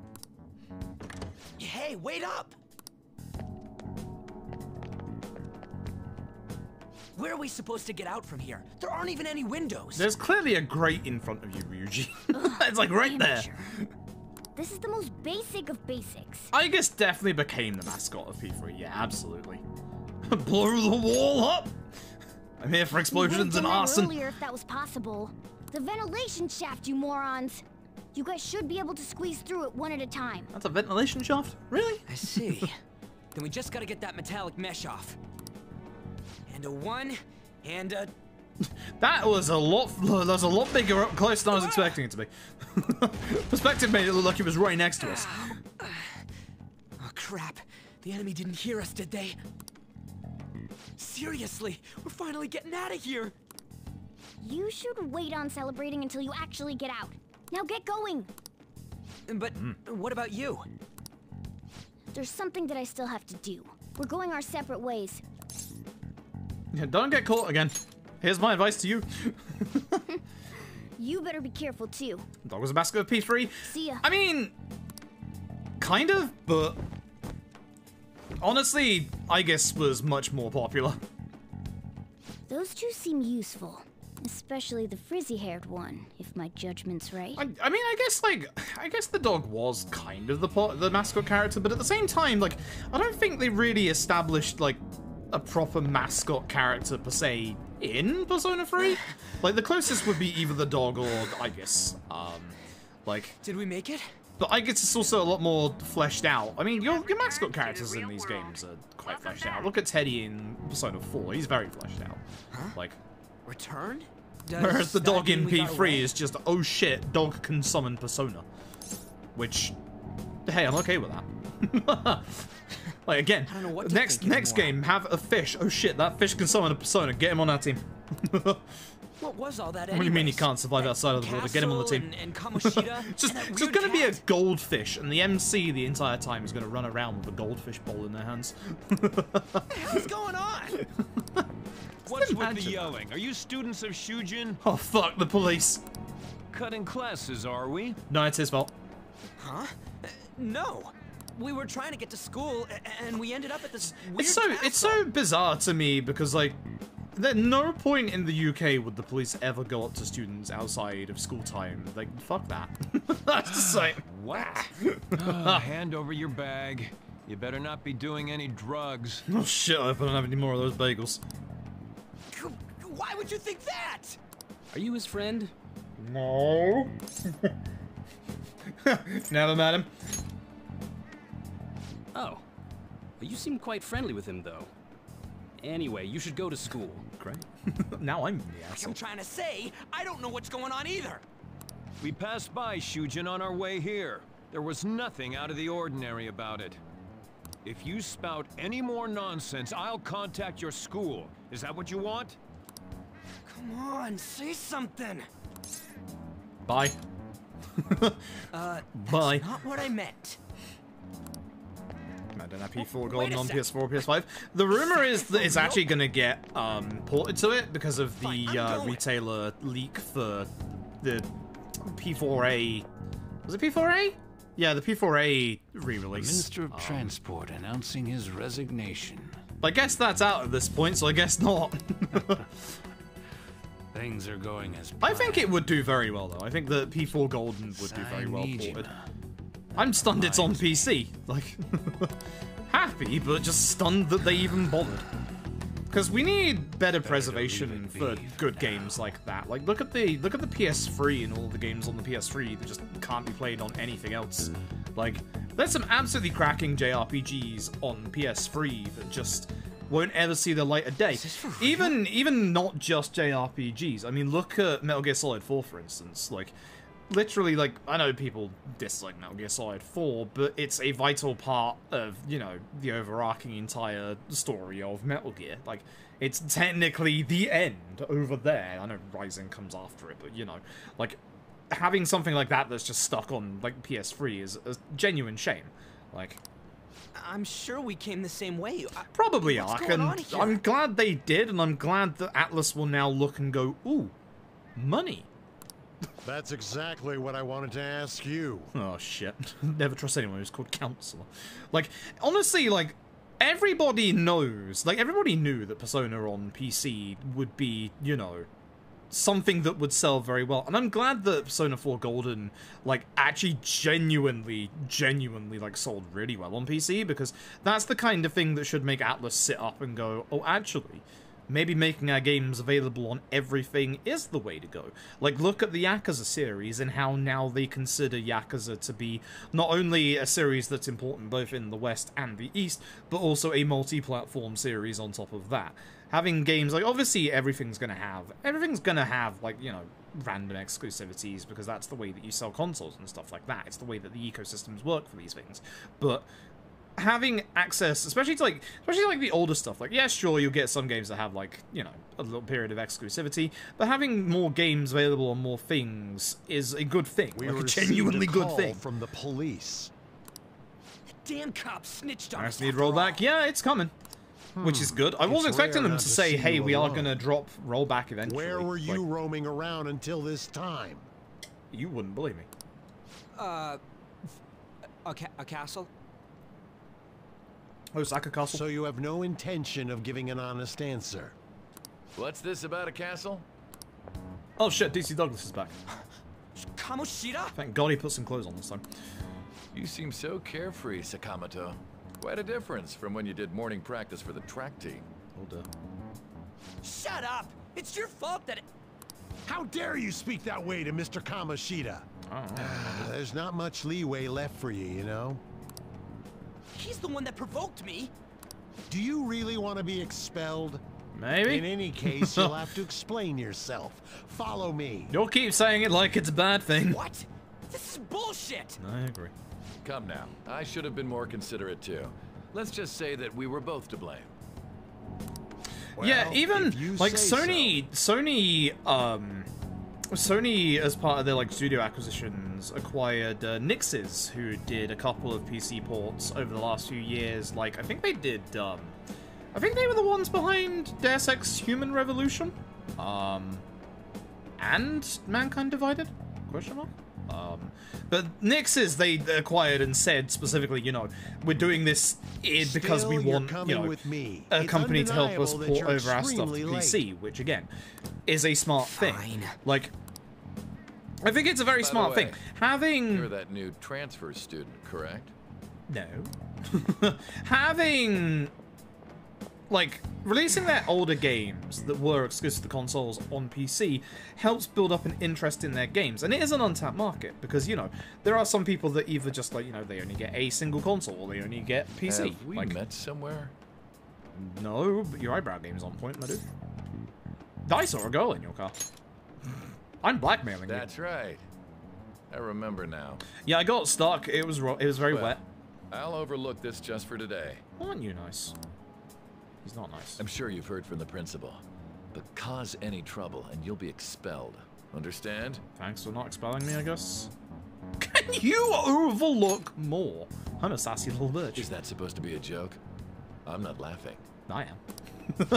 Hey, wait up! Where are we supposed to get out from here? There aren't even any windows. There's clearly a grate in front of you, Ryuji. it's like right there. This is the most basic of basics. I guess definitely became the mascot of P3. Yeah, absolutely. Blow the wall up! I'm here for We explosions would've and done that arson. Earlier, if that was possible. The ventilation shaft, you morons. You guys should be able to squeeze through it one at a time. That's a ventilation shaft? Really? I see. then we just gotta get that metallic mesh off. And a one, and a... That was a lot. That was a lot bigger up close than I was expecting it to be. Perspective made it look like it was right next to us. Oh, crap. The enemy didn't hear us, did they? Seriously, we're finally getting out of here. You should wait on celebrating until you actually get out. Now get going. But hmm. what about you? There's something that I still have to do. We're going our separate ways. Yeah, don't get caught again. Here's my advice to you. You better be careful too. Dog was a mascot of P3. See ya. I mean, kind of, but honestly, I guess was much more popular. Those two seem useful. Especially the frizzy-haired one, if my judgment's right. I, I mean, I guess like, I guess the dog was kind of the the mascot character, but at the same time, like, I don't think they really established like a proper mascot character per se in Persona 3. like, the closest would be either the dog or, I guess, um, like. Did we make it? But I guess it's also a lot more fleshed out. I mean, your, your mascot characters in these games are quite fleshed out. Look at Teddy in Persona 4. He's very fleshed out. Like, Returned? Whereas the dog in mean we got P3 is just, oh shit, dog can summon Persona. Which, hey, I'm okay with that. like, again, I don't know what to next think next anymore. game, have a fish. Oh shit, that fish can summon a Persona. Get him on our team. What was all that What do you mean he can't survive outside of the water? Get him on the team. And, and Kamoshida? It's just, and that it's weird going to be a goldfish, and the MC the entire time is going to run around with a goldfish bowl in their hands. What's going on? What's with the yelling? Are you students of Shujin? oh fuck, the police. Cutting classes, are we? No, it's his fault. Huh? Uh, No. We were trying to get to school, and we ended up at this weird It's so castle. it's so bizarre to me because like at no point in the UK would the police ever go up to students outside of school time. Like fuck that. That's just like What? Ah, hand over your bag. You better not be doing any drugs. oh shit! I I don't have any more of those bagels. Why would you think that? Are you his friend? No. Never met him. Oh. You seem quite friendly with him, though. Anyway, you should go to school. Great. now I'm the asshole. I'm trying to say, I don't know what's going on either. We passed by Shujin on our way here. There was nothing out of the ordinary about it. If you spout any more nonsense, I'll contact your school. Is that what you want? Come on, say something. Bye. Uh, Bye. not what I meant. I don't have P4 wait Golden on sec. PS4, PS5. The rumor is that it's actually going to get um, ported to it because of the uh, retailer leak for the P4A. Was it P4A? Yeah, the P4A re-release. Minister of Um, Transport announcing his resignation. I guess that's out at this point, so I guess not. Things are going as I think it would do very well, though. I think the P4 Golden would do very well Saimijima. ported. I'm stunned it's on PC. Like, happy, but just stunned that they even bothered. Because we need better preservation for good games like that. Like, look at the look at the PS3 and all the games on the PS3 that just can't be played on anything else. Like, there's some absolutely cracking JRPGs on PS3 that just won't ever see the light of day. Even even not just JRPGs. I mean, look at Metal Gear Solid 4, for instance. Like, literally, like, I know people dislike Metal Gear Solid 4, but it's a vital part of, you know, the overarching entire story of Metal Gear. Like, it's technically the end over there. I know Rising comes after it, but, you know, like, having something like that that's just stuck on, like, PS3 is a genuine shame. Like, I'm sure we came the same way. I- Probably Ark, and? I'm glad they did, and I'm glad that Atlus will now look and go, ooh, money. That's exactly what I wanted to ask you. Oh shit. Never trust anyone who's called counselor. Like, honestly, like, everybody knows, like, everybody knew that Persona on PC would be, you know, something that would sell very well. And I'm glad that Persona 4 Golden, like, actually genuinely, genuinely, like, sold really well on PC, because that's the kind of thing that should make Atlus sit up and go, oh, actually, maybe making our games available on everything is the way to go. Like, look at the Yakuza series and how now they consider Yakuza to be not only a series that's important both in the West and the East, but also a multi-platform series on top of that. Having games like obviously everything's gonna have everything's gonna have like you know random exclusivities because that's the way that you sell consoles and stuff like that. It's the way that the ecosystems work for these things. But having access, especially to like, especially like the older stuff, like yeah, sure, you'll get some games that have like you know a little period of exclusivity, but having more games available on more things is a good thing, We like a genuinely a good call thing. from the police. Damn cop snitched on I us. need rollback. Yeah, it's coming. Which is good. I was It's expecting them to to say, "Hey, you we are gonna drop rollback eventually." Where were you Like, roaming around until this time? you wouldn't believe me. Uh, a, ca- a castle? Oh, Osaka Castle. So you have no intention of giving an honest answer. What's this about a castle? Oh shit, DC Douglas is back. Kamoshida? Thank God he put some clothes on this time. You seem so carefree, Sakamoto. Quite a difference from when you did morning practice for the track team. Oh dear. Shut up! It's your fault that. How dare you speak that way to Mr. Kamoshida? There's not much leeway left for you, you know? He's the one that provoked me. Do you really want to be expelled? Maybe. In any case, you'll have to explain yourself. Follow me. You'll keep saying it like it's a bad thing. What? This is bullshit! I agree. Come now. I should have been more considerate too. Let's just say that we were both to blame. yeah, even like say Sony, Sony, um, Sony as part of their like studio acquisitions acquired uh, Nixxes, who did a couple of PC ports over the last few years. Like I think they did, um, I think they were the ones behind Deus Ex: Human Revolution, um, and Mankind Divided? Question mark. Um, but Nixxes they acquired and said specifically, you know, we're doing this i- because we Still, you're want, you know, with me. a It's company to help us port over our stuff to extremely PC, which again is a smart thing. Like, I think it's a very By smart way, thing. Having You're that new transfer student, correct? no, having like releasing their older games that were exclusive to consoles on PC helps build up an interest in their games, and it is an untapped market because you know there are some people that either just like you know they only get a single console or they only get PC. Have we like, met somewhere? no, but your eyebrow game's on point, my dude. I saw a girl in your car. I'm blackmailing you. That's right. I remember now. Yeah, I got stuck. It was it was very Well, wet. I'll overlook this just for today. Aren't you nice? He's not nice. I'm sure you've heard from the principal. But cause any trouble and you'll be expelled. Understand? Thanks for not expelling me, I guess. Can you overlook more? I'm a sassy little bitch. Is that supposed to be a joke? I'm not laughing. I am.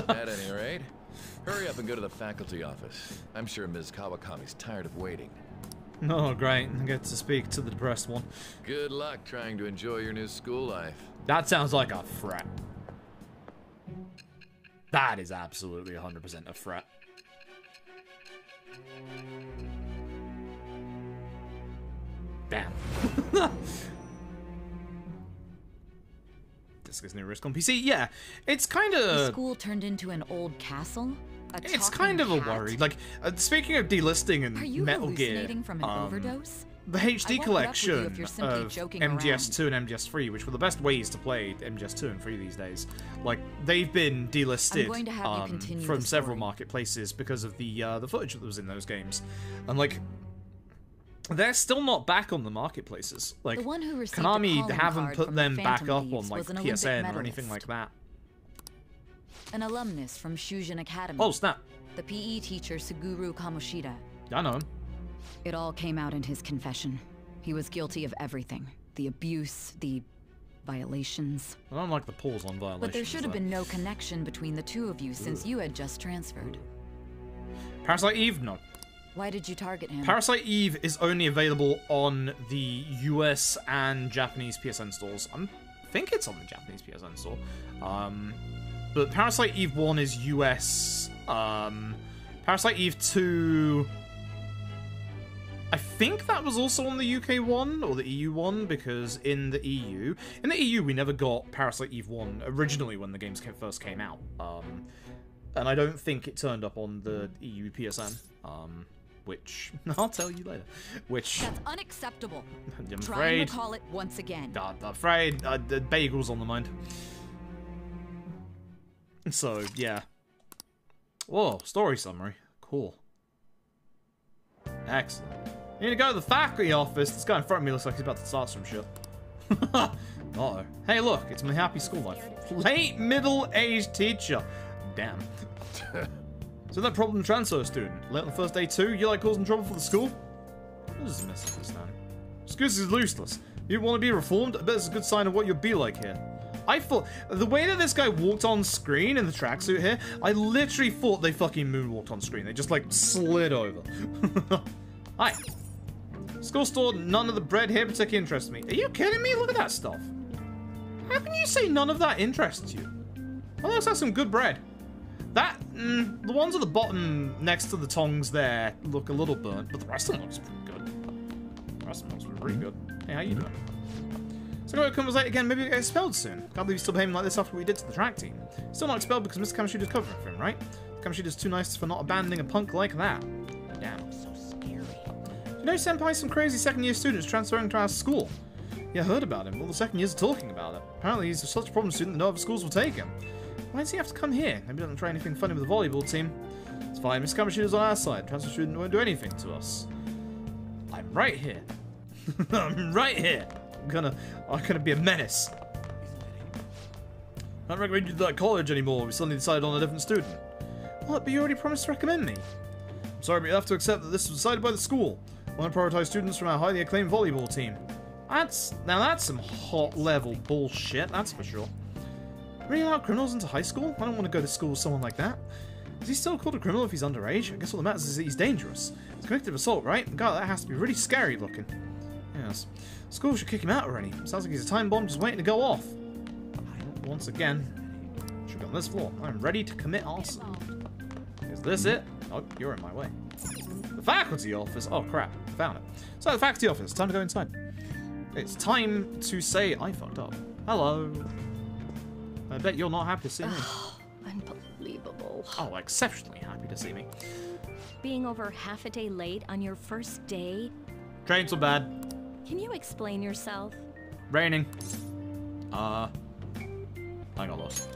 At any rate, hurry up and go to the faculty office. I'm sure Ms. Kawakami's tired of waiting. Oh, great. I get to speak to the depressed one. Good luck trying to enjoy your new school life. That sounds like a threat. That is absolutely 100% a threat. Damn. Discus new risk on PC. Yeah, it's kind The of. school turned into an old castle? A It's kind of a worry. Like, uh, speaking of delisting and Are you Metal Gear, from an um, overdose? the HD won't fuck with you collection if you're simply of joking MGS2 and MGS3, which were the best ways to play MGS2 and 3 these days, like they've been delisted going to have you um, from several marketplaces because of the uh, the footage that was in those games, and like they're still not back on the marketplaces. Like The one who Konami haven't put from the them back up on like was an Olympic PSN or anything like that. An alumnus from Shujin Academy. Oh snap! The PE teacher Suguru Kamoshida. I know him. It all came out in his confession. He was guilty of everything. The abuse, the violations. I don't like the pause on violations. But there should have been no connection between the two of you since you had just transferred. Parasite Eve, no. Why did you target him? Parasite Eve is only available on the US and Japanese PSN stores. I think it's on the Japanese PSN store. Um, but Parasite Eve 1 is US. Um, Parasite Eve 2. I think that was also on the UK one or the EU one because in the EU, in the EU we never got Parasite Eve 1 originally when the games first came out. Um, and I don't think it turned up on the EU PSN. Um, which I'll tell you later. Which That's unacceptable. I'm Try and afraid. recall it once again. I'm afraid uh, the bagels on the mind. So yeah. Whoa, story summary. Cool. Excellent. You need to go to the faculty office. This guy in front of me looks like he's about to start some shit. uh oh. Hey, look, it's my happy school life. Late middle-aged teacher. Damn. So that problem transfer student. Late on the first day too? You like causing trouble for the school? This is a misunderstanding. Excuse is useless. You want to be reformed? I bet it's a good sign of what you'll be like here. I thought the way that this guy walked on screen in the tracksuit here, I literally thought they fucking moonwalked on screen. They just like slid over. Hi. School store, none of the bread here particularly interests me. Are you kidding me? Look at that stuff. How can you say none of that interests you? Looks like some good bread. That, mm, the ones at the bottom next to the tongs there look a little burnt, but the rest of them looks pretty good. The rest of them looks pretty good. Hey, how you doing? So go comes late again, maybe we get expelled soon. Can't believe he's still behaving like this after what we did to the track team. Still not expelled because Mr. Kamoshida's covering for him, right? Kamoshida's too nice for not abandoning a punk like that. Damn. So scary. Do you know Senpai some crazy second year students transferring to our school? Yeah, I heard about him. All the second years are talking about it. Apparently he's such a problem student that no other schools will take him. Why does he have to come here? Maybe he doesn't try anything funny with the volleyball team. It's fine, Miss Kamoshida's on our side. Transfer student won't do anything to us. I'm right here. I'm right here. I'm gonna, I'm gonna be a menace. I don't recommend you to that college anymore. We suddenly decided on a different student. What? But you already promised to recommend me. I'm sorry, but you have to accept that this was decided by the school. We want to prioritize students from our highly acclaimed volleyball team. That's now that's some hot level bullshit. That's for sure. Really allow criminals into high school? I don't want to go to school with someone like that. Is he still called a criminal if he's underage? I guess all that matters is that he's dangerous. It's convicted of assault, right? God, that has to be really scary looking. Yes. School should kick him out already. Sounds like he's a time bomb just waiting to go off. Once again, should be on this floor. I'm ready to commit arson. Is this it? Oh, you're in my way. The faculty office. Oh crap, found it. So the faculty office. Time to go inside. It's time to say I fucked up. Hello. I bet you're not happy to see me. Unbelievable. Oh, exceptionally happy to see me. Being over half a day late on your first day? Trains were bad. Can you explain yourself? Raining. Uh, I got lost.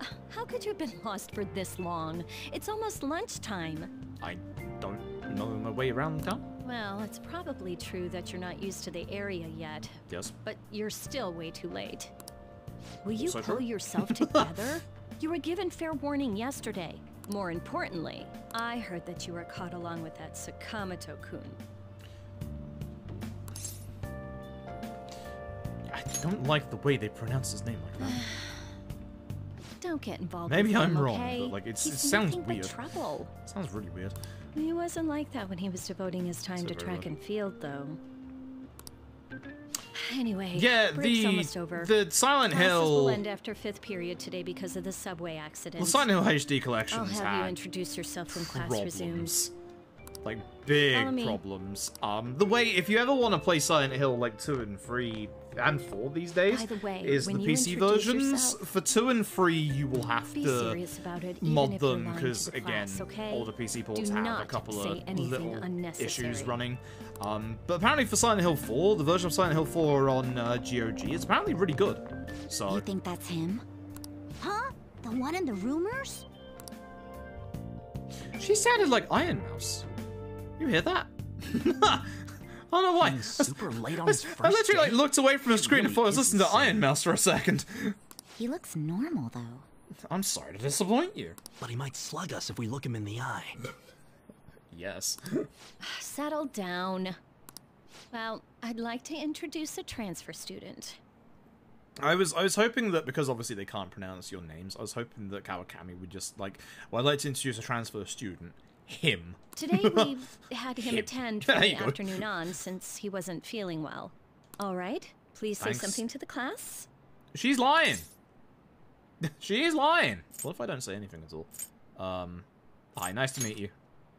How could you have been lost for this long? It's almost lunchtime. I don't know my way around town. Well, it's probably true that you're not used to the area yet, Yes. but you're still way too late. Will you pull true. yourself together? you were given fair warning yesterday. More importantly, I heard that you were caught along with that Sakamoto-kun. I don't like the way they pronounce his name like that. Don't get involved Maybe I'm him, wrong, okay? but like it's, it sounds weird. trouble. Sounds really weird. He wasn't like that when he was devoting his time So to track well. and field, though. Anyway, Yeah, break's the- almost over. the Silent Classes will Hill- end after fifth period today because of the subway accident. The Silent Hill HD collection. I'll collections have you introduce yourself when class resumes. Like big problems. Um, the way if you ever want to play Silent Hill like two and three and four these days the way, is the PC versions. yourself- For two and three, you will have Be to it, mod them because the again, okay? older PC ports Do have a couple of little unnecessary. issues running. Um, but apparently for Silent Hill 4, the version of Silent Hill 4 on uh, GOG is apparently really good. So You think that's him? Huh? The one in the rumors? She sounded like Ironmouse. You hear that? I don't know why. super late on I, his I literally like looked away from the screen and really thought I was is listening to Ironmouse for a second. He looks normal, though. I'm sorry to disappoint you. But he might slug us if we look him in the eye. Yes. Settle down. Well, I'd like to introduce a transfer student. I was I was hoping that because obviously they can't pronounce your names, I was hoping that Kawakami would just like, well, I'd like to introduce a transfer student, him. Today we've had him Him. attend from the afternoon on since he wasn't feeling well. All right, please Thanks. say something to the class. She's lying. She's lying. What if I don't say anything at all? Um, hi, nice to meet you.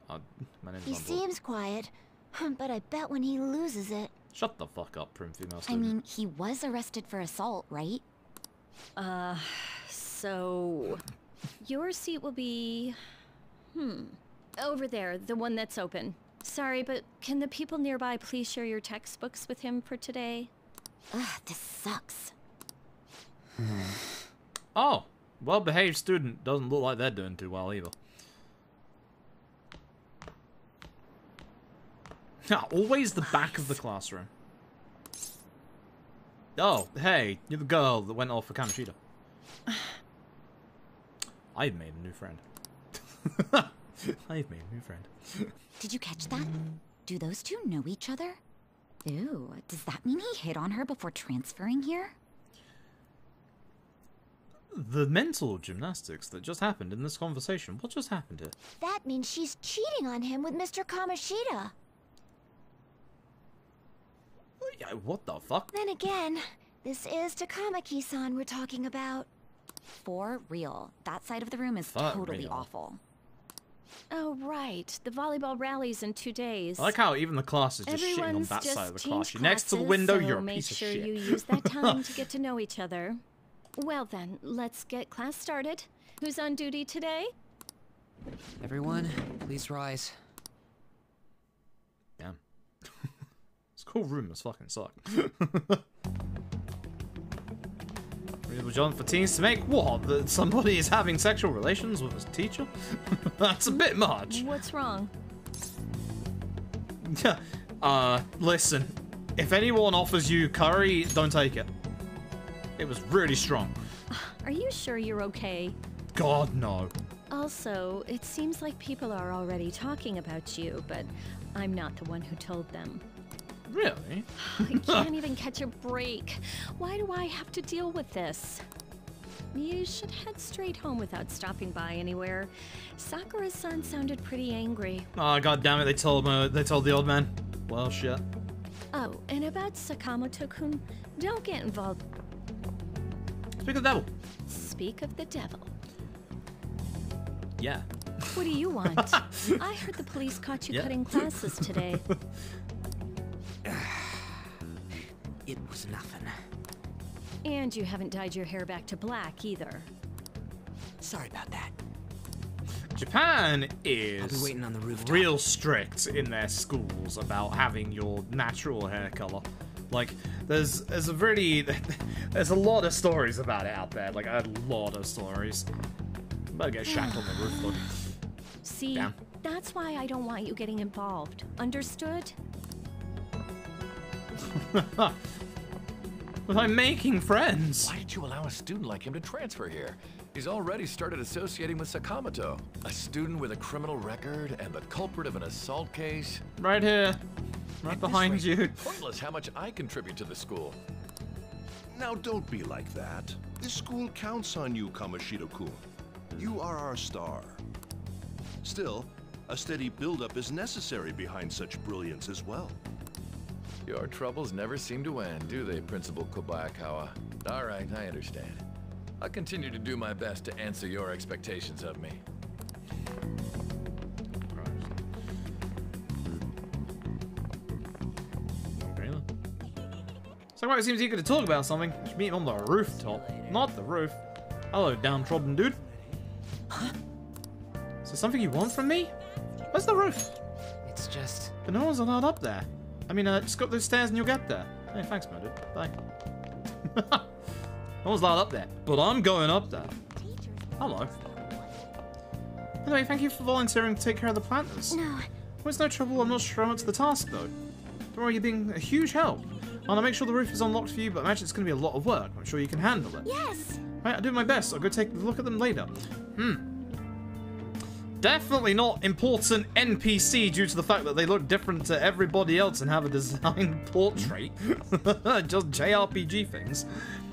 Uh, my name's He Ron seems quiet, but I bet when he loses it. Shut the fuck up, prim female student. I mean, he was arrested for assault, right? Uh, so your seat will be, hmm, over there, the one that's open. Sorry, but can the people nearby please share your textbooks with him for today? Ugh, this sucks. Oh, well-behaved student doesn't look like they're doing too well either. Yeah, always the back of the classroom. Oh, hey, you're the girl that went off for Kamoshida. I've made a new friend. I've made a new friend. Did you catch that? Do those two know each other? Ooh, does that mean he hit on her before transferring here? The mental gymnastics that just happened in this conversation. What just happened here? That means she's cheating on him with Mr. Kamoshida. Yeah, what the fuck? Then again, this is Takamaki-san we're talking about. For real, that side of the room is For totally real. awful. Oh, right. The volleyball rally's in two days. I like how even the class is just shitting on that side of the class. You're next to the window, so you're a make piece of shit. make sure shit. you use that time to get to know each other. Well then, let's get class started. Who's on duty today? Everyone, please rise. Damn. this cool rumors fucking suck. Reasonable John for teens to make what? That somebody is having sexual relations with his teacher? That's a bit much. What's wrong? Yeah. uh, listen. If anyone offers you curry, don't take it. It was really strong. Are you sure you're okay? God, no. Also, it seems like people are already talking about you, but I'm not the one who told them. Really? I can't even catch a break. Why do I have to deal with this? You should head straight home without stopping by anywhere. Sakura-san sounded pretty angry. Oh, god damn it, they told me, they told the old man. Well, shit. Oh, and about Sakamoto-kun, don't get involved. Speak of the devil. Speak of the devil. Yeah. What do you want? I heard the police caught you Yeah. cutting classes today. It was nothing. And you haven't dyed your hair back to black either. Sorry about that. Japan is waiting on the real strict in their schools about having your natural hair color. Like, there's there's a really there's a lot of stories about it out there. Like a lot of stories. Better get shacked on the roof, look. See, Damn. that's why I don't want you getting involved. Understood? But I'm making friends. Why did you allow a student like him to transfer here? He's already started associating with Sakamoto, a student with a criminal record and the culprit of an assault case. Right here. Right At behind rate, you. Pointless how much I contribute to the school. Now don't be like that. This school counts on you, Kamoshida-kun. You are our star. Still, a steady buildup is necessary behind such brilliance as well. Your troubles never seem to end, do they, Principal Kobayakawa? All right, I understand. I'll continue to do my best to answer your expectations of me. Okay then. Sakurai seems eager to talk about something. I should meet him on the rooftop. Not the roof. Hello, downtrodden dude. Huh? Is there something you want from me? Where's the roof? It's just... But no one's allowed up there. I mean, uh, just go up those stairs and you'll get there. Hey, thanks, man. Bye. no one's loud up there. But I'm going up there. Hello. By the way, thank you for volunteering to take care of the planters. No. Well, it's no trouble. I'm not sure I'm up to the task, though. Don't worry, you're being a huge help. I'll make sure the roof is unlocked for you, but I imagine it's going to be a lot of work. I'm sure you can handle it. Yes. Right, I'll do my best. I'll go take a look at them later. Hmm. Definitely not important NPC due to the fact that they look different to everybody else and have a design portrait. just JRPG things.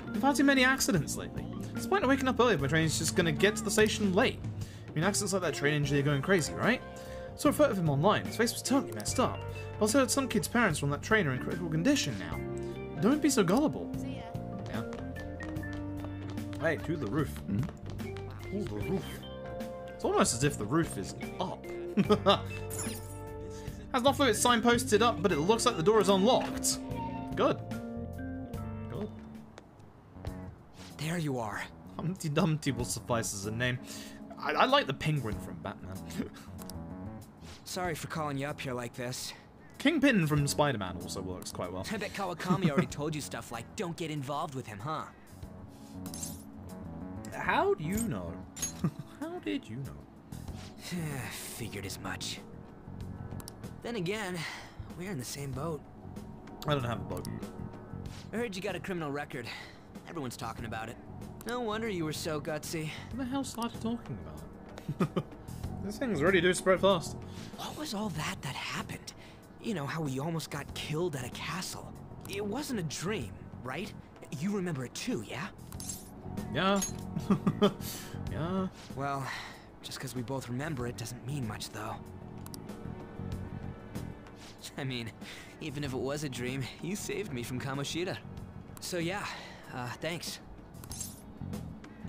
I've had too many accidents lately. Despite waking up early, if my train's just gonna get to the station late. I mean, accidents like that train engineer going crazy, right? Saw a photo of him online. His face was totally messed up. I also heard some kid's parents from that train are in critical condition now. Don't be so gullible. Yeah. Hey, to the roof. Hmm? To the roof. It's almost as if the roof is up. Has not fluid signposted up, but it looks like the door is unlocked. Good. Good. There you are. Humpty Dumpty will suffice as a name. I, I like the penguin from Batman. Sorry for calling you up here like this. Kingpin from Spider-Man also works quite well. I bet Kawakami already told you stuff like, don't get involved with him, huh? How do you know? How did you know? Figured as much. Then again, we're in the same boat. I don't have a boat. I heard you got a criminal record. Everyone's talking about it. No wonder you were so gutsy. What the hell started talking about? These things really do spread fast. What was all that that happened? You know, how we almost got killed at a castle. It wasn't a dream, right? You remember it too, yeah? Yeah. yeah. Well, just because we both remember it doesn't mean much, though. I mean, even if it was a dream, you saved me from Kamoshida. So yeah, uh, thanks.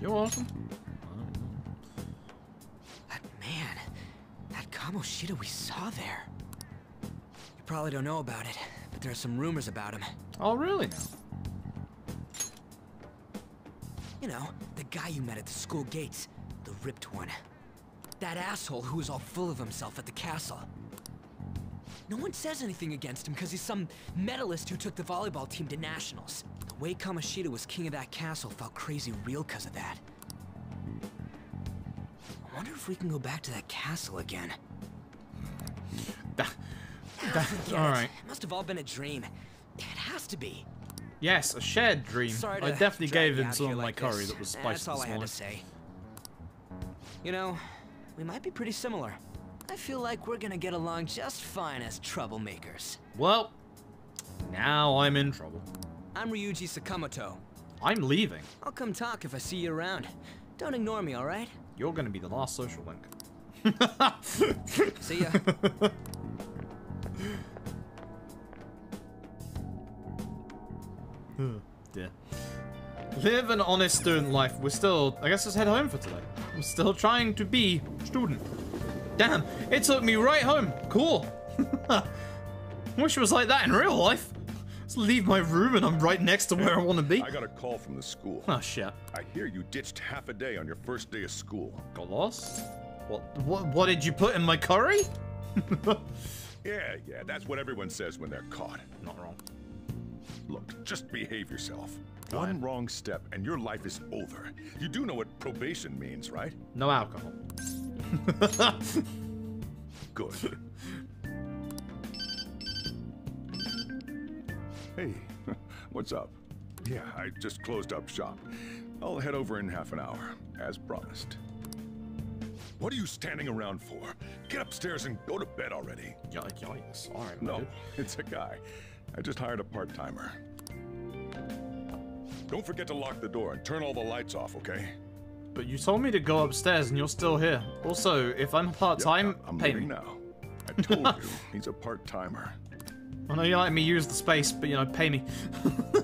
You're welcome. That man, that Kamoshida we saw there. You probably don't know about it, but there are some rumors about him. Oh, really You know, the guy you met at the school gates. The ripped one. That asshole who was all full of himself at the castle. No one says anything against him because he's some medalist who took the volleyball team to nationals. The way Kamoshida was king of that castle felt crazy real because of that. I wonder if we can go back to that castle again. That, Ah, forget all right. It must have all been a dream. It has to be. Yes, a shared dream. Sorry I definitely gave him some of my like curry this. that was spicy That's all this I had morning. to say. You know, we might be pretty similar. I feel like we're gonna get along just fine as troublemakers. Well, now I'm in trouble. I'm Ryuji Sakamoto. I'm leaving. I'll come talk if I see you around. Don't ignore me, alright? You're gonna be the last social link. See ya. Hmm. Dear. Live an honest student life. We're still, I guess, let's head home for today. I'm still trying to be student. Damn, it took me right home. Cool. Wish it was like that in real life. Just leave my room and I'm right next to where I want to be. I got a call from the school. Oh shit. I hear you ditched half a day on your first day of school. Got lost? What? What? What did you put in my curry? Yeah, yeah, that's what everyone says when they're caught. Not wrong. Look, just behave yourself. One wrong step and your life is over. You do know what probation means, right? No alcohol. Good. hey, what's up? Yeah, I just closed up shop. I'll head over in half an hour, as promised. What are you standing around for? Get upstairs and go to bed already. Yikes. Alright, No, it's a guy. I just hired a part-timer. Don't forget to lock the door and turn all the lights off, okay? But you told me to go upstairs and you're still here. Also, if I'm part-time, I'm pay leaving me. now. I told you, he's a part-timer. I know you let me use the space, but you know, pay me.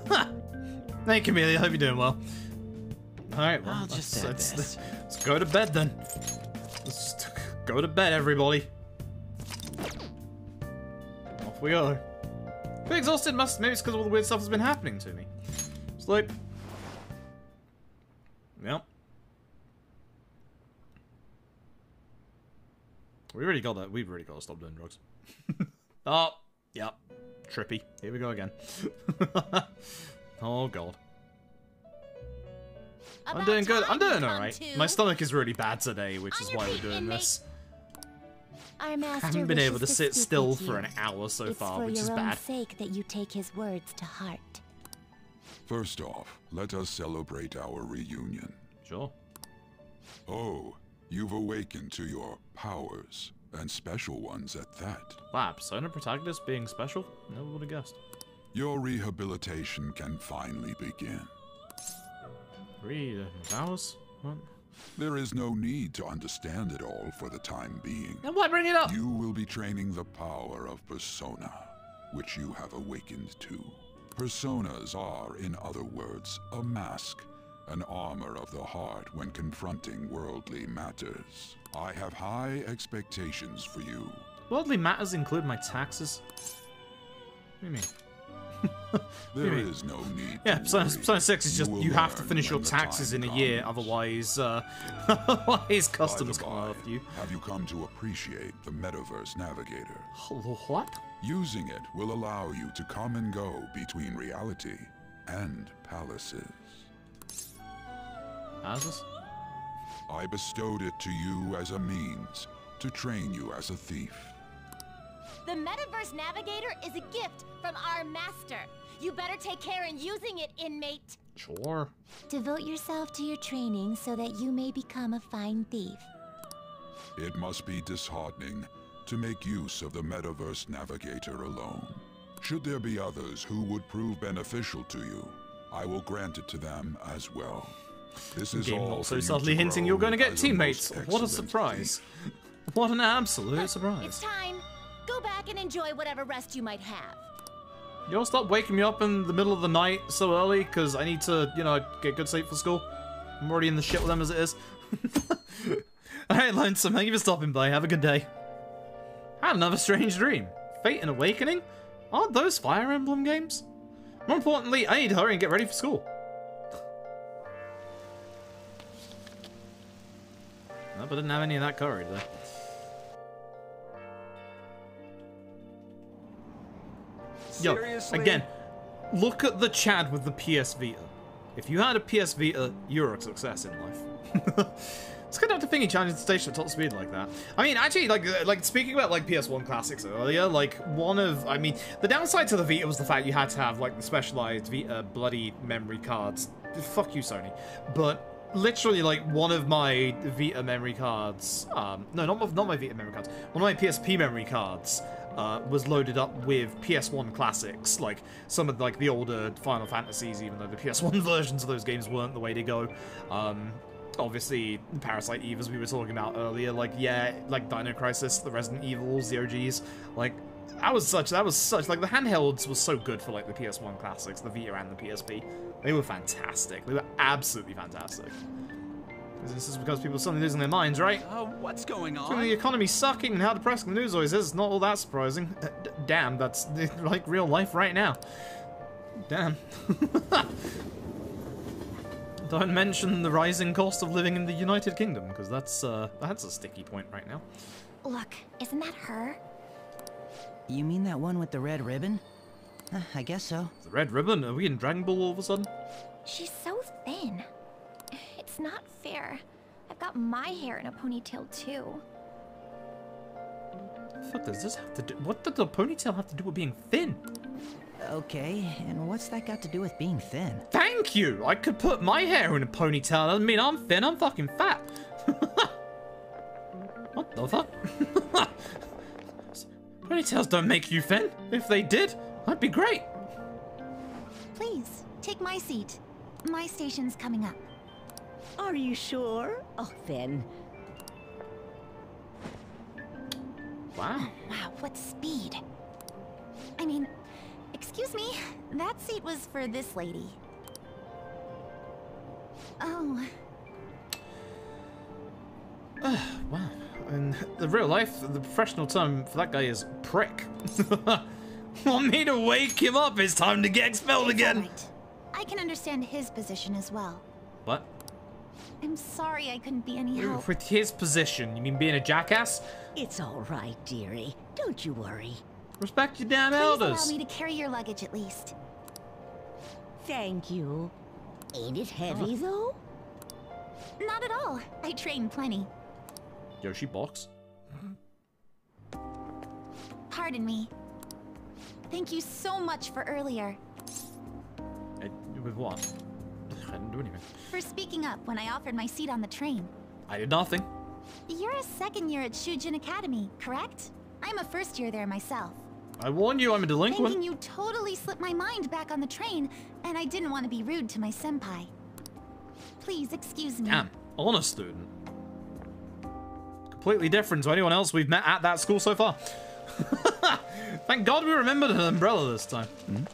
hey, Camellia, hope you're doing well. Alright, well, I'll just let's, let's, let's go to bed then. Let's just go to bed, everybody. Off we go. Bit exhausted, must maybe it's because all the weird stuff has been happening to me. Sleep. Yep. We already got that. We've already got to stop doing drugs. oh, yep. Trippy. Here we go again. oh god. I'm doing good. I'm doing alright. My stomach is really bad today, which is why we're doing this. Our I haven't been able to wishes sit still for an hour so it's far, for which your is own bad. sake that you take his words to heart. First off, let us celebrate our reunion. Sure. Oh, you've awakened to your powers, and special ones at that. Wow, Persona protagonist being special? Never would have guessed. Your rehabilitation can finally begin. Three uh, hours? What? There is no need to understand it all for the time being. Then why bring it up? You will be training the power of persona, which you have awakened to. Personas are, in other words, a mask, an armor of the heart when confronting worldly matters. I have high expectations for you. Worldly matters include my taxes? What do you mean? There is no need. Yeah, to Persona. Persona 6 is just will you have to finish your taxes in a year, otherwise, uh, otherwise By customs come after you. Have you come to appreciate the Metaverse Navigator? What? Using it will allow you to come and go between reality and palaces. Houses? I bestowed it to you as a means to train you as a thief. The Metaverse Navigator is a gift from our master. You better take care in using it, inmate. Sure. Devote yourself to your training so that you may become a fine thief. It must be disheartening to make use of the Metaverse Navigator alone. Should there be others who would prove beneficial to you, I will grant it to them as well. This is Game all also for you to hinting you're going to get as a teammates. What a surprise. What an absolute surprise. It's time. Go back and enjoy whatever rest you might have. You'll stop waking me up in the middle of the night so early because I need to, you know, get good sleep for school. I'm already in the shit with them as it is. Alright, Lonesome, thank you for stopping by. Have a good day. I had another strange dream. Fate and Awakening? Aren't those Fire Emblem games? More importantly, I need to hurry and get ready for school. I didn't have any of that courage there. Yo, again, look at the Chad with the PS Vita. If you had a PS Vita, you're a success in life. it's good to think he challenged the station at top speed like that. I mean, actually, like, uh, like speaking about like PS1 classics earlier, like one of, I mean, the downside to the Vita was the fact you had to have like the specialized Vita bloody memory cards. Fuck you, Sony. But literally, like one of my Vita memory cards, um, no, not my, not my Vita memory cards, one of my PSP memory cards uh, was loaded up with PS1 classics, like some of like the older Final Fantasies, even though the PS1 versions of those games weren't the way to go. Um, obviously, the Parasite Eve, as we were talking about earlier, like yeah, like Dino Crisis, the Resident Evils, the OGs, like that was such that was such like the handhelds was so good for like the PS1 classics, the Vita and the PSP. They were fantastic. They were absolutely fantastic. This is because people are suddenly losing their minds, right? Uh, what's going Given on? the economy sucking and how depressing the news always is, it's not all that surprising. Uh, d- damn, that's like real life right now. Damn. Don't mention the rising cost of living in the United Kingdom, because that's uh, that's a sticky point right now. Look, isn't that her? You mean that one with the red ribbon? Uh, I guess so. The red ribbon? Are we in Dragon Ball all of a sudden? She's so thin. It's not fair. I've got my hair in a ponytail too. What does this have to do? What did the ponytail have to do with being thin? Okay, and what's that got to do with being thin? Thank you. I could put my hair in a ponytail. Doesn't mean I'm thin. I'm fucking fat. what the fuck? Ponytails don't make you thin. If they did, I'd be great. Please, take my seat. my station's coming up. Are you sure? Oh, then. Wow. Wow, what speed. I mean, excuse me, that seat was for this lady. Oh, wow. In the real life, the professional term for that guy is prick. Want me to wake him up? It's time to get expelled again. Right. I can understand his position as well. What? I'm sorry I couldn't be any help. With his position, you mean being a jackass? It's all right, dearie. Don't you worry. Respect your damn Please elders. allow me to carry your luggage at least. Thank you. Ain't it heavy, though? Not at all. I train plenty. Yoshi box. Pardon me. Thank you so much for earlier. Uh, with what? I didn't do anything. For speaking up when I offered my seat on the train. I did nothing. You're a second year at Shujin Academy, correct? I'm a first year there myself. I warn you, I'm a delinquent. Thinking you totally slipped my mind back on the train, and I didn't want to be rude to my senpai. Please excuse me. Damn, honor student. Completely different to anyone else we've met at that school so far. Thank God we remembered an umbrella this time. Hmm?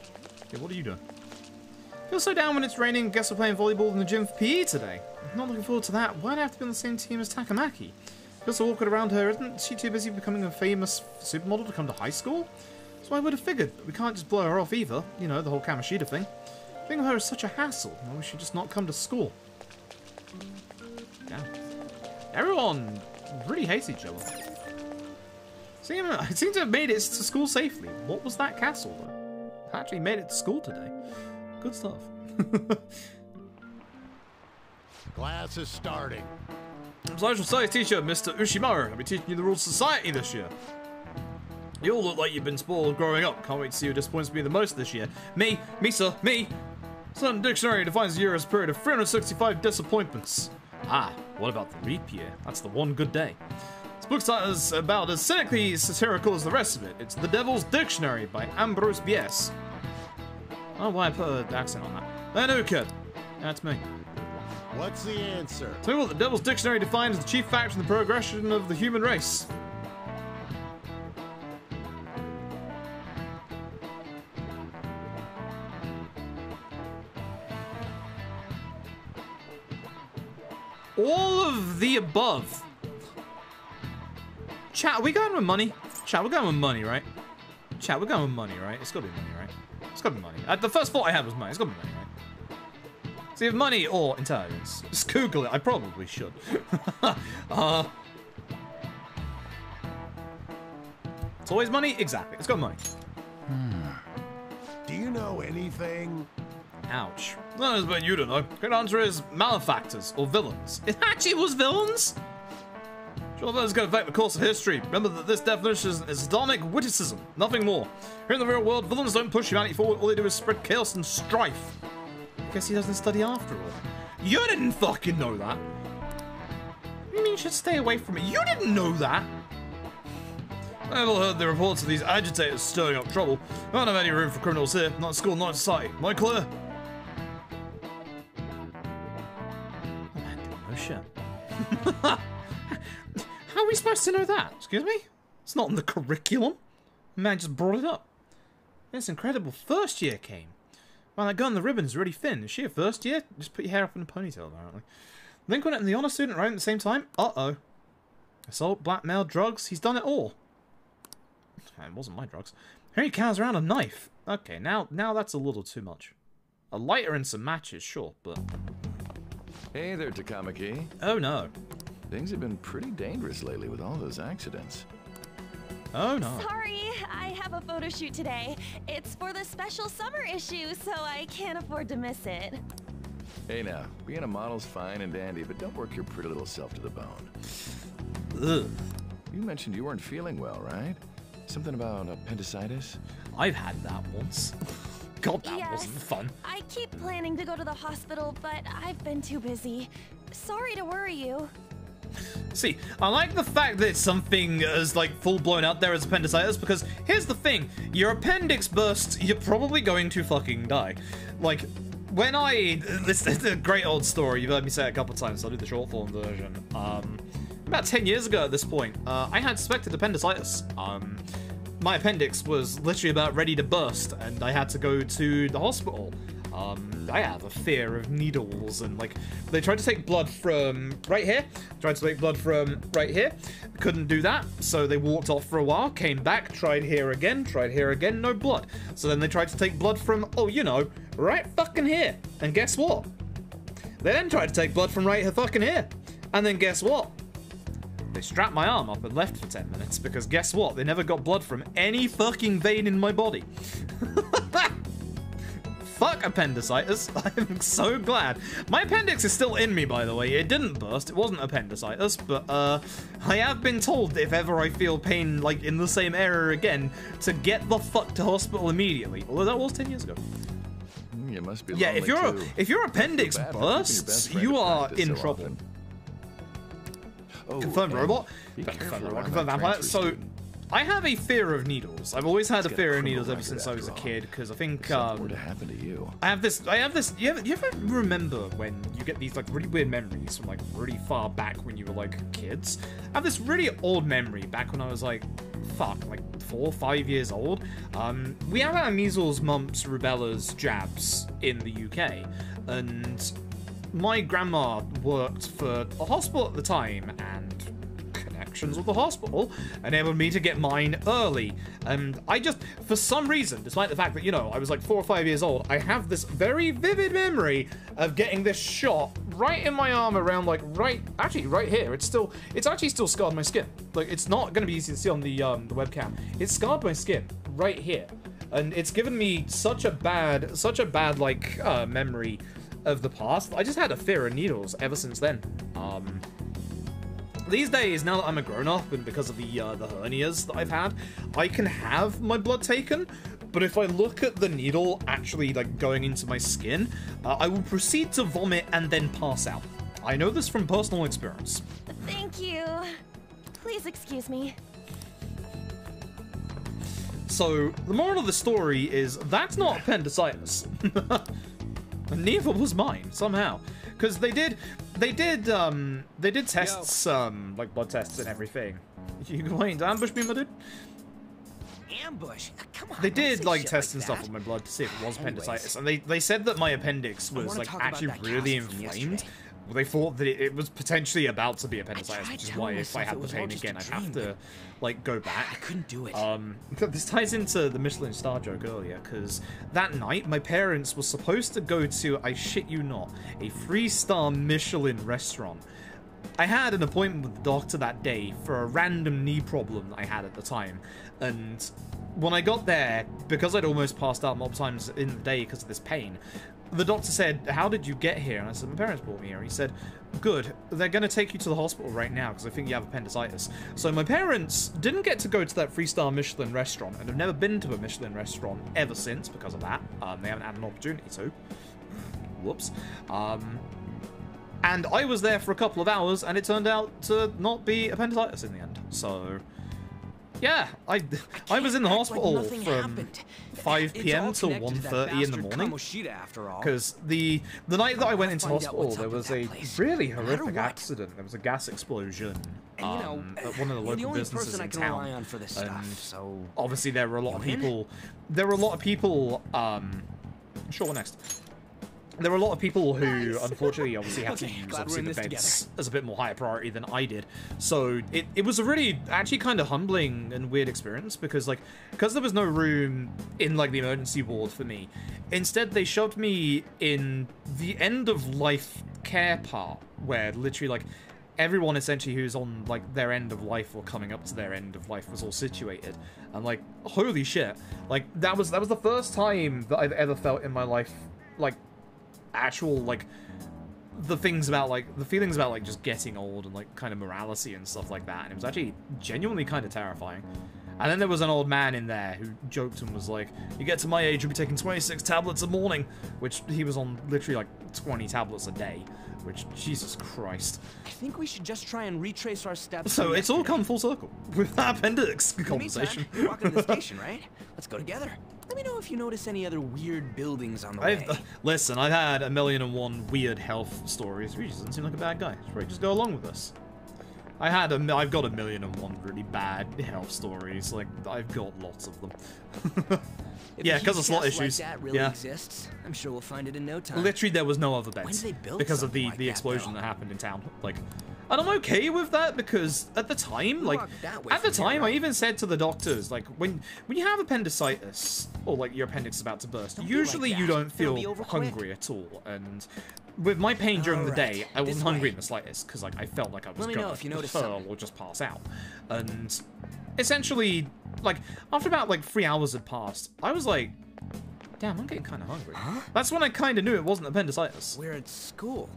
Okay, what are you doing? Feel so down when it's raining. Guess we're playing volleyball in the gym for PE today. Not looking forward to that. Why'd I have to be on the same team as Takamaki? Feels so awkward around her. Isn't she too busy becoming a famous supermodel to come to high school? So I would have figured. But we can't just blow her off either. You know, the whole Kamoshida thing. Think of her as such a hassle. Why we should just not come to school. Damn. Everyone really hates each other. Seem, I seem to have made it to school safely. What was that castle, though? I actually made it to school today. Good stuff. Class is starting. I'm social studies teacher, Mr. Ushimaru. I'll be teaching you the rules of society this year. You all look like you've been spoiled growing up. Can't wait to see who disappoints me the most this year. Me, me, sir, me. Certain dictionary defines a year as a period of 365 disappointments. Ah, what about the leap year? That's the one good day. This book's about as cynically satirical as the rest of it. It's The Devil's Dictionary by Ambrose Bierce. I don't know why I put an accent on that. That new kid. That's me. What's the answer? Tell me what the Devil's Dictionary defines as the chief factor in the progression of the human race. All of the above. Chat, are we going with money? Chat, we're going with money, right? Chat, we're going with money, right? It's gotta be money, right? It's gotta be money. Uh, the first thought I had was money. It's gotta be money, right? So you have money or intelligence. Just Google it. I probably should. uh, it's always money? Exactly. It's got money. Do you know anything? Ouch. No, it's about you to know. Correct answer is malefactors or villains. It actually was villains? Sure, that is going to affect the course of history. Remember that this definition is, is Sardonic witticism, nothing more. Here in the real world, villains don't push humanity forward. All they do is spread chaos and strife. I Guess he doesn't study after all. You didn't fucking know that. You mean you should stay away from it? You didn't know that. I've all heard the reports of these agitators stirring up trouble. I don't have any room for criminals here. Not school, not society. Am I clear? Oh, man, no shit. How are we supposed to know that? Excuse me? It's not in the curriculum. Man just brought it up. This incredible first year came. Wow, that girl in the ribbon's really thin. Is she a first year? Just put your hair up in a ponytail, apparently. Lincoln and the honor student right at the same time? Uh-oh. Assault, blackmail, drugs. He's done it all. It wasn't my drugs. Here he carries around a knife. Okay, now now that's a little too much. A lighter and some matches, sure, but... Hey there, Takamaki. Oh no. Things have been pretty dangerous lately with all those accidents. Oh no. Sorry, I have a photo shoot today. It's for the special summer issue, so I can't afford to miss it. Hey now, being a model's fine and dandy, but don't work your pretty little self to the bone. Ugh. You mentioned you weren't feeling well, right? Something about appendicitis? I've had that once. God, that yes, wasn't fun. I keep planning to go to the hospital, but I've been too busy. Sorry to worry you. See, I like the fact that something as like full blown out there as appendicitis because here's the thing: your appendix bursts, you're probably going to fucking die. Like, when I this, is a great old story. You've heard me say it a couple times. So I'll do the short form version. Um, about ten years ago at this point, uh, I had suspected appendicitis. Um, my appendix was literally about ready to burst, and I had to go to the hospital. Um, I have a fear of needles, and like they tried to take blood from right here, tried to take blood from right here, couldn't do that, so they walked off for a while, came back, tried here again, tried here again, no blood. So then they tried to take blood from, oh, you know, right fucking here, and guess what? They then tried to take blood from right here fucking here, and then guess what? They strapped my arm up and left for 10 minutes because guess what? They never got blood from any fucking vein in my body. Fuck appendicitis. I'm so glad. My appendix is still in me, by the way. It didn't burst. It wasn't appendicitis, but uh, I have been told if ever I feel pain like in the same area again, to get the fuck to hospital immediately. Although that was 10 years ago. You must be Yeah, if your if your appendix Feel bad for keeping your bursts, you are in so trouble. Oh, Confirmed robot. Confirmed robot. Confirmed vampire. So, student. I have a fear of needles. I've always had a fear of needles ever since I was a kid because I think um, were to happen to you. I have this. I have this. You ever, you ever remember when you get these like really weird memories from like really far back when you were like kids? I have this really old memory back when I was like, fuck, like four, five years old. Um, we have our measles, mumps, rubellas jabs in the UK, and my grandma worked for a hospital at the time, and connections with the hospital enabled me to get mine early. And I just, for some reason, despite the fact that, you know, I was like four or five years old, I have this very vivid memory of getting this shot right in my arm around like right, actually right here. It's still, it's actually still scarred my skin. Like, it's not going to be easy to see on the, um, the webcam. It's scarred my skin right here. And it's given me such a bad, such a bad, like, uh, memory of the past. I just had a fear of needles ever since then. Um, these days, now that I'm a grown-up and because of the uh, the hernias that I've had, I can have my blood taken. But if I look at the needle actually like going into my skin, uh, I will proceed to vomit and then pass out. I know this from personal experience. Thank you. Please excuse me. So the moral of the story is that's not appendicitis. Neither was mine somehow, because they did, they did, um, they did tests, um, like blood tests and everything. You going to ambush me, my dude? Ambush? Come on. They did like shit tests like and stuff that. on my blood to see if it was Anyways. appendicitis, and they they said that my appendix was like actually really inflamed. Well, they thought that it, it was potentially about to be appendicitis, which is why if I myself had the pain again, I'd have to like go back. I couldn't do it. Um, this ties into the Michelin star joke earlier because that night my parents were supposed to go to, I shit you not, a three-star Michelin restaurant. I had an appointment with the doctor that day for a random knee problem that I had at the time, and when I got there, because I'd almost passed out multiple times in the day because of this pain, the doctor said, How did you get here? And I said, My parents brought me here. And he said, Good, they're going to take you to the hospital right now because I think you have appendicitis. So my parents didn't get to go to that three star Michelin restaurant and have never been to a Michelin restaurant ever since because of that. Um, they haven't had an opportunity to. Whoops. Um, and I was there for a couple of hours, and it turned out to not be appendicitis in the end. So, yeah, I I, was in the hospital nothing from happened. 5 p.m. till to 1:30 in the morning. Kamoshida, after all. Because the the night that I went into hospital, there was a place. really No horrific what. accident. There was a gas explosion And, you know, um, at one of the you're the local businesses in town. on for this and stuff, so obviously there were a lot of people. There were a lot of people. Um, sure, next? There were a lot of people who, unfortunately, obviously had to Okay, use obviously the beds as a bit more higher priority than I did. So it, it was a really actually kind of humbling and weird experience because like because there was no room in like the emergency ward for me. Instead, they shoved me in the end of life care part where literally like everyone essentially who's on like their end of life or coming up to their end of life was all situated and like holy shit like that was that was the first time that i've ever felt in my life like actual like the things about like the feelings about like just getting old and like kind of morality and stuff like that and it was actually genuinely kind of terrifying and then there was an old man in there who joked and was like you get to my age you'll be taking 26 tablets a morning which he was on literally like 20 tablets a day which jesus christ I think we should just try and retrace our steps. so it's all come full circle with that appendix meantime, conversation You're walking to the station, right? Let's go together. Let me know if you notice any other weird buildings on the I've, way. listen, I've had a million and one weird health stories. He doesn't seem like a bad guy. Should probably just go along with this. I had a, I've got a million and one really bad health stories. Like I've got lots of them. Yeah, because of slot issues. Like that really yeah, exists. I'm sure we'll find it in no time. literally there was no other When beds did they build because of the like the explosion though? that happened in town. Like, and I'm okay with that because at the time, like walk that way at the time, I even said to the doctors, like when when you have appendicitis or like your appendix is about to burst, Don't be like usually you don't feel over quick. hungry at all. And with my pain during the day, I wasn't this hungry way. in the slightest because like I felt like I was Let gonna if you notice something. or just pass out. And essentially, like after about like three hours had passed, I was like, damn, I'm getting kind of hungry. That's when I kind of knew it wasn't appendicitis. We're at school.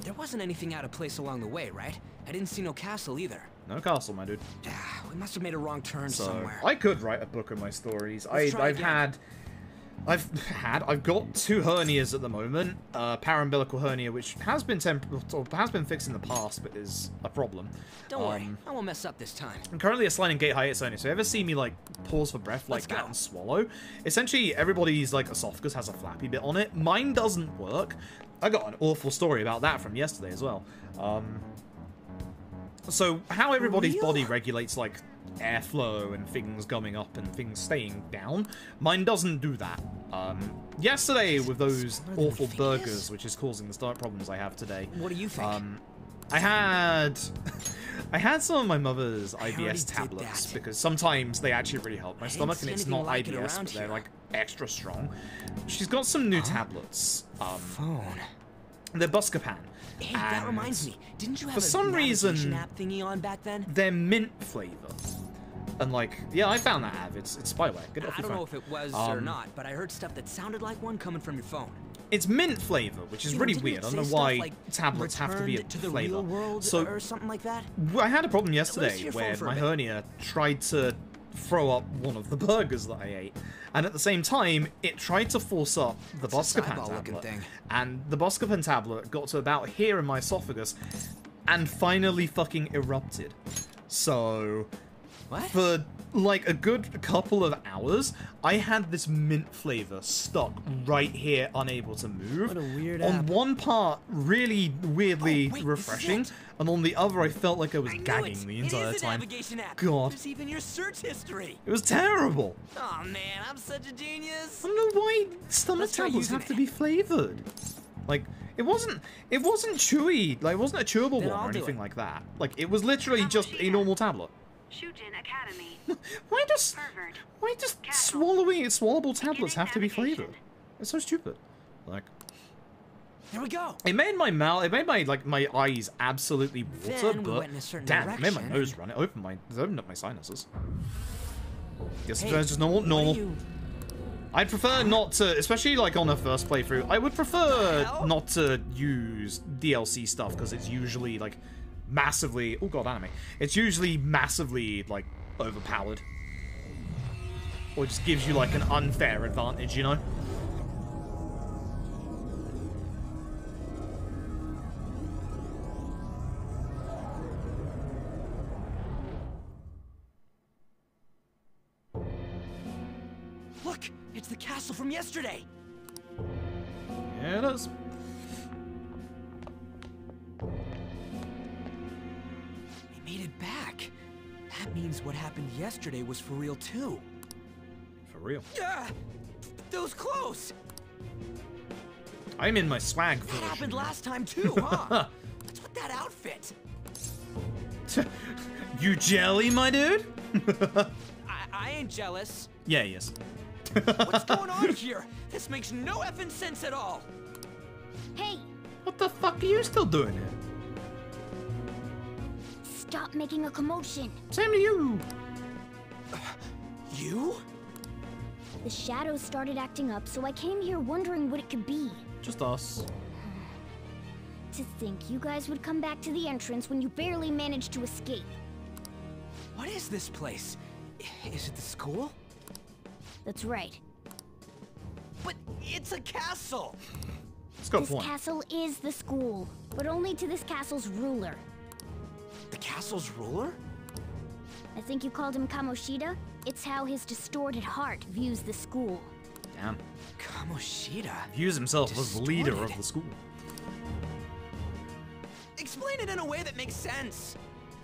There wasn't anything out of place along the way, right? I didn't see no castle either. No castle, my dude. Yeah, We must have made a wrong turn So somewhere. I could write a book of my stories. I, Let's I've again. had, I've had, I've got two hernias at the moment. Uh, paraumbilical hernia, which has been temp or has been fixed in the past, but is a problem. Don't worry, Um, I won't mess up this time. I'm currently a sliding gate hiatus hernia, so if you ever see me like pause for breath like Let's that go. and swallow, essentially everybody's like esophagus has a flappy bit on it. Mine doesn't work. I got an awful story about that from yesterday as well. Um, so how everybody's body regulates like airflow and things going up and things staying down, mine doesn't do that. Um, yesterday with those awful burgers, which is causing the stomach problems I have today. What do you think? Um, I had I had some of my mother's IBS tablets because sometimes they actually really help my stomach, and it's not IBS, but they're like extra strong. She's got some new tablets. Um, Phone. they're Buscopan. Hey, that reminds me. Didn't you have for a some reason app thingy on back then? they're mint flavor. And like, yeah, I found that app. It's it's spyware. Get it off I your don't know if it was or Um, not, but I heard stuff that sounded like one coming from your phone. It's mint flavor, which is You really didn't weird. I don't know why like, tablets have to be a to the flavor. real world so or something like that. I had a problem yesterday where my bit. hernia tried to throw up one of the burgers that I ate, and at the same time, it tried to force up the It's a Buscopan eyeball-looking tablet. thing. And the Buscopan tablet got to about here in my esophagus, and finally fucking erupted. So, for like a good couple of hours, I had this mint flavor stuck right here, unable to move. What a weird On app. one part, really weirdly Oh, wait, refreshing, and on the other, I felt like I was I gagging it. the entire is a time. navigation app. God. There's even your search history. It was terrible. Oh man, I'm such a genius. I don't know why stomach Let's try tablets using have to be flavored. Like it wasn't, it wasn't chewy. Like it wasn't a chewable Then one I'll or anything it. like that. Like it was literally just a normal tablet. Shujin Academy. Why does why does swallowing swallowable tablets have to be flavored? It's so stupid. Like Here we go. it made my mouth, it made my like my eyes absolutely water. Then we but went in a damn, it made my nose run. It opened my, it opened up my sinuses. Guess Hey, it's just normal. normal. you- I'd prefer not to, especially like on a first playthrough. I would prefer not to use DLC stuff because it's usually like massively. Oh god, anime. It's usually massively like overpowered, or just gives you like an unfair advantage, you know. Look, it's the castle from yesterday. Yeah, it is. That what happened yesterday was for real too. For real. Yeah, those clothes. I'm in my swag That version. happened last time too, huh? What's with that outfit? you jelly, my dude? I, I ain't jealous. yeah, yes. What's going on here? This makes no effing sense at all. Hey, What the fuck are you still doing here? Stop making a commotion. Same to you. You? The shadows started acting up, so I came here wondering what it could be. Just us. To think you guys would come back to the entrance when you barely managed to escape. What is this place? Is it the school? That's right. But it's a castle. Let's go this point. castle is the school, but only to this castle's ruler. The castle's ruler? I think you called him Kamoshida? It's how his distorted heart views the school. Damn. Kamoshida. Views himself as the leader of the school. Explain it in a way that makes sense.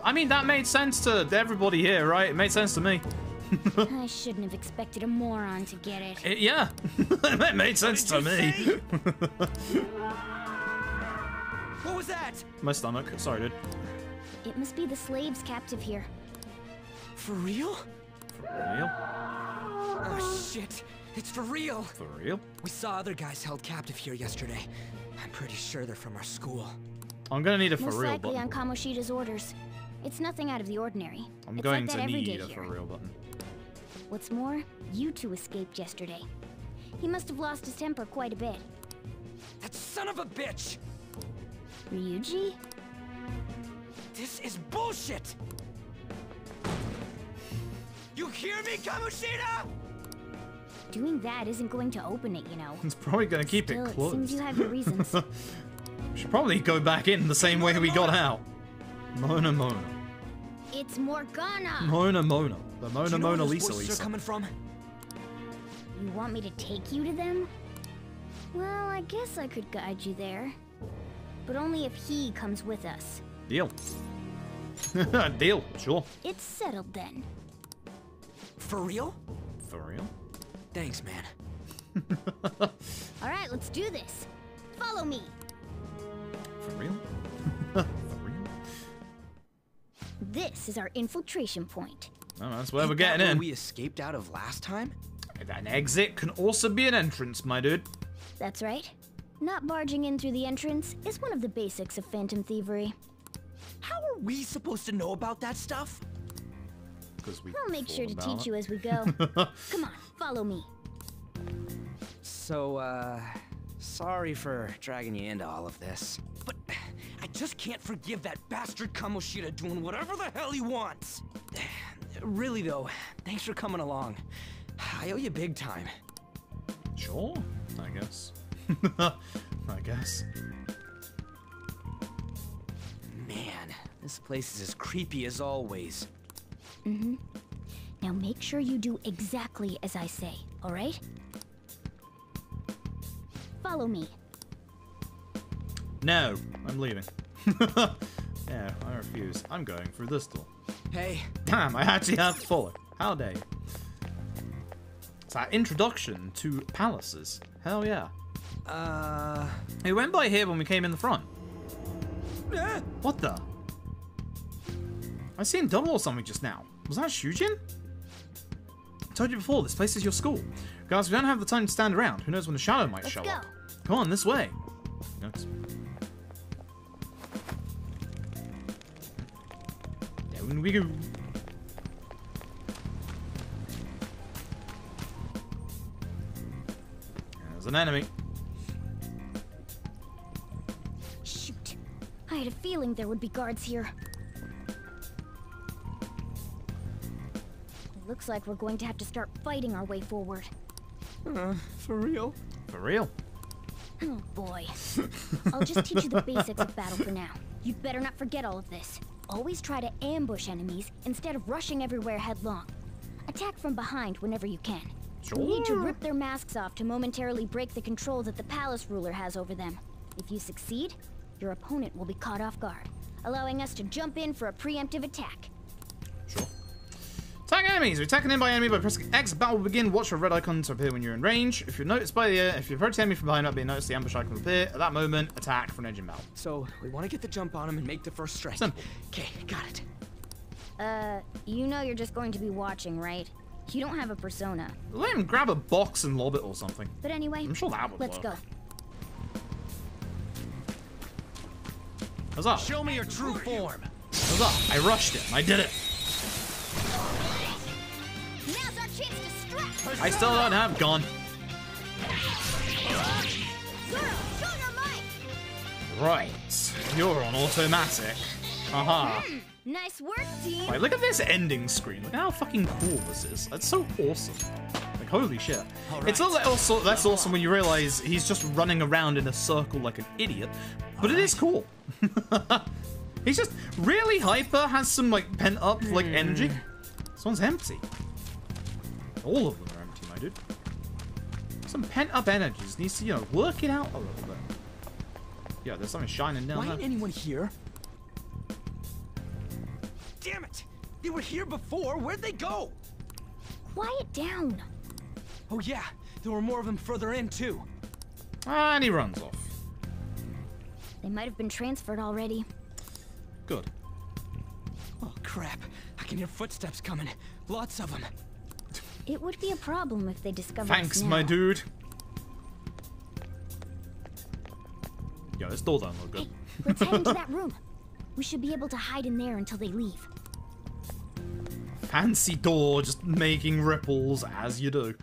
I mean, that made sense to everybody here, right? It made sense to me. I shouldn't have expected a moron to get it. It- yeah, that made sense to me. What was that? My stomach. Sorry, dude. It must be the slaves captive here. For real? For real? Oh shit! It's for real. For real? We saw other guys held captive here yesterday. I'm pretty sure they're from our school. I'm gonna need a for Most real likely button. on Kamoshida's orders. It's nothing out of the ordinary. I'm it's going like to need a here. for real button. What's more, you two escaped yesterday. He must have lost his temper quite a bit. That son of a bitch! Ryuji? This is bullshit! You hear me, Kamoshida? Doing that isn't going to open it, you know. It's probably gonna keep Still, it it closed. seems you have your reasons. we Should probably go back in the same way we got out. Mona Mona. It's Morgana! Mona Mona. The Mona Do you know Mona Lisa voices Lisa. are coming from? You want me to take you to them? Well, I guess I could guide you there. But only if he comes with us. Deal. Deal. Sure. It's settled then. For real? For real? Thanks, man. Alright, let's do this. Follow me. For real? For real? This is our infiltration point. No, that's where we're Ain't that getting where in. we escaped out of last time? An exit can also be an entrance, my dude. That's right. Not barging in through the entrance is one of the basics of phantom thievery. How are we supposed to know about that stuff? Because we. I'll make sure to teach about you as we go. Come on, follow me. So, uh, sorry for dragging you into all of this. But I just can't forgive that bastard Kamoshida doing whatever the hell he wants. Really, though, thanks for coming along. I owe you big time. Sure, I guess. I guess. This place is as creepy as always. Mm-hmm. Now make sure you do exactly as I say, alright? Follow me. No, I'm leaving. yeah, I refuse. I'm going through this door. Hey. Damn, I actually have to follow. How dare you? It's our introduction to palaces. Hell yeah. Uh. It went by here when we came in the front. What the? I seen double or something just now. Was that Shujin? I told you before, this place is your school. Guys, we don't have the time to stand around. Who knows when a shadow might Let's show go. up. Come on, this way. Oops. Down we go. There's an enemy. Shoot. I had a feeling there would be guards here. Looks like we're going to have to start fighting our way forward. Uh, for real? For real? Oh boy. I'll just teach you the basics of battle for now. You'd better not forget all of this. Always try to ambush enemies instead of rushing everywhere headlong. Attack from behind whenever you can. You need to rip their masks off to momentarily break the control that the palace ruler has over them. If you succeed, your opponent will be caught off guard, allowing us to jump in for a preemptive attack. Attack enemies! We're attacking in by enemy by pressing X. Battle will begin. Watch for red icon to appear when you're in range. If you're noticed by the, uh, if you approach the enemy from behind, not being noticed, the ambush icon will appear. At that moment, attack for an engine battle. So, we want to get the jump on him and make the first strike. Simple. Okay, got it. Uh, you know you're just going to be watching, right? You don't have a persona. Let him grab a box and lob it or something. But anyway, I'm sure that would let's work. go. Huzzah! Show me your true form. Huzzah! I rushed him. I did it. I still don't have gun. Zorro, show your might! Right. You're on automatic. Haha. Hmm, Nice work, team! Right, look at this ending screen. Look at how fucking cool this is. That's so awesome. Like, holy shit. It's a little so less awesome when you realize he's just running around in a circle like an idiot, but it is cool. he's just really hyper, has some, like, pent up, like, energy. Hmm. This one's empty. All of them are empty, my dude. Some pent up energy just needs to, you know, work it out a little bit. Yeah, there's something shining down Why there. ain't anyone here? Damn it! They were here before. Where'd they go? Quiet down. Oh yeah, there were more of them further in too. Ah, and he runs off. They might have been transferred already. Good. Oh crap! I can hear footsteps coming. Lots of them. It would be a problem if they discovered Thanks, now. my dude. Yeah, this door don't look good. Let's head into that room. We should be able to hide in there until they leave. Fancy door, just making ripples as you do.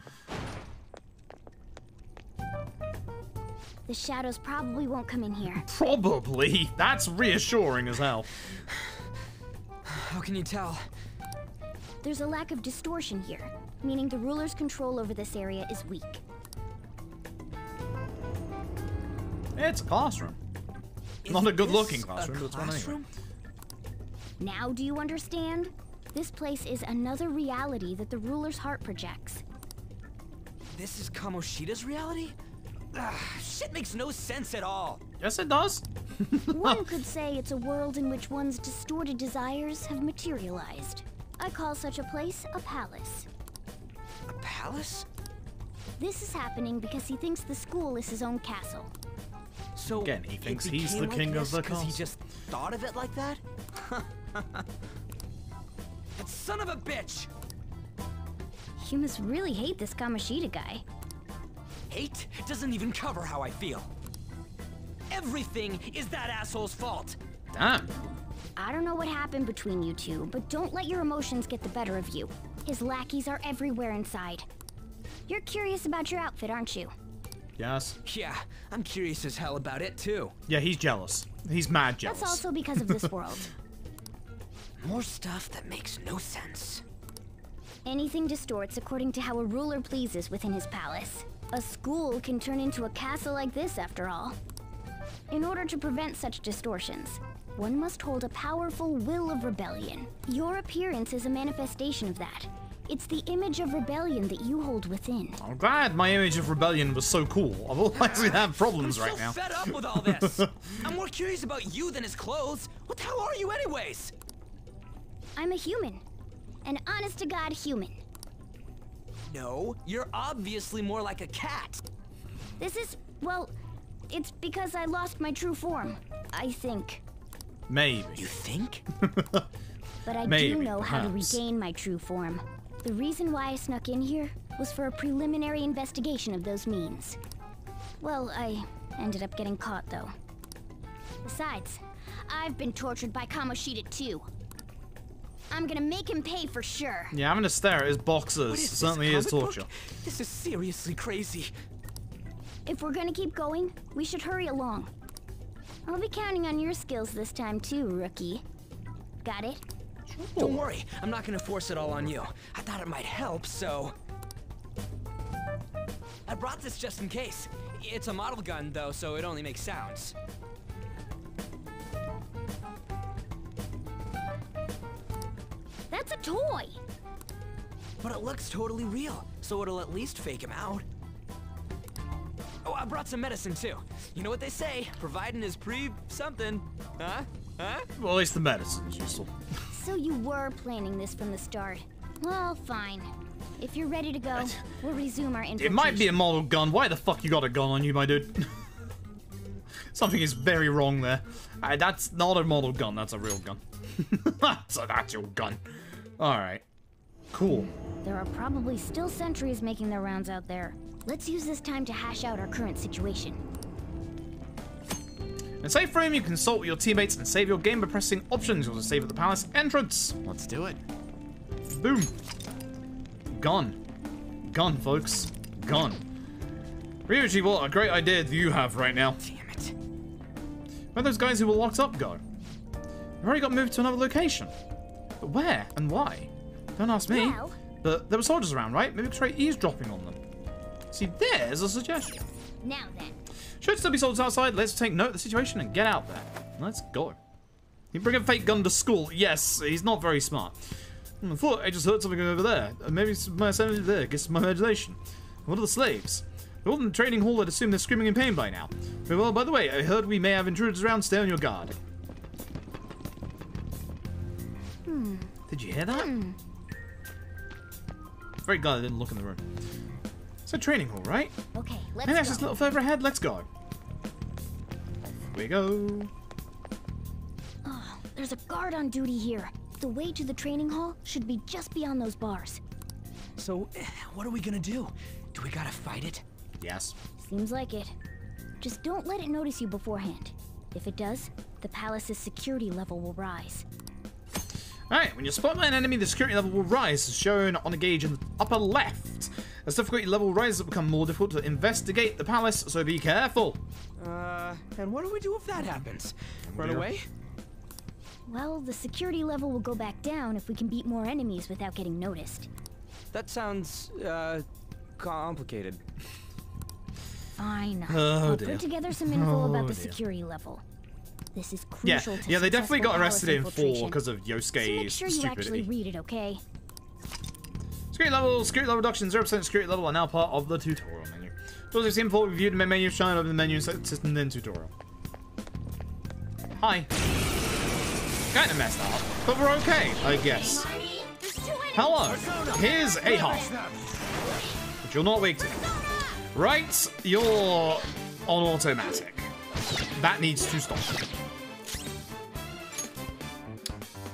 The shadows probably won't come in here. Probably. That's reassuring as hell. How can you tell? There's a lack of distortion here, meaning the ruler's control over this area is weak. It's a classroom. Not a good looking classroom, but it's one anyway. classroom? Now do you understand? This place is another reality that the ruler's heart projects. This is Kamoshida's reality? Ugh, shit makes no sense at all. Yes, it does. One could say it's a world in which one's distorted desires have materialized. I call such a place a palace. A palace? This is happening because he thinks the school is his own castle. So Again, he thinks he's became the like king of this the 'cause he just thought of it like that? that son of a bitch! You must really hate this Kamoshida guy. Hate doesn't even cover how I feel. Everything is that asshole's fault. Damn. I don't know what happened between you two, but don't let your emotions get the better of you. His lackeys are everywhere inside. You're curious about your outfit, aren't you? Yes. Yeah, I'm curious as hell about it too. Yeah, he's jealous. He's mad jealous. That's also because of this world. More stuff that makes no sense. Anything distorts according to how a ruler pleases within his palace. A school can turn into a castle like this, after all. In order to prevent such distortions, one must hold a powerful will of rebellion. Your appearance is a manifestation of that. It's the image of rebellion that you hold within. I'm glad my image of rebellion was so cool. Otherwise, we'd have problems I'm right so now. fed up with all this. I'm more curious about you than his clothes. What the hell are you, anyways? I'm a human. An honest to God human. No, you're obviously more like a cat. This is, well, it's because I lost my true form. I think. Maybe. You think? But I Maybe, do know how to regain my true form. The reason why I snuck in here was for a preliminary investigation of those means. Well, I ended up getting caught, though. Besides, I've been tortured by Kamoshida too. I'm gonna make him pay for sure. Yeah, I'm gonna stare at his boxes. What is this, certainly is comic book? torture. This is seriously crazy. If we're gonna keep going, we should hurry along. I'll be counting on your skills this time too, rookie. Got it? Don't worry, I'm not gonna force it all on you. I thought it might help, so. I brought this just in case. It's a model gun, though, so it only makes sounds. That's a toy! But it looks totally real, so it'll at least fake him out. Oh, I brought some medicine too. You know what they say, providing is pre something. Huh? Huh? Well, at least the medicine's useful. So you were planning this from the start. Well, fine. If you're ready to go, we'll resume our It might be a model gun. Why the fuck you got a gun on you, my dude? Something is very wrong there. Uh, that's not a model gun. That's a real gun. So that's your gun. All right. Cool. There are probably still sentries making their rounds out there. Let's use this time to hash out our current situation. In safe Frame, you consult with your teammates and save your game by pressing options. You'll save at the palace entrance. Let's do it. Boom. Gone. Gone, folks. Gone. Ryuji, what a great idea that you have right now. Damn it. Where'd those guys who were locked up go? They've already got moved to another location. But where and why? Don't ask me. Well- But there were soldiers around, right? Maybe we could try eavesdropping on them. See, there's a suggestion. Now then, Should still be soldiers outside, let's take note of the situation and get out there. Let's go. You bring a fake gun to school. Yes, he's not very smart. Hmm, I thought I just heard something over there. Uh, Maybe it's my sanity there gets my imagination. What are the slaves? all in the training hall had assumed they're screaming in pain by now. Very well, by the way, I heard we may have intruders around. Stay on your guard. Hmm. Did you hear that? Very glad I didn't look in the room. It's a training hall, right? Okay, let's Maybe that's go. just a little further ahead. Let's go. Off we go. Oh, there's a guard on duty here. The way to the training hall should be just beyond those bars. So, eh, what are we gonna do? Do we gotta fight it? Yes. Seems like it. Just don't let it notice you beforehand. If it does, the palace's security level will rise. Alright, when you spot by an enemy, the security level will rise, as shown on a gauge in the upper left. As difficulty level rises, it will become more difficult to investigate the palace, so be careful. Uh, and what do we do if that happens? Run dear. away? Well, the security level will go back down if we can beat more enemies without getting noticed. That sounds, uh, complicated. Fine. Oh, I'll dear. put together some info Oh, about the dear. security level. This is Yeah, crucial to yeah, they definitely got arrested in four because of Yosuke's So sure you actually stupidity. read it, okay? Security level, security level reduction, 0% security level are now part of the tutorial menu. Tools you've seen before, reviewed the menu, shine over the menu, system, then tutorial. Hi. Kinda messed up, but we're okay, I guess. Hello, here's Ahab. But you're not weak to. Right, you're on automatic. That needs to stop.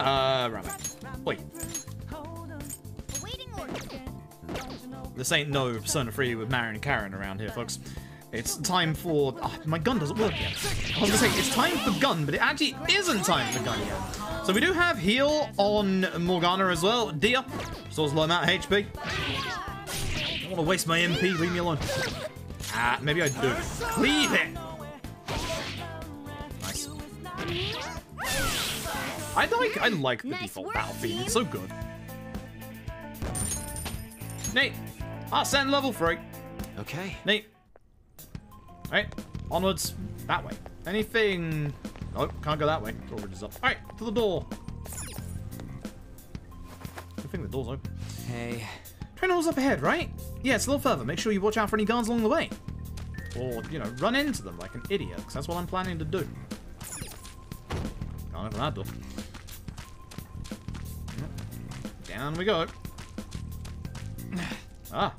Uh. Wait. This ain't no Persona 3 with Marion and Karen around here, folks. It's time for... ah, my gun doesn't work yet. I was gonna say, it's time for gun, but it actually isn't time for gun yet. So we do have heal on Morgana as well. Dia, stores low amount of HP. I don't want to waste my MP, leave me alone. Ah, maybe I do. Cleave it! Nice. I like I like the default battle theme. It's so good. Nate, ah, send level three. Okay. Nate. Right, onwards. That way. Anything? Nope, can't go that way. Drawbridge is up. All right, to the door. I think the door's open. Hey. Train hall's up ahead, right? Yeah, it's a little further. Make sure you watch out for any guards along the way. Or, you know, run into them like an idiot, because that's what I'm planning to do. Can't open. Down we go. Ah.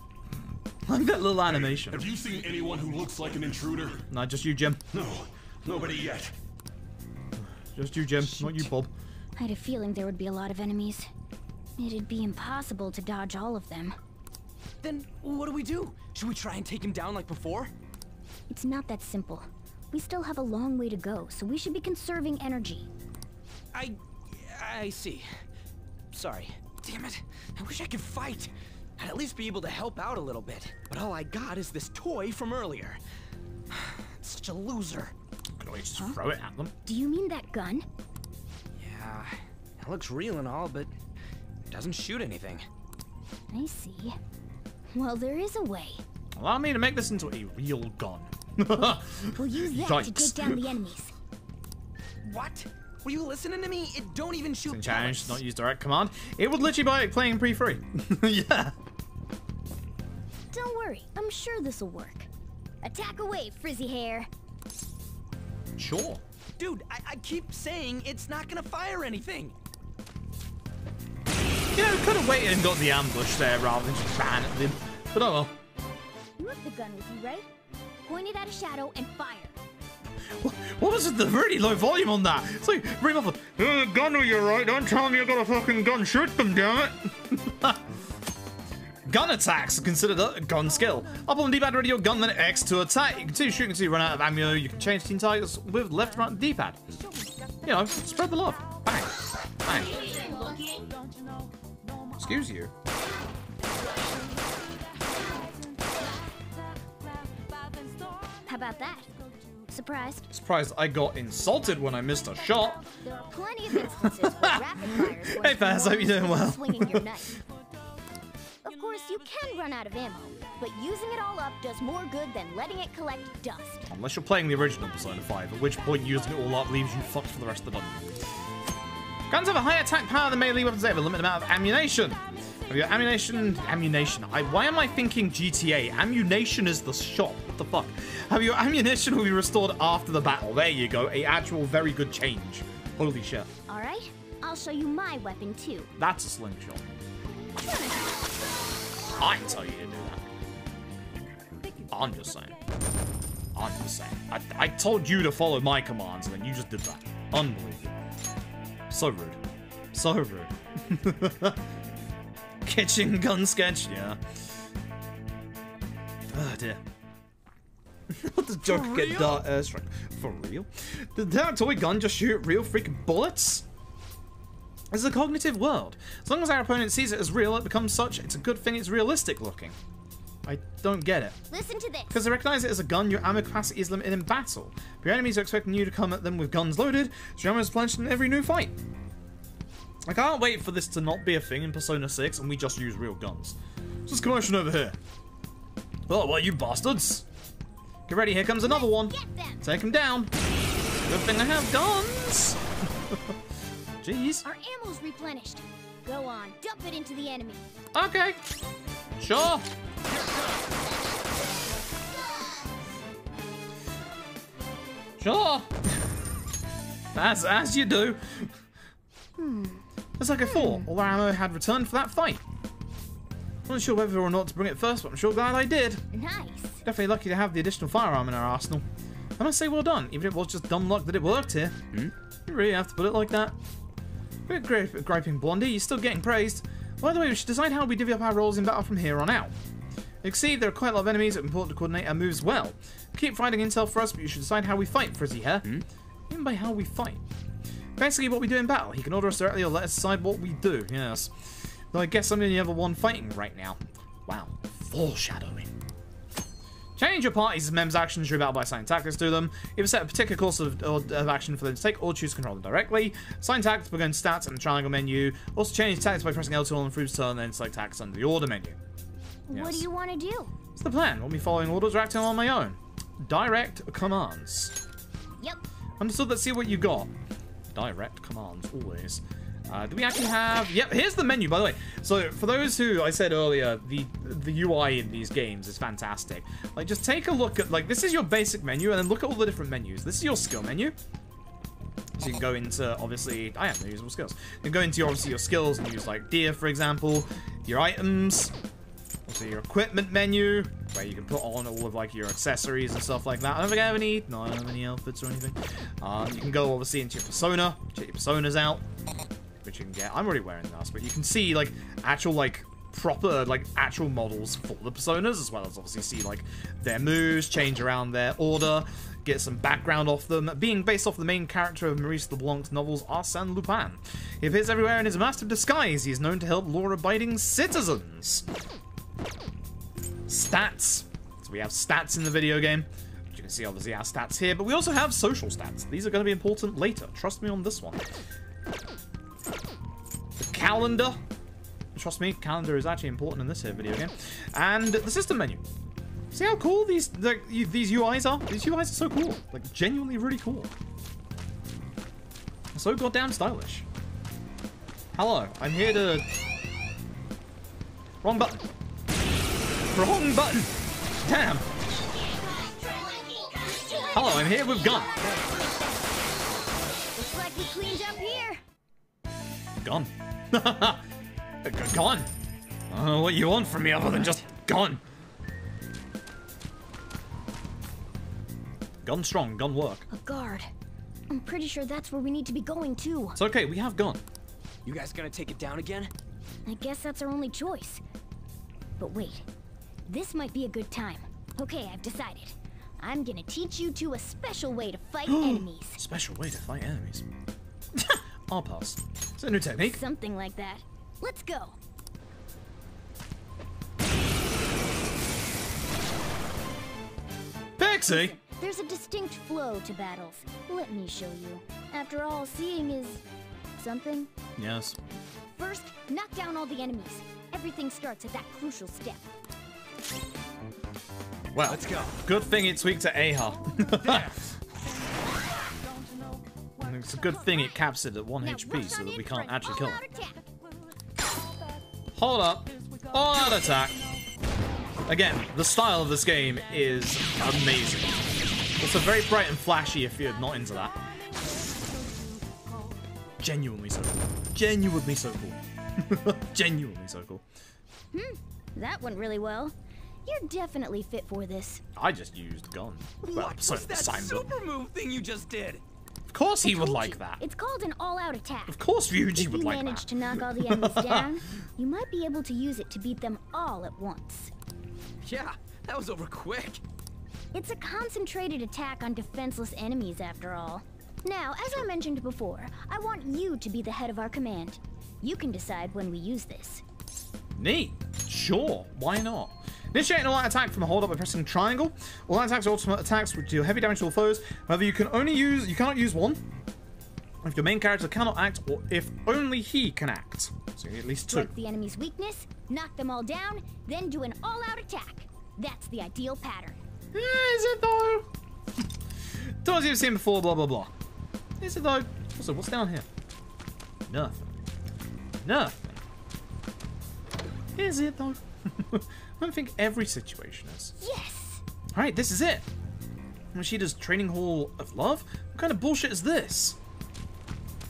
like that little animation. Have you seen anyone who looks like an intruder? Not just you, Jim. No, nobody yet. Just you, Jim. Not you, Bob. I had a feeling there would be a lot of enemies. It'd be impossible to dodge all of them. Then what do we do? Should we try and take him down like before? It's not that simple. We still have a long way to go, so we should be conserving energy. I... I see. Sorry. Damn it. I wish I could fight. I'd at least be able to help out a little bit. But all I got is this toy from earlier. Such a loser. Could always just throw it at them. Do you mean that gun? Yeah, it looks real and all, but it doesn't shoot anything. I see. Well, there is a way. Allow me to make this into a real gun. We'll use that to take down the enemies. What? Were you listening to me? It don't even shoot Challenge, pellets. not use direct command. It would literally be like playing pre-free. yeah. Don't worry, I'm sure this'll work. Attack away, frizzy hair. Sure. Dude, I, I keep saying it's not gonna fire anything. You know, could have waited and got the ambush there rather than just ran at them. But oh well. You have the gun with you, right? Point it at a shadow and fire. What was it, the really low volume on that? It's like, very muffled. Uh, gun, are you right? Don't tell me you got a fucking gun. Shoot them, damn it. gun attacks are considered a gun skill. Up on the D-pad, ready your gun, then X to attack. You can continue shooting until you run out of ammo. You can change team targets with left, right, and D-pad. You know, spread the love. Bang. Bang. Excuse you. How about that? Surprised? Surprised I got insulted when I missed a shot. There are plenty of instances where rapid fire Hey, Faz, hope you're doing well. swinging your knife. Of course, you can run out of ammo, but using it all up does more good than letting it collect dust. Unless you're playing the original Persona 5, at which point using it all up leaves you fucked for the rest of the dungeon. Guns have a higher attack power than melee weapons. They have a limited amount of ammunition. Have you ammunition? Ammunition. I, why am I thinking GTA? Ammunition is the shop. What the fuck? Have your ammunition will be restored after the battle. There you go. A actual very good change. Holy shit. All right, I'll show you my weapon too. That's a slingshot. I can tell you to do that. I'm just saying. I'm just saying. I, I told you to follow my commands, and then you just did that. Unbelievable. So rude. So rude. Kitchen gun sketch, yeah. Oh dear. What does Joker get real? dart airstrike? Uh, For real? Did that toy gun just shoot real freaking bullets? It's a cognitive world. As long as our opponent sees it as real, it becomes such. It's a good thing it's realistic looking. I don't get it. Listen to this. Because they recognize it as a gun, your ammo capacity is limited in battle. Your enemies are expecting you to come at them with guns loaded, so your ammo is replenished in every new fight. I can't wait for this to not be a thing in Persona 6 and we just use real guns. What's this commotion over here? Oh, well, you bastards. Get ready, here comes another one. Take him down. Good thing I have guns. Jeez. Our ammo's replenished. Go on, dump it into the enemy. Okay. Sure. Sure. as, as you do. Hmm. It's like I thought. All our ammo had returned for that fight. I'm not sure whether or not to bring it first, but I'm sure glad I did. Nice. Definitely lucky to have the additional firearm in our arsenal. I must say well done, even if it was just dumb luck that it worked here. Hmm? You really have to put it like that. Bit gri- griping Blondie, you're still getting praised. By the way, we should decide how we divvy up our roles in battle from here on out. You can see there are quite a lot of enemies, it's important to coordinate our moves well. Keep finding intel for us, but you should decide how we fight, Frizzy Hair. Even by how we fight. Basically what we do in battle. He can order us directly or let us decide what we do, yes. Though I guess I'm the other one fighting right now. Wow, foreshadowing. Change your party's members' actions during battle by assigning tactics to them. Either set a particular course of, or- of action for them to take, or choose to control them directly. Assign tactics by going to stats and the triangle menu. Also change tactics by pressing L2 on the Fruit's turn, then select tactics under the order menu. What do you want to do? What's the plan? Want me following orders or acting on my own? Direct commands. Yep. Understood, let's see what you got. Direct commands, always. Uh, do we actually have... Yep, here's the menu, by the way. So, for those who, I said earlier, the the UI in these games is fantastic. Like, just take a look at, like, this is your basic menu, and then look at all the different menus. This is your skill menu. So you can go into, obviously, I have no usable skills. You can go into, your, obviously, your skills and use, like, Dia, for example. Your items. Also, your equipment menu, where you can put on all of, like, your accessories and stuff like that. I don't think I have any, no, I don't have any outfits or anything. Um, you can go, obviously, into your persona. Check your personas out which you can get. I'm already wearing this, but you can see like actual like proper like actual models for the personas as well as obviously see like their moves, change around their order, get some background off them. Being based off the main character of Maurice LeBlanc's novels Arsène Lupin. He appears everywhere in his master disguise. He is known to help law-abiding citizens. Stats. So we have stats in the video game. You can see obviously our stats here, but we also have social stats. These are going to be important later. Trust me on this one. The calendar. Trust me, calendar is actually important in this here video game. And the system menu. See how cool these the, these UIs are? These UIs are so cool. Like, genuinely really cool. So goddamn stylish. Hello, I'm here to... Wrong button. Wrong button. Damn. Hello, I'm here with gun. Looks like we cleaned up here. Gone. G- gone. I don't know what you want from me other than just gone. Gun strong, gun work. A guard. I'm pretty sure that's where we need to be going too. It's okay, we have gun. You guys gonna take it down again? I guess that's our only choice. But wait, this might be a good time. Okay, I've decided. I'm gonna teach you two a special way to fight enemies. Special way to fight enemies. I'll pass. It's a new technique. Something like that. Let's go. Pixie! There's a distinct flow to battles. Let me show you. After all, seeing is something. Yes. First, knock down all the enemies. Everything starts at that crucial step. Well, let's go. Good thing it tweaked to Aha. And it's a good thing it caps it at 1 HP so that we can't actually kill him. hold up, all out attack. Again, the style of this game is amazing. Also very bright and flashy if you're not into that. Genuinely so cool. Genuinely so cool. Genuinely so cool. Hmm, that went really well. You're definitely fit for this. I just used gun. Well, What so was that signed up. super move thing you just did? Of course he would like you, that. It's called an all-out attack. Of course Ryuji if would you like manage that. to knock all the enemies down, you might be able to use it to beat them all at once. Yeah, that was over quick. It's a concentrated attack on defenseless enemies, after all. Now, as I mentioned before, I want you to be the head of our command. You can decide when we use this. Neat. Sure. Why not? Initiate an all-out attack from a hold up by pressing triangle. All-out attacks are ultimate attacks which deal heavy damage to all foes. However, you can only use you cannot use one. If your main character cannot act, or if only he can act. So you need at least two. Strike the enemy's weakness, knock them all down, then do an all-out attack. That's the ideal pattern. Is it though? Don't you've seen before, blah blah blah. Is it though? Also, what's down here? Nothing. Nothing. Is it though? I don't think every situation is. Yes! Alright, this is it. Mashida's training hall of love? What kind of bullshit is this?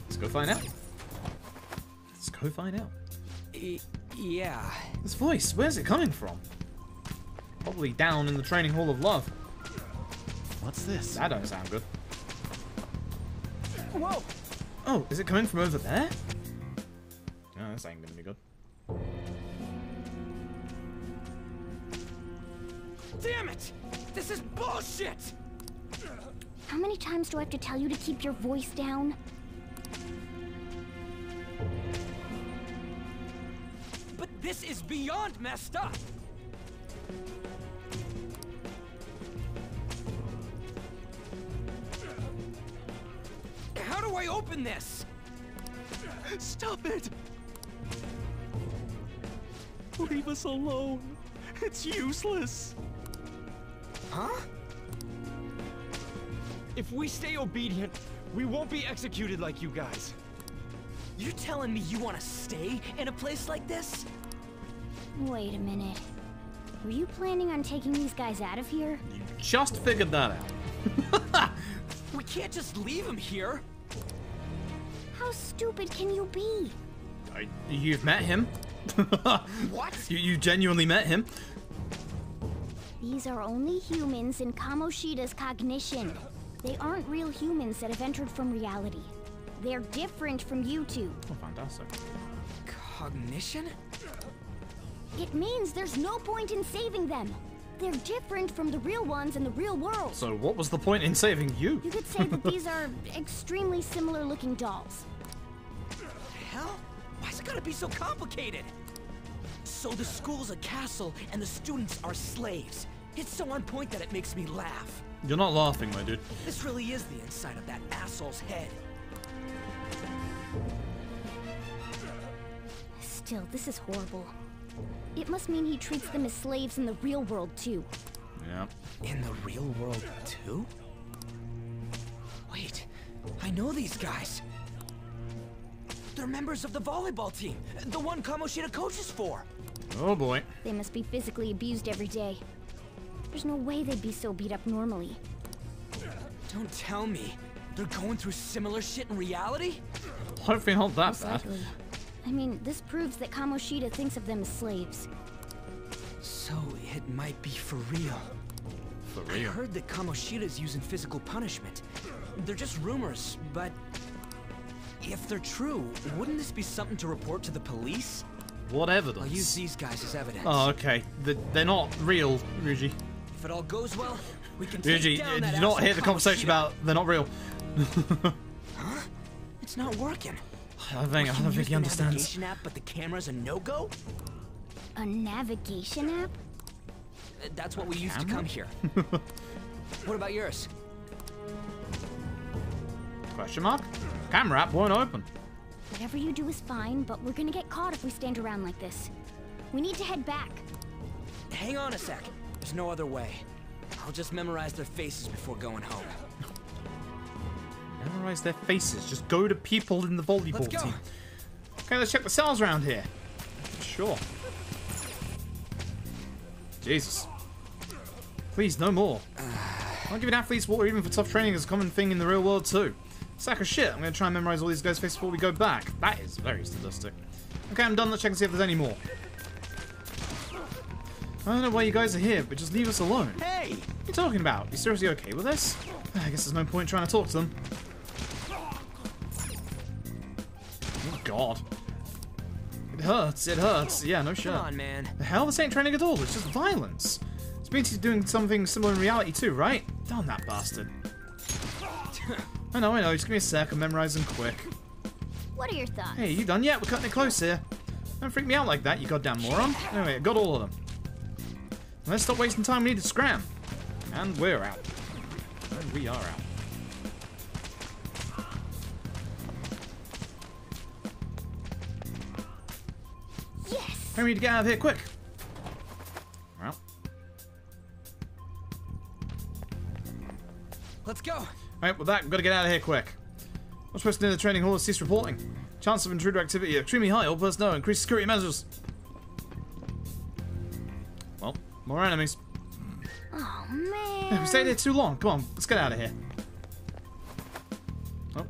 Let's go find out. Let's go find out. yeah. This voice, where's it coming from? Probably down in the training hall of love. What's this? That don't sound good. Whoa! Oh, is it coming from over there? No, this ain't gonna be good. Damn it! This is bullshit! How many times do I have to tell you to keep your voice down? But this is beyond messed up! How do I open this? Stop it! Leave us alone. It's useless. Huh? If we stay obedient, we won't be executed like you guys. You're telling me you want to stay in a place like this? Wait a minute. Were you planning on taking these guys out of here? You just figured that out. We can't just leave them here. How stupid can you be? I, you've met him. what? You, you genuinely met him. These are only humans in Kamoshida's cognition. They aren't real humans that have entered from reality. They're different from you two. Oh, fantastic. Cognition? It means there's no point in saving them. They're different from the real ones in the real world. So what was the point in saving you? You could say that these are extremely similar looking dolls. Hell? Why's it gotta be so complicated? So the school's a castle and the students are slaves. It's so on point that it makes me laugh. You're not laughing, my dude. This really is the inside of that asshole's head. Still, this is horrible. It must mean he treats them as slaves in the real world, too. Yeah. In the real world, too? Wait, I know these guys. They're members of the volleyball team, the one Kamoshida coaches for. Oh boy. They must be physically abused every day. There's no way they'd be so beat up normally. Don't tell me. They're going through similar shit in reality? Hopefully not that Most bad. I mean, this proves that Kamoshida thinks of them as slaves. So it might be for real. For real? I heard that Kamoshida's using physical punishment. They're just rumors, but if they're true, wouldn't this be something to report to the police? What evidence? I'll use these guys as evidence. Oh, okay. The- They're not real, Ryuji. If it all goes well, we can take Ryuji, down did that you not asshole hear the conversation about they're not real? Huh? It's not working. I don't think, I We can don't think he the understands. navigation app, but the camera's a no-go? A navigation app? Uh, That's what we used to come here. what about yours? Question mark? Camera app won't open. Whatever you do is fine, but we're gonna get caught if we stand around like this. We need to head back. Hang on a sec. There's no other way. I'll just memorize their faces before going home. Memorize their faces. Just go to people in the volleyball Let's team. Okay, let's check the cells around here. Sure. Jesus. Please, no more. Not giving athletes water even for tough training is a common thing in the real world too. Sack of shit. I'm gonna try and memorize all these guys' faces before we go back. That is very sadistic. Okay, I'm done. Let's check and see if there's any more. I don't know why you guys are here, but just leave us alone. Hey! What are you talking about? You seriously okay with this? I guess there's no point trying to talk to them. Oh god. It hurts, it hurts. Yeah, no shit. Come on, man. The hell? This ain't training at all, it's just violence. This means he's doing something similar in reality too, right? Darn that bastard. I know, I know, just give me a sec, I'm memorizing quick. What are your thoughts? Hey, you done yet? We're cutting it close here. Don't freak me out like that, you goddamn moron. Anyway, I got all of them. Let's stop wasting time, we need to scram. And we're out. And we are out. Yes! I need to get out of here quick. Well, Let's go. Alright, with that, we've got to get out of here quick. What's supposed to in the training hall is cease reporting. Chance of intruder activity extremely high. All personnel increase security measures. Well, more enemies. Oh, Yeah, man. we stayed here too long. Come on, let's get out of here. Oh,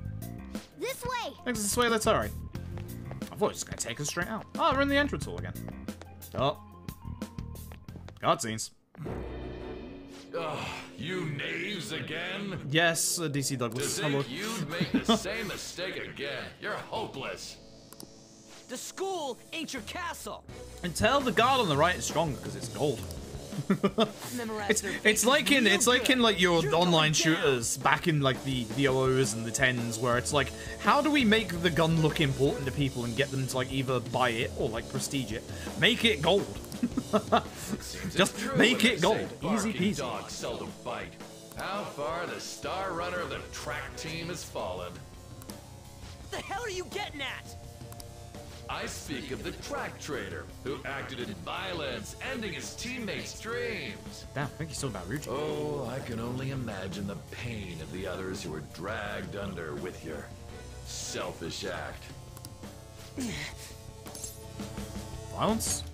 This way! exit this way, let's hurry. I thought it was going to take us straight out. Oh, we're in the entrance hall again. Oh. Cutscenes. Ugh, you knaves again? Yes, uh, DC To Douglas. Hello. think you'd make the same mistake again. You're hopeless. The school ain't your castle. And tell the guard on the right is stronger because it's gold. Memorized It's it's like in it's like in like your Shoot online shooters back in like the the OOs and the tens where it's like how do we make the gun look important to people and get them to like either buy it or like prestige it? Make it gold. Just make it gold. say Easy barking peasy. Dogs seldom bite. How far the star runner of the track team has fallen. What the hell are you getting at? I speak of the track trader who acted in violence, ending his teammates' dreams. Damn, I think he's still about Ryuji. Oh, I can only imagine the pain of the others who were dragged under with your selfish act. Violence?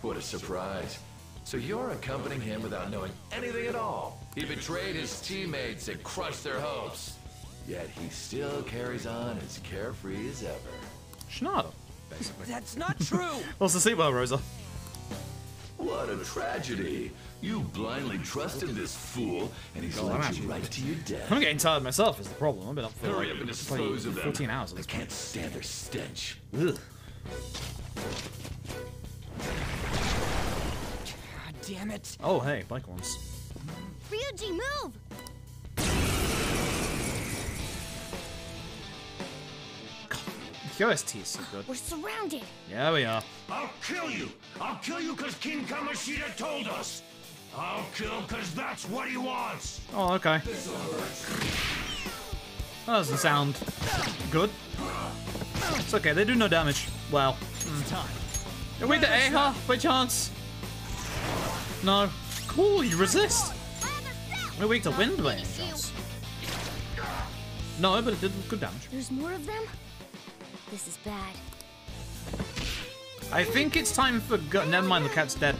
What a surprise. So you're accompanying him without knowing anything at all. He betrayed his teammates and crushed their hopes. Yet he still carries on as carefree as ever. Schneider, basically. That's not true. Well, to see well, Rosa. What a tragedy. You blindly trusted this fool, and he's God, I'm led you right to your death. I'm getting tired myself is the problem. I've been up for Hurry like up and bloody dispose of them. 14 hours I can't point. stand their stench. Ugh. God damn it. Oh, hey, bike ones. Ryuji, move! The OST is so good. We're surrounded. Yeah, we are. I'll kill you! I'll kill you because King Kamoshida told us! I'll kill because that's what he wants! Oh, okay. That doesn't sound good. It's okay, they do no damage. Well. Mm. Are we the Aha by chance? No. Cool, you resist. We're weak to wind by any chance. No, but it did good damage. There's more of them? This is bad. I think it's time for gun. Never mind, the cat's dead.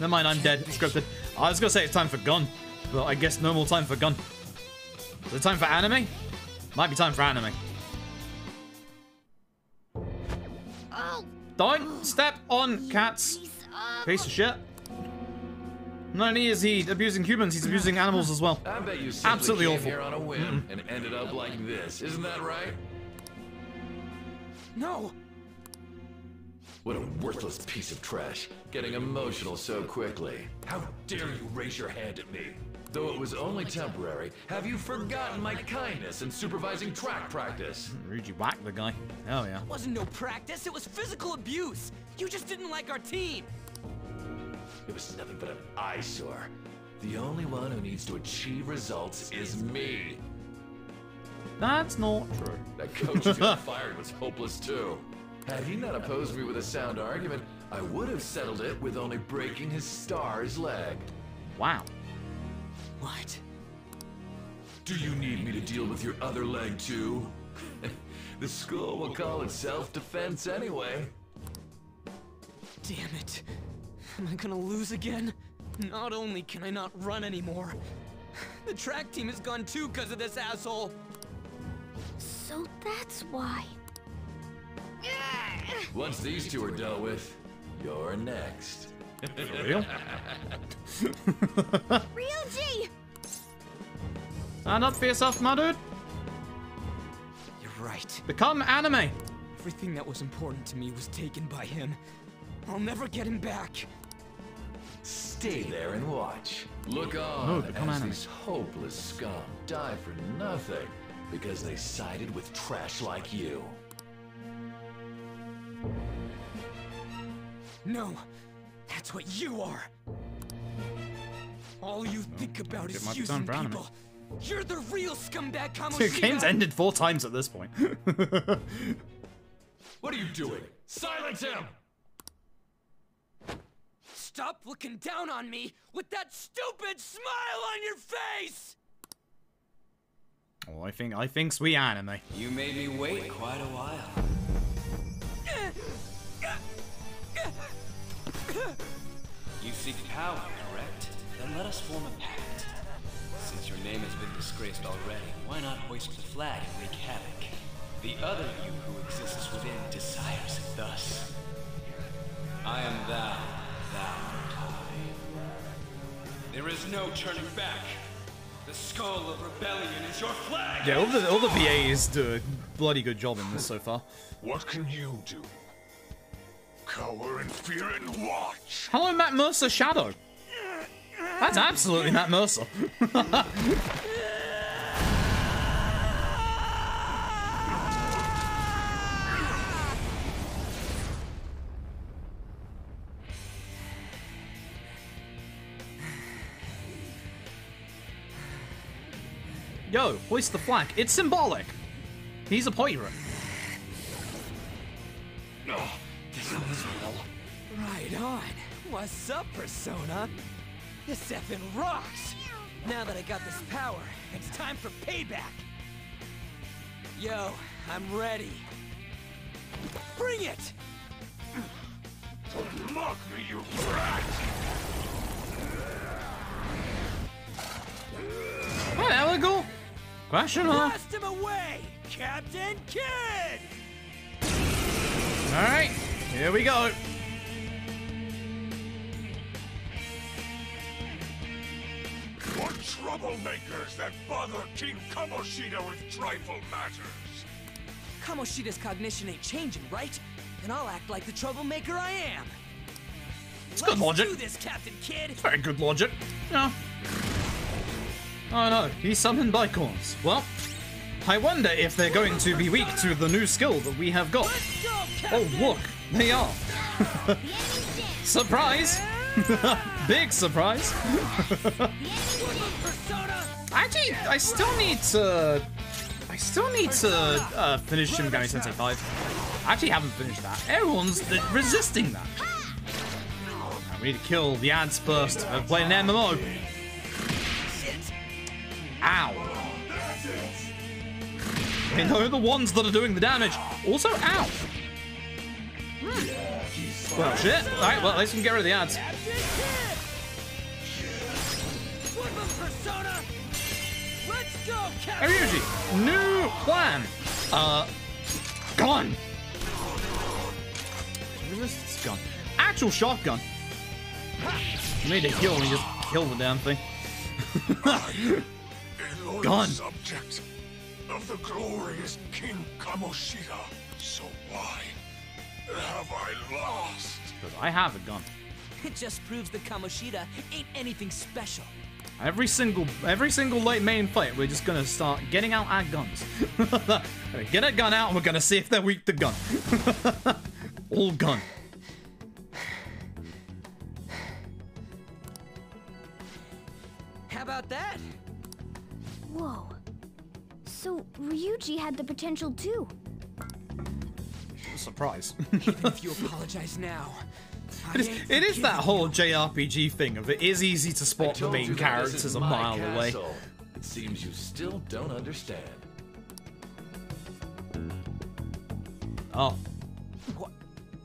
Never mind, I'm dead. Scripted. I was gonna say it's time for gun, but I guess no more time for gun. Is it time for anime? Might be time for anime. Oh, Don't step on cats. Piece of shit. Not only is he abusing humans, he's abusing animals as well. I bet you Absolutely came awful. here on a whim and ended up like this. Isn't that right? No. What a worthless piece of trash. Getting emotional so quickly. How dare you raise your hand at me? Though it was only temporary, have you forgotten my kindness in supervising track practice? Hmm, you whacked the guy. Oh yeah. It wasn't no practice, it was physical abuse. You just didn't like our team. It was nothing but an eyesore. The only one who needs to achieve results is me. That's not true. That coach who got fired was hopeless too. Had he not opposed me with a sound argument, I would have settled it with only breaking his star's leg. Wow. What? Do you need me to deal with your other leg too? The school will call it self-defense anyway. Damn it. Am I gonna lose again? Not only can I not run anymore, the track team has gone too because of this asshole. So that's why. Once these two are dealt with, you're next. real? Ryuji! Stand up for yourself, my dude. You're right. Become anime. Everything that was important to me was taken by him. I'll never get him back. Stay there and watch. Look on become as anime. these hopeless scum die for nothing because they sided with trash like you. No, that's what you are. All you think about is might be using time for anime. people. You're the real scumbag Dude, game's ended four times at this point. What are you doing? Silence him! Stop looking down on me with that stupid smile on your face! Oh, I think I think's we anime. You made me wait quite a while. You seek power, correct? Then let us form a pact. Since your name has been disgraced already, why not hoist the flag and wreak havoc? The other you who exists within desires it thus. I am thou, thou art I. There is no turning back. The skull of rebellion is your flag! Yeah, all the all the VAs do a bloody good job in this so far. What can you do? Cower in fear and watch. Hello, Matt Mercer Shadow. That's absolutely Matt Mercer. Yo, hoist the flag. It's symbolic. He's a pirate. Oh, this goes well. Right on. What's up, Persona? This effing rocks! Now that I got this power, it's time for payback! Yo, I'm ready. Bring it! Don't mock me, you brat! Oh, there we go. Question mark. Blast him away, Captain Kidd! Alright, here we go. What troublemakers that bother King Kamoshida with trifle matters? Kamoshida's cognition ain't changing, right? Then I'll act like the troublemaker I am. It's Let's good logic. do this, Captain Kidd! Very good logic. Yeah. Oh no, he's summoned bicorns. Well, I wonder if they're going to be weak to the new skill that we have got. Oh look, they are. surprise! Big surprise. Actually, I still need to. I still need to uh, finish Shin Megami Tensei 5. I actually haven't finished that. Everyone's resisting that. Now we need to kill the ants first. I've played an MMO. Ow. They know the ones that are doing the damage. Also, ow. Hmm. Well, shit. Alright, well, at least we can get rid of the! Let's! Ryuji, new plan. Uh, gun. Resistance gun. Actual shotgun. You need to heal and just kill the damn thing. A loyal Gun. subject of the glorious King Kamoshida. So why have I lost? Because I have a gun. It just proves that Kamoshida ain't anything special. Every single every single late main fight, we're just gonna start getting out our guns. Gonna get a gun out and we're gonna see if they're weak to gun. All gun. How about that? Whoa. So Ryuji had the potential too. Surprise. Even if you apologize now, it is, it is that whole JRPG thing of it is easy to spot the main you that this characters a my mile away. It seems you still don't understand. Oh, What?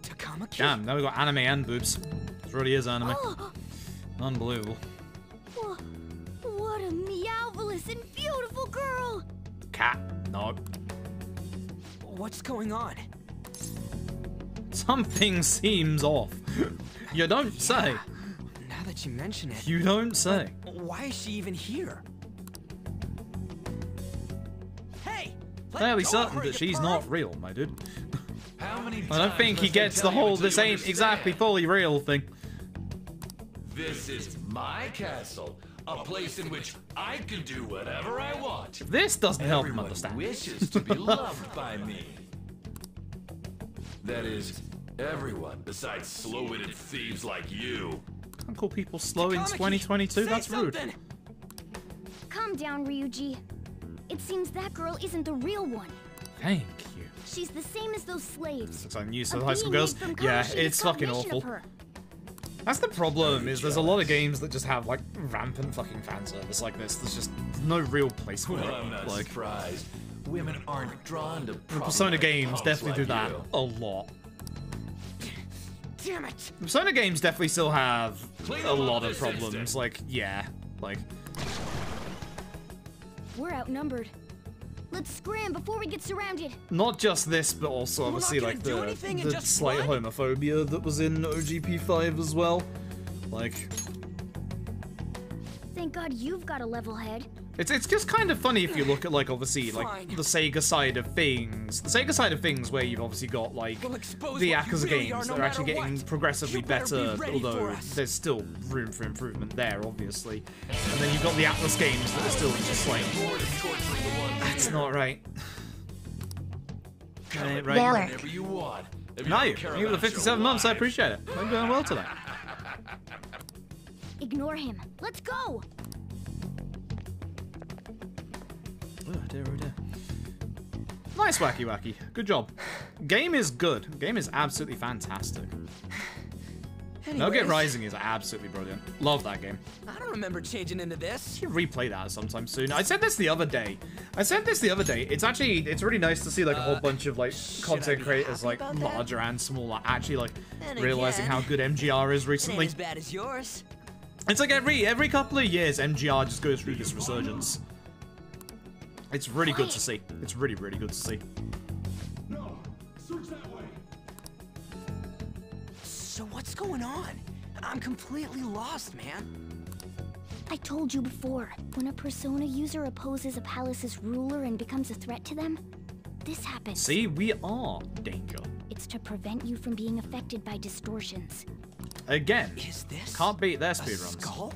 Takamaki? damn, now we got anime and boobs. This really is anime. Oh, Unbelievable. wha- what a meowvelous and beautiful girl! Cat. No. What's going on? Something seems off. you don't say. Now that you mention it. You don't say. Why is she even here? Hey! Fairly go certain that she's perv. not real, my dude. How many I don't think he gets the whole this ain't exactly fully real thing. This is my castle, a place in which I can do whatever I want. This doesn't help him Everyone understand. wishes to be loved by me. That is, everyone besides slow-witted thieves like you. Can't call people slow in 2022. say That's rude. something. Calm down, Ryuji. It seems that girl isn't the real one. Thank you. She's the same as those slaves. Looks like news A to the high school girls. Yeah, it's fucking cognition awful. Of her. That's the problem. Is there's a lot of games that just have like rampant fucking fan service like this. There's just no real place for Well, it. I'm not Like surprised. Women aren't drawn to the Persona problematic games punks definitely do that you. a lot. Damn it! The Persona games definitely still have Clean a lot of problems. instant. Like yeah, like We're outnumbered. Let's scram before we get surrounded. not just this, but also We're obviously like the the slight run? homophobia that was in OGP5 as well. Like Thank God you've got a level head. It's it's just kind of funny if you look at like obviously like Fine. the Sega side of things. The Sega side of things where you've obviously got like We'll the what you Yakuza really games are, no that are actually getting what. progressively You better be although there's still room for improvement there, obviously. And then you've got the Atlus games that are still just like that's not right. That ain't right. Valor. Whenever you want. If you No, you care for the 57 months, I appreciate it. I'm doing well today. Ignore him. Let's go. Nice wacky wacky. Good job. Game is good. Game is absolutely fantastic. Metal Gear Anyways, Rising is absolutely brilliant. Love that game. I don't remember changing into this. should replay that sometime soon. I said this the other day. I said this the other day. It's actually it's really nice to see like a whole uh, bunch of like content creators like larger and smaller actually like Then realizing again, how good MGR is recently. as bad as yours. It's like every every couple of years MGR just goes through this resurgence. It's really good to see. It's really really good to see. no So what's going on? I'm completely lost, man. I told you before, when a Persona user opposes a palace's ruler and becomes a threat to them, this happens. See, we are danger. It's to prevent you from being affected by distortions. Again, Is this can't beat their a speedruns.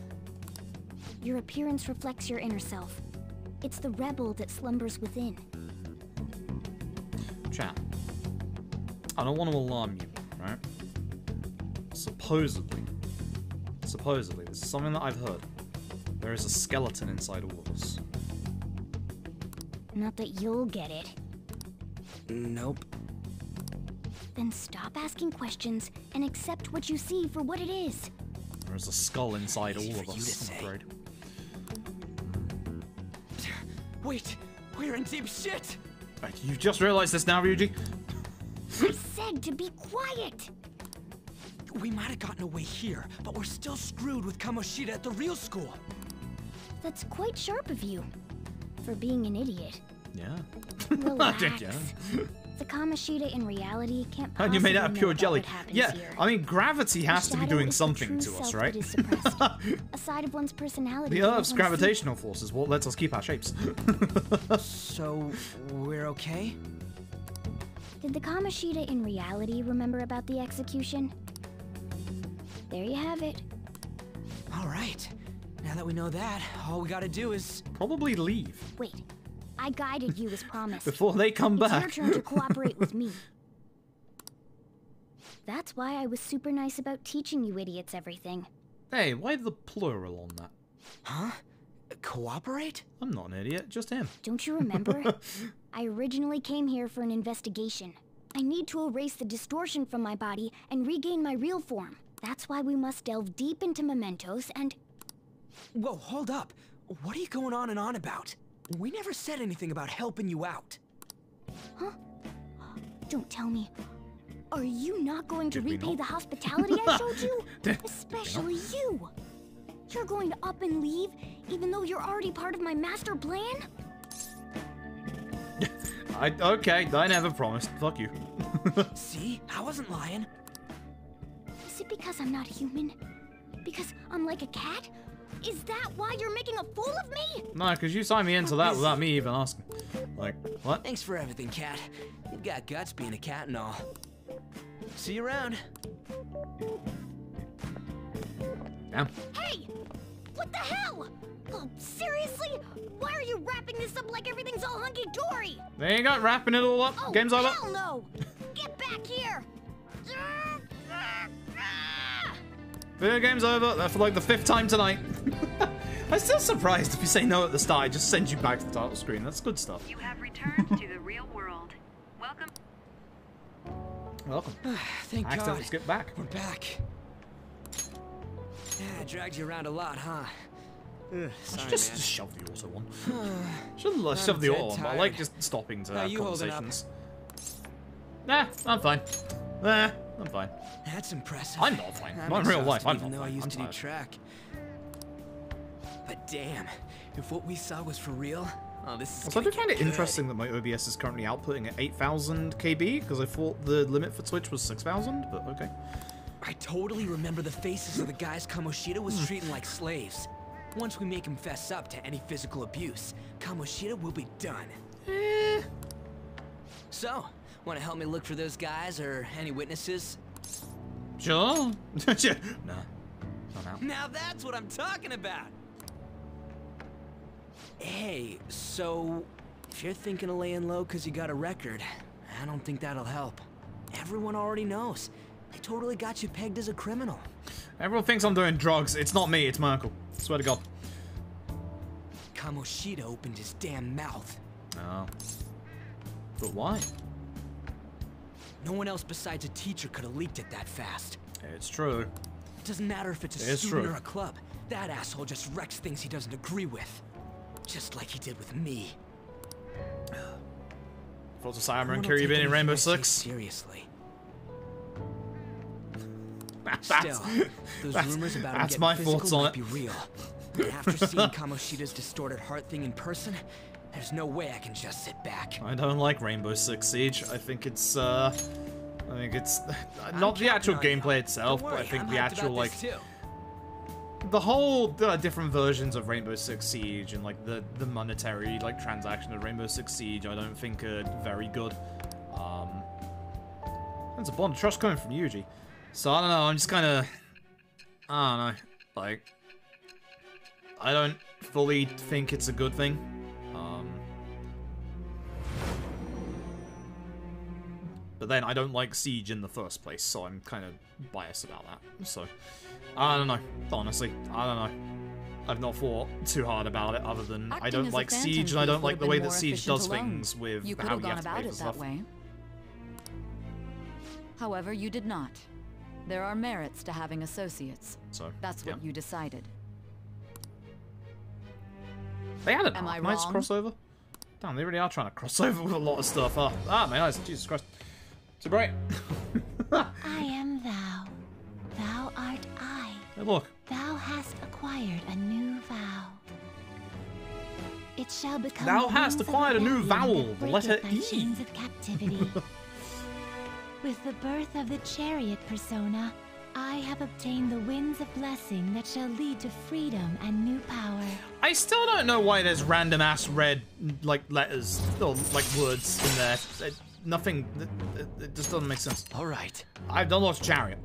Your appearance reflects your inner self. It's the rebel that slumbers within. Chat. I don't want to alarm you, right? Supposedly, supposedly, this is something that I've heard. There is a skeleton inside all of us. Not that you'll get it. Nope. Then stop asking questions and accept what you see for what it is. There is a skull inside Easy all of for you us, I'm say. afraid. Wait, we're in deep shit. Right, You've just realized this now, Ryuji? I said to be quiet! We might have gotten away here, but we're still screwed with Kamoshida at the real school. That's quite sharp of you. For being an idiot. Yeah. Relax. yeah. The Kamoshida in reality can't And you made out of pure jelly. Yeah, here. I mean, gravity has to be doing something to us, right? that is a side of one's personality. The Earth's one gravitational force is what lets us keep our shapes. So, we're okay? Did the Kamoshida in reality remember about the execution? There you have it. All right. Now that we know that, all we gotta do is... Probably leave. Wait, I guided you as promised. Before they come it's back. your turn to cooperate with me. That's why I was super nice about teaching you idiots everything. Hey, why the plural on that? Huh? Cooperate? I'm not an idiot, just him. Don't you remember? I originally came here for an investigation. I need to erase the distortion from my body and regain my real form. That's why we must delve deep into mementos and. Whoa, hold up. What are you going on and on about? We never said anything about helping you out. Huh? Don't tell me. Are you not going to Did repay the hospitality I showed you? Especially you. You're going to up and leave, even though you're already part of my master plan? I okay. I never promised. Fuck you. See? I wasn't lying. Is it because I'm not human? Because I'm like a cat? Is that why you're making a fool of me? No, because you signed me into that without me even asking. Like, what? Thanks for everything, cat. You've got guts being a cat and all. See you around. Damn. Hey! What the hell? Oh, seriously? Why are you wrapping this up like everything's all hunky-dory? There you go. Wrapping it all up. Oh, Game's over. hell no! Get back here! Video game's over. That's for like the fifth time tonight. I'm still surprised if you say no at the start. I just send you back to the title screen. That's good stuff. You have returned to the real world. Welcome. Welcome. Thank I accidentally God. skipped back. We're back. Yeah, I dragged you around a lot, huh? Ugh, sorry, should just, just shove the auto one. Should have I'm shove the auto one, but I like just stopping to How have you holding up? conversations. Nah, I'm fine. Nah, I'm fine. That's impressive. I'm not fine. I'm Not in real life, I'm even not though I fine. used I'm to do track. But damn, if what we saw was for real, oh, this is. Also, I gonna do find it good. interesting that my OBS is currently outputting at 8,000 KB, because I thought the limit for Twitch was 6,000, but okay. I totally remember the faces of the guys Kamoshida was treating like slaves. Once we make him fess up to any physical abuse, Kamoshida will be done. Eh. So, want to help me look for those guys or any witnesses? Sure. Sure. nah. Not out. Now that's what I'm talking about! Hey, so if you're thinking of laying low because you got a record, I don't think that'll help. Everyone already knows. They totally got you pegged as a criminal. Everyone thinks I'm doing drugs. It's not me, it's my Merkel. Swear to God. Kamoshida opened his damn mouth. Oh. But why? No one else besides a teacher could have leaked it that fast. It's true. It doesn't matter if it's a It's student true. or a club. That asshole just wrecks things he doesn't agree with. Just like he did with me. Thoughts of Cyber and will in Rainbow Six? Seriously. Still, those that's- rumors about him that's getting my physical thoughts on might it. be real. And after seeing Kamoshida's distorted heart thing in person, there's no way I can just sit back. I don't like Rainbow Six Siege. I think it's, uh... I think it's... Not the actual on you. gameplay itself, Don't but I think I'm the actual, like... too. the whole uh, different versions of Rainbow Six Siege and like the the monetary like transaction of Rainbow Six Siege, I don't think are very good. Um, there's a bond of trust coming from Ryuji, so I don't know. I'm just kind of, I don't know, like I don't fully think it's a good thing. But then I don't like Siege in the first place, so I'm kind of biased about that. So. I don't know. Honestly, I don't know. I've not thought too hard about it, other than I don't like Siege, and I don't like the way that Siege does alone. things with You could how have you gone have to about pay it for that stuff. way. However, you did not. There are merits to having associates. So That's what yeah. you decided. They had an Am nice wrong? crossover. Damn, they really are trying to cross over with a lot of stuff. Oh, ah, my eyes, Jesus Christ. So great. I am thou. Thou art I. Hey, look. Thou hast acquired a new vow. It shall become Thou hast acquired a new vowel, the letter E. chains of captivity. With the birth of the chariot persona, I have obtained the winds of blessing that shall lead to freedom and new power. I still don't know why there's random ass red like letters or like words in there. It, nothing. It, it- it just doesn't make sense. All right. I've done lost chariot.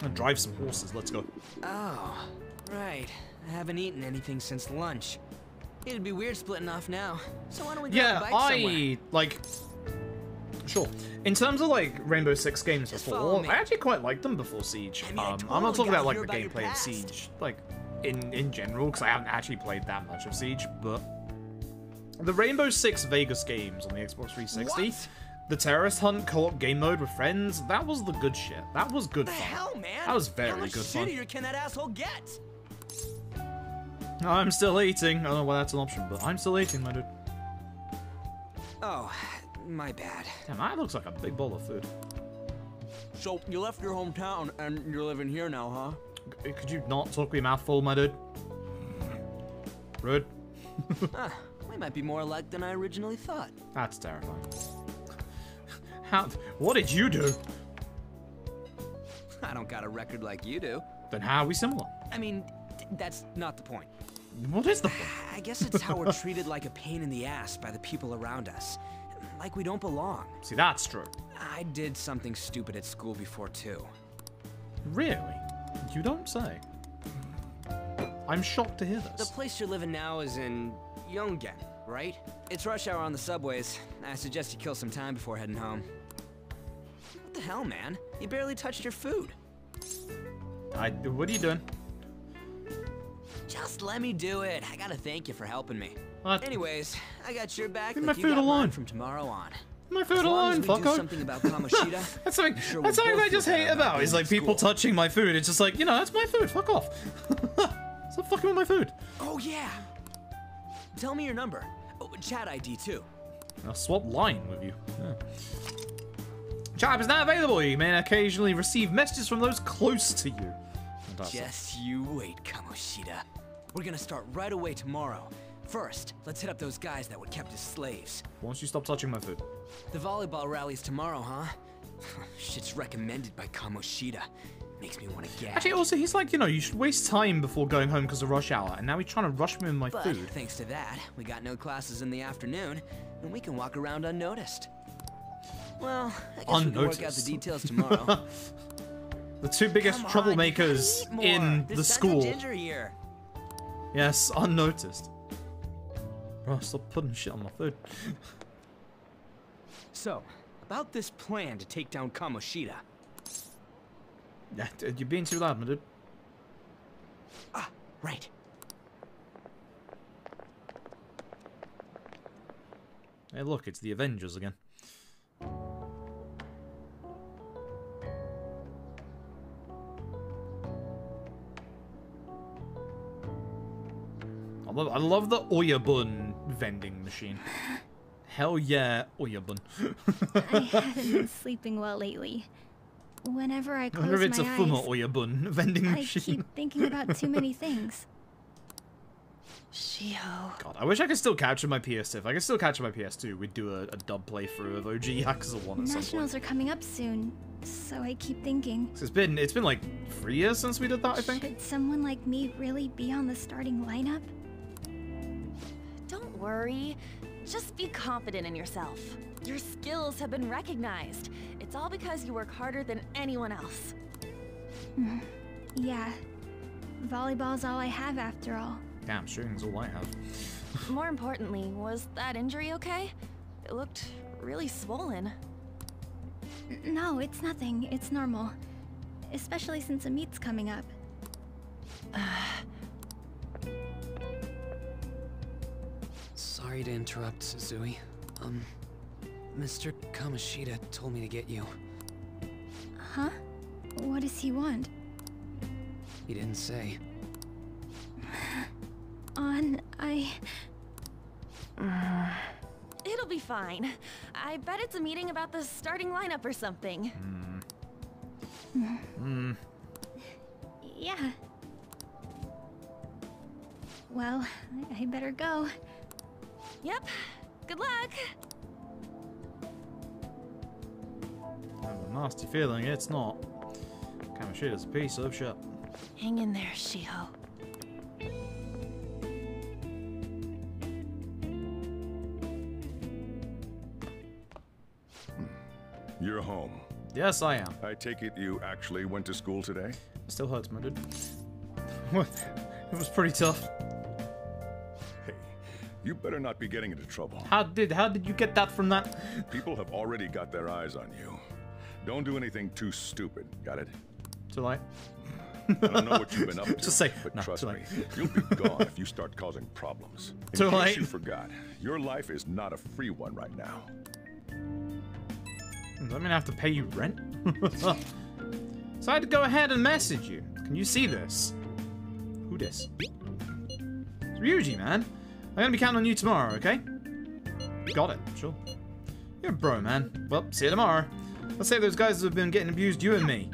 And drive some horses. Let's go. Oh, right. I haven't eaten anything since lunch. It'd be weird splitting off now. So why don't we grab Yeah, a bite somewhere? I like. Sure. In terms of like Rainbow Six games follow before. I actually quite liked them before Siege. I mean, I um, I'm not talking about like the about gameplay of. Siege, like in in general, because I haven't actually played that much of Siege. But the Rainbow Six Vegas games on the Xbox 360, What? the terrorist hunt co-op game mode with friends, that was the good shit. That was good the fun. hell, man? That was How very much good shittier fun. can that asshole get? I'm still eating. I don't know why that's an option, but I'm still eating, my dude. Oh, My bad. Damn, that looks like a big bowl of food. So, you left your hometown and you're living here now, huh? Could you not talk with your mouth full, my dude? Rude. ah, we might be more alike than I originally thought. That's terrifying. How? What did you do? I don't got a record like you do. Then how are we similar? I mean, that's not the point. What is the point? I guess it's how we're treated like a pain in the ass by the people around us. Like we don't belong. See, that's true. I did something stupid at school before, too. Really? You don't say. I'm shocked to hear this. The place you're living now is in Yongen, right? It's rush hour on the subways. I suggest you kill some time before heading home. What the hell, man? You barely touched your food. I. What are you doing? Just let me do it. I gotta thank you for helping me. What? Anyways, I got your back. Leave my food alone. From tomorrow on. My food alone, do something about Kamoshida. that's something. sure that's something I just hate about. Is like people school. touching my food. It's just like you know, that's my food. Fuck off. Stop fucking with my food. Oh yeah. Tell me your number. Oh, chat ID too. I'll swap line with you. Yeah. Chat is not available. You may occasionally receive messages from those close to you. Fantastic. Just you wait, Kamoshida. We're gonna start right away tomorrow. First, let's hit up those guys that were kept as slaves. Once you stop touching my food. The volleyball rally's tomorrow, huh? Shit's recommended by Kamoshida. Makes me want to get. Actually, also, he's like, you know, you should waste time before going home because of rush hour, and now he's trying to rush me with my But food. thanks to that, we got no classes in the afternoon, and we can walk around unnoticed. Well, I guess we can work out the Unnoticed. details tomorrow. The two biggest on, troublemakers in There's the school. ginger here. Yes, unnoticed. Bro, stop putting shit on my food. So, about this plan to take down Kamoshida. Yeah, you're being too loud, my dude. Ah, right. Hey, look, it's the Avengers again. I love, I love the Oyabun vending machine. Hell yeah, Oyabun. I haven't been sleeping well lately. Whenever I I close wonder if it's a my Fuma eyes, Oyabun vending I machine. keep thinking about too many things. Shiho. God, I wish I could still capture my PS2. If I could still capture my PS2, we'd do a, a dub playthrough of OG Yakuza 1 at. Nationals are coming up soon, so I keep thinking. It's been it's been like three years since we did that, I think. should someone like me really be on the starting lineup? Don't worry. Just be confident in yourself. Your skills have been recognized. It's all because you work harder than anyone else. Hmm. Yeah. Volleyball's all I have after all. Damn, shooting's all I have. More importantly, was that injury okay? It looked really swollen. No, it's nothing. It's normal. Especially since a meet's coming up. Sorry to interrupt, Suzui. Um, Mr. Kamoshida told me to get you. Huh? What does he want? He didn't say. On, I. It'll be fine. I bet it's a meeting about the starting lineup or something. Hmm. Yeah. Well, I better go. Yep. Good luck. I have a nasty feeling it's not. Kamoshida's a piece of shit. Hang in there, Shiho. You're home. Yes, I am. I take it you actually went to school today? Still hurts, my dude. it was pretty tough. Hey, you better not be getting into trouble. How did how did you get that from that? People have already got their eyes on you. Don't do anything too stupid, got it? Too late. I don't know what you've been up to. Just say, but "No, trust me, you'll be gone if you start causing problems. In Too case late. you forgot, your life is not a free one right now. Does that mean I have to pay you rent? so I had to go ahead and message you. Can you see this? Who this? It's Ryuji, man. I'm gonna be counting on you tomorrow, okay? Got it, sure. You're a bro, man. Well, see you tomorrow. Let's say those guys have been getting abused, you and me.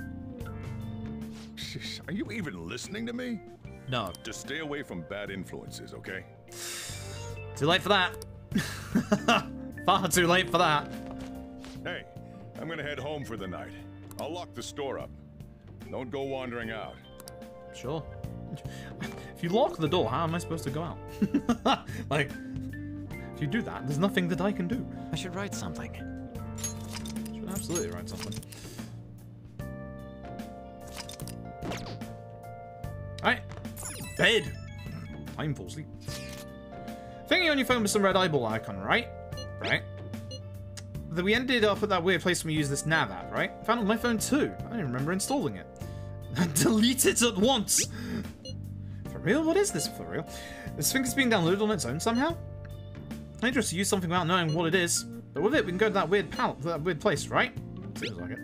Are you even listening to me? No. Just stay away from bad influences, okay? Too late for that. Far too late for that. Hey, I'm gonna head home for the night. I'll lock the store up. Don't go wandering out. Sure. If you lock the door, how am I supposed to go out? like, if you do that, there's nothing that I can do. I should write something. Absolutely write something. Alright. Bed. Time for sleep. Thinking on your phone with some red eyeball icon, right? Right. We ended up at that weird place when we used this nav app, right? Found it on my phone too. I don't remember installing it. Delete it at once! For real? What is this for real? This thing is being downloaded on its own somehow? I'm interested to use something without knowing what it is. But with it, we can go to that weird pal that weird place, right? Seems like it.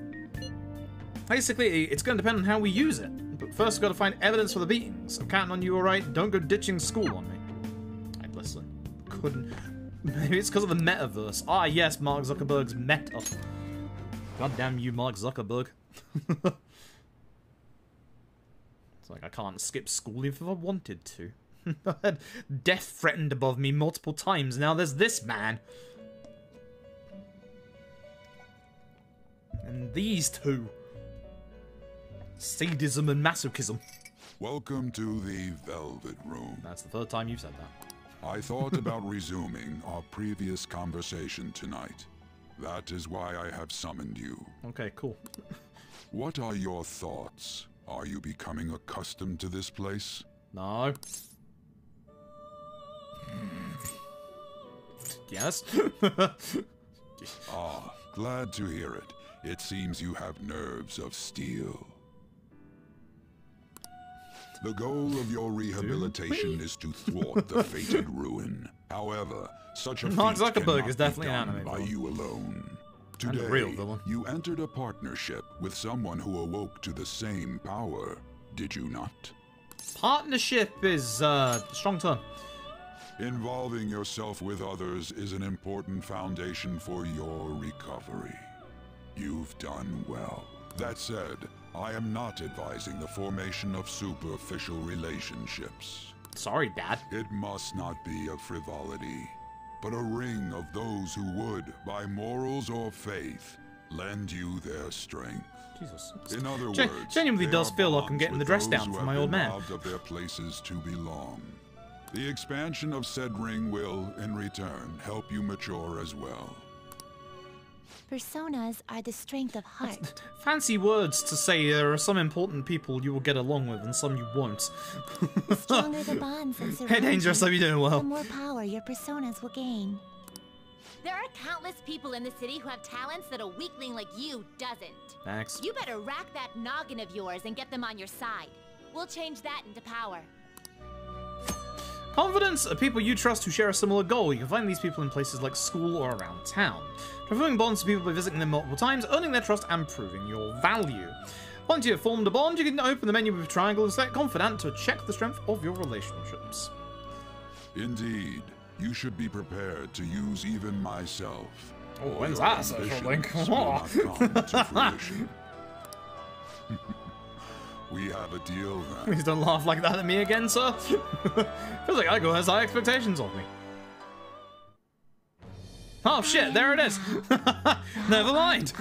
Basically, it's going to depend on how we use it. But first, we've got to find evidence for the beatings. I'm counting on you, alright? Don't go ditching school on me. I'd listen. Couldn't. Maybe it's because of the metaverse. Ah, yes, Mark Zuckerberg's meta. God damn you, Mark Zuckerberg. it's like I can't skip school if I wanted to. Death threatened above me multiple times. Now there's this man. And these two. Sadism and masochism. Welcome to the Velvet Room. That's the third time you've said that. I thought about resuming our previous conversation tonight. That is why I have summoned you. Okay, cool. What are your thoughts? Are you becoming accustomed to this place? No. yes. ah, glad to hear it. It seems you have nerves of steel. The goal of your rehabilitation is to thwart the fated ruin. However, such a Mark Zuckerberg is definitely an anime by you alone. Today, real you entered a partnership with someone who awoke to the same power, did you not? Partnership is uh strong term. Involving yourself with others is an important foundation for your recovery. You've done well. That said, I am not advising the formation of superficial relationships. Sorry, Dad. It must not be a frivolity, but a ring of those who would, by morals or faith, lend you their strength. Jesus. In other Gen- words, genuinely does feel like I'm getting the dress down for my old man. of their places to belong. The expansion of said ring will, in return, help you mature as well. Personas are the strength of heart. Fancy words to say there are some important people you will get along with and some you won't. The stronger the bonds that surround Hey, Dangerous, you, hope you're doing well. the more power your personas will gain. There are countless people in the city who have talents that a weakling like you doesn't. Thanks. You better rack that noggin of yours and get them on your side. We'll change that into power. Confidants are people you trust who share a similar goal. You can find these people in places like school or around town. Transferring bonds to people by visiting them multiple times, earning their trust, and proving your value. Once you have formed a bond, you can open the menu with a triangle and select Confidant to check the strength of your relationships. Indeed, you should be prepared to use even myself. Oh, when's that social link? we have a deal then. Please don't laugh like that at me again, sir. Feels like Igor has high expectations of me. Oh shit, there it is. Never mind.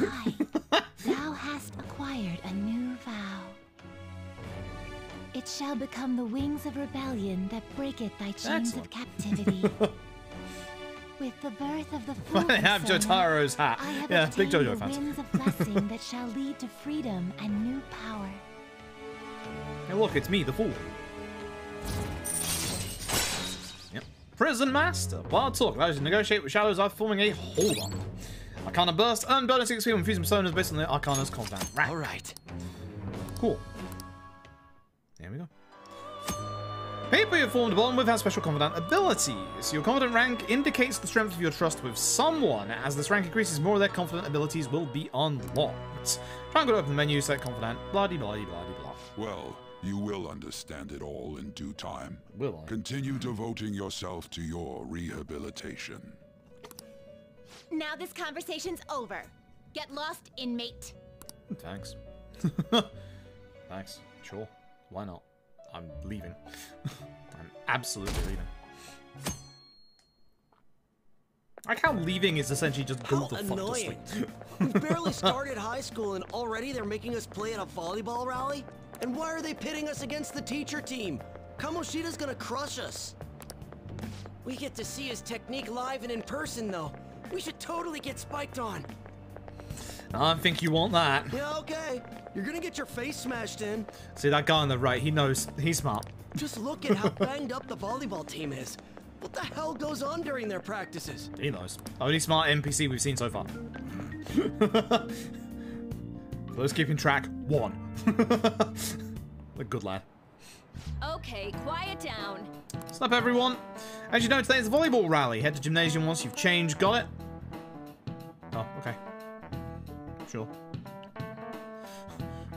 Thou hast acquired a new vow. It shall become the wings of rebellion that breaketh thy chains of captivity. With the birth of the Why full they have persona, Jotaro's hat? I have Yeah, big obtained JoJo the fans. winds of blessing that shall lead to freedom and new power. Hey, look, it's me, the fool. Yep. Prison Master. Wild talk allows you to negotiate with shadows after forming a hold on. Arcana Burst. Earn bonus XP when fusing personas based on the Arcana's confidant rank. Alright. Cool. There we go. People you've formed a bond with have special confidant abilities. Your confidant rank indicates the strength of your trust with someone. As this rank increases, more of their confidant abilities will be unlocked. Try and go to open the menu, select confidant, blah blah blah blah blah. Well, you will understand it all in due time. Will I? Continue devoting yourself to your rehabilitation. Now this conversation's over. Get lost, inmate. Thanks. Thanks. Sure. Why not? I'm leaving. I'm absolutely leaving. I like how leaving is essentially just go How the fuck to annoying. sleep. We've barely started high school and already they're making us play at a volleyball rally? And why are they pitting us against the teacher team? Kamoshida's gonna crush us. We get to see his technique live and in person though. We should totally get spiked on. I don't think you want that. Yeah, okay. You're gonna get your face smashed in. See that guy on the right, he knows. He's smart. Just look at how banged up the volleyball team is. What the hell goes on during their practices? He knows. Only smart NPC we've seen so far. First keeping track, one. A good lad. Okay, quiet down. What's up, everyone? As you know, today's a volleyball rally. Head to gymnasium once you've changed. Got it? Oh, okay. Sure.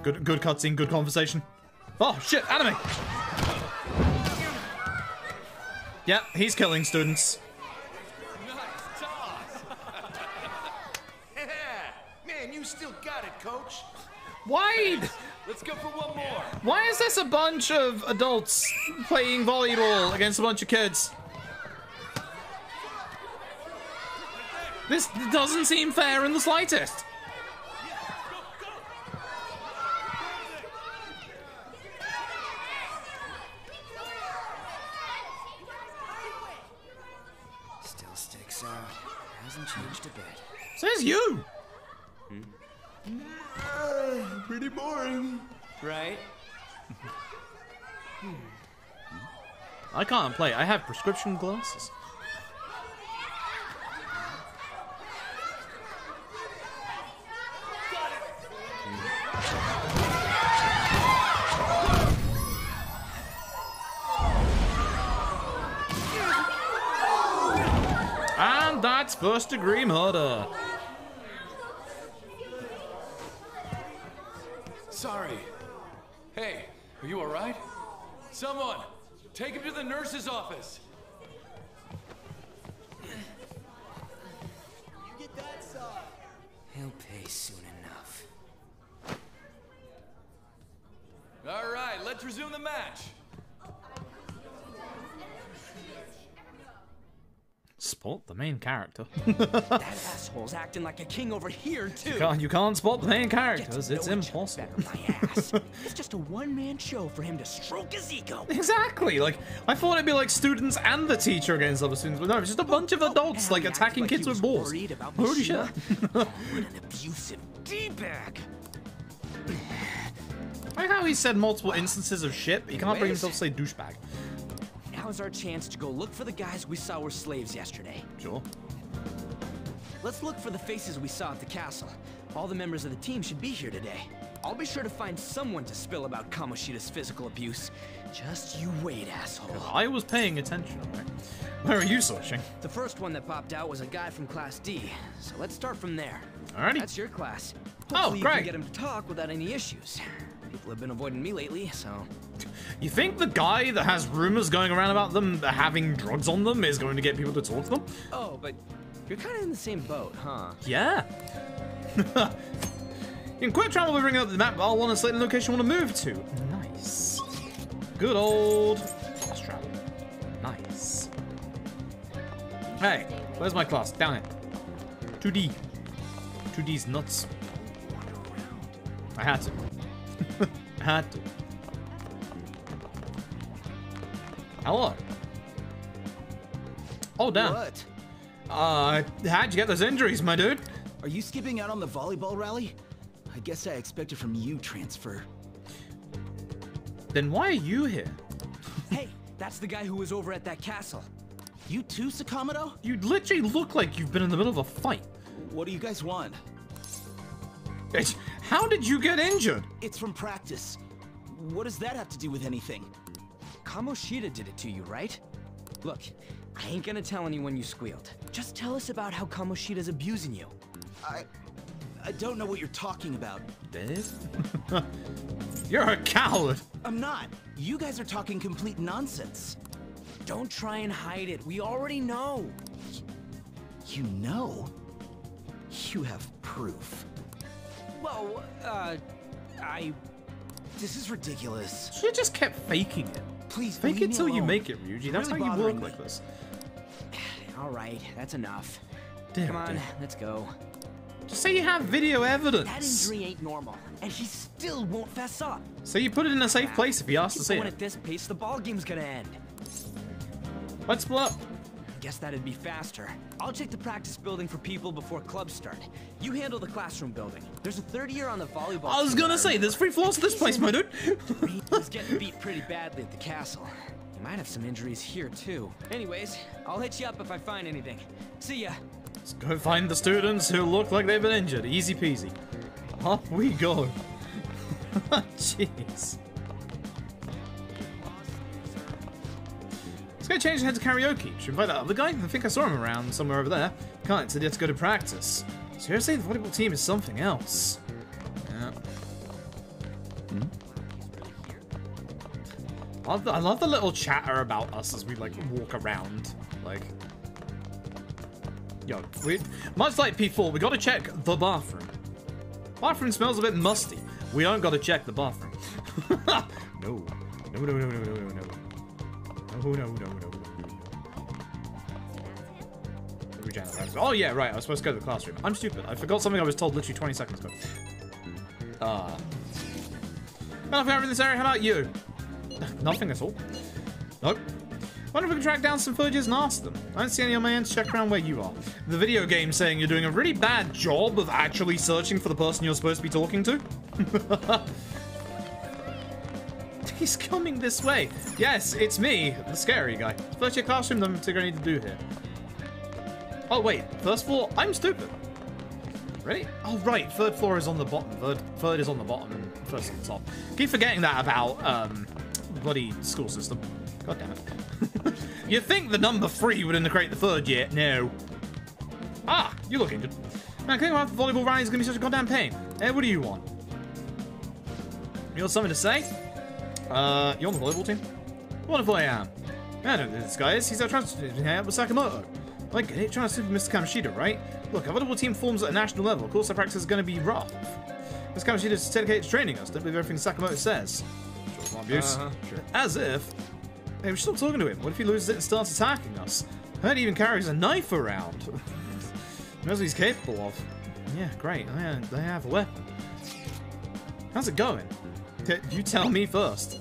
Good, good cutscene, good conversation. Oh shit, anime. Yeah, he's killing students. Wade! Let's go for one more. Why is this a bunch of adults playing volleyball against a bunch of kids? This doesn't seem fair in the slightest. Still sticks out. Hasn't changed a bit. Says you. pretty boring. Right? Hmm. I can't play. I have prescription glasses. And that's first degree murder. Sorry. Hey, are you alright? Someone, take him to the nurse's office. He'll pay soon enough. Alright, let's resume the match. Spot the main character. That asshole's acting like a king over here, too. You can't, you can't spot the main characters. It's know each impossible. It's just a one-man show for him to stroke his ego. Exactly. Like I thought it'd be like students and the teacher against other students, but no, it's just a oh, bunch of oh, adults like attacking kids with balls. Holy shit! Oh, what an abusive d-bag. I like how he said multiple instances of shit. But he can't bring himself to say douchebag. Now's our chance to go look for the guys we saw were slaves yesterday. Sure. Let's look for the faces we saw at the castle. All the members of the team should be here today. I'll be sure to find someone to spill about Kamoshida's physical abuse. Just you wait, asshole. I was paying attention. Where are you searching? The first one that popped out was a guy from Class D, so let's start from there. Alrighty. That's your class. Oh, Hopefully you great. can get him to talk without any issues. People have been avoiding me lately, so... You think the guy that has rumors going around about them uh, having drugs on them is going to get people to talk to them? Oh, but you're kind of in the same boat, huh? Yeah. In quick travel, we bring up the map. but I'll want to select the location I want to move to. Nice. Good old fast travel. Nice. Hey, where's my class? Down here. 2D. 2D's nuts. I had to. Had to. Hello. Oh, damn. What? Uh, how'd you get those injuries, my dude? Are you skipping out on the volleyball rally? I guess I expected from you transfer. Then why are you here? Hey, that's the guy who was over at that castle. You too, Sakamoto? You literally look like you've been in the middle of a fight. What do you guys want? It's- How did you get injured? It's from practice. What does that have to do with anything? Kamoshida did it to you, right? Look, I ain't gonna tell anyone you squealed. Just tell us about how Kamoshida's abusing you. I... I don't know what you're talking about. This? You're a coward. I'm not. You guys are talking complete nonsense. Don't try and hide it. We already know. You know? You have proof. Whoa, uh, I... This is ridiculous. Have just kept faking it. Please, Fake it till you make it, Ryuji. That's Really how you work bothering like this. All right, that's enough. Dear, Come on, dear. let's go. Just say you have video evidence. That injury ain't normal, and he still won't fess up. So you put it in a safe place if he asks to see it. at this pace, the ball game's gonna end. Let's up. I guess that'd be faster. I'll check the practice building for people before clubs start. You handle the classroom building. There's a third year on the volleyball. I was gonna say, there's free floors to this place, my dude. He's getting beat pretty badly at the castle. He might have some injuries here too. Anyways, I'll hit you up if I find anything. See ya. Let's go find the students who look like they've been injured. Easy peasy. Off we go. Jeez. Go change and head to karaoke. Should invite that other guy? I think I saw him around somewhere over there. Can't, said he had to go to practice. Seriously, the volleyball team is something else. Yeah. Hmm? I love, the, I love the little chatter about us as we like walk around. Like, yo, we much like P4, we gotta check the bathroom. Bathroom smells a bit musty. We don't gotta check the bathroom. no. No, no, no, no, no, no, Oh yeah, right. I was supposed to go to the classroom. I'm stupid. I forgot something I was told literally 20 seconds ago. Ah. Well, if we're in this area, how about you? Nothing at all. Nope. Wonder if we can track down some footages and ask them. I don't see any on my end check around where you are. The video game saying you're doing a really bad job of actually searching for the person you're supposed to be talking to. He's coming this way. Yes, it's me, the scary guy. First year classroom, nothing particular I need to do here. Oh wait, first floor, I'm stupid. Really? Oh right, third floor is on the bottom. Third, third is on the bottom and first on the top. Keep forgetting that about um, bloody school system. God damn it. you think the number three would integrate the third year? No. Ah, you look injured. Man, cleaning out the volleyball rally is gonna be such a goddamn pain. Hey, what do you want? You got something to say? Uh, you on the volleyball team? Wonderful I am. I don't know this guy is. He's our transfer out with Sakamoto. Like, it, trying to super Mr. Kamoshida, right? Look, our volleyball team forms at a national level. Of course, our practice is going to be rough. Mr. Kamoshida is dedicated to training us. Don't believe everything Sakamoto says. Sure, abuse. Uh-huh, sure. As if. Hey, we should stop talking to him. What if he loses it and starts attacking us? Heard he even carries a knife around. Knows what he's capable of. Yeah, great. They have a weapon. How's it going? You tell me first.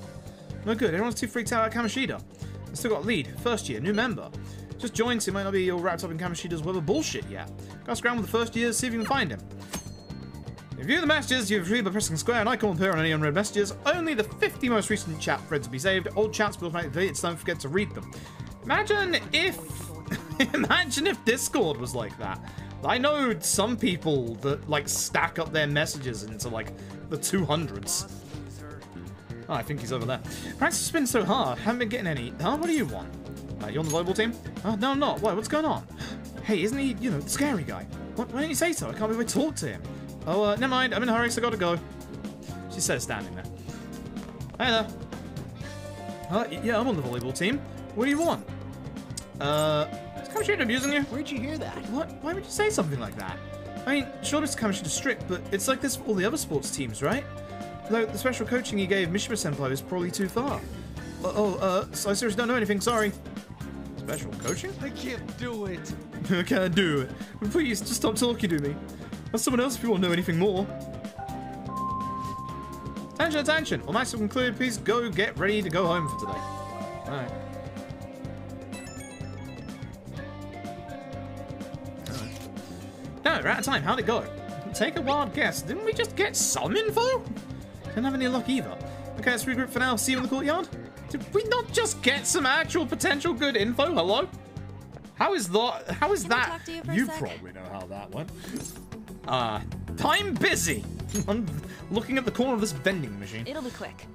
No good. Everyone's too freaked out about Kamoshida. I still got lead. First year, new member. Just joined, so he might not be all wrapped up in Kamoshida's web of bullshit yet. Gotta scramble the first year, see if you can find him. Review the messages you've retrieved by pressing square, and I can't appear on any unread messages. Only the 50 most recent chat threads will be saved. Old chats will automatically deleted, so don't forget to read them. Imagine if... imagine if Discord was like that. I know some people that, like, stack up their messages into, like, the 200s. Oh, I think he's over there. Practice has been so hard. Haven't been getting any. Huh? What do you want? Uh, you on the volleyball team? Oh, no, I'm not. Why? What's going on? Hey, isn't he, you know, the scary guy? What, why don't you say so? I can't believe I talk to him. Oh, uh, never mind. I'm in a hurry, so I gotta go. She says, standing there. Hey there. Uh, yeah, I'm on the volleyball team. What do you want? Uh, is Kamoshida abusing you? Where'd you hear that? What? Why would you say something like that? I mean, sure, Mr. Kamoshida's strict, but it's like this for all the other sports teams, right? Though the special coaching he gave Mishima Senpai was probably too far. Uh, oh, uh, so I seriously don't know anything, sorry. Special coaching? I can't do it. I can't do it. Please, just stop talking to me. Ask someone else if you want to know anything more. Attention, attention! All matches have concluded. Please go get ready to go home for today. Alright. Alright. No, we're out of time. How'd it go? Take a wild guess. Didn't we just get some info? Didn't have any luck either. Okay, let's regroup for now. See you in the courtyard. Did we not just get some actual potential good info? Hello? How is that? How is Can that? you you probably know how that went. Uh, I'm busy. I'm looking at the corner of this vending machine. It'll be quick.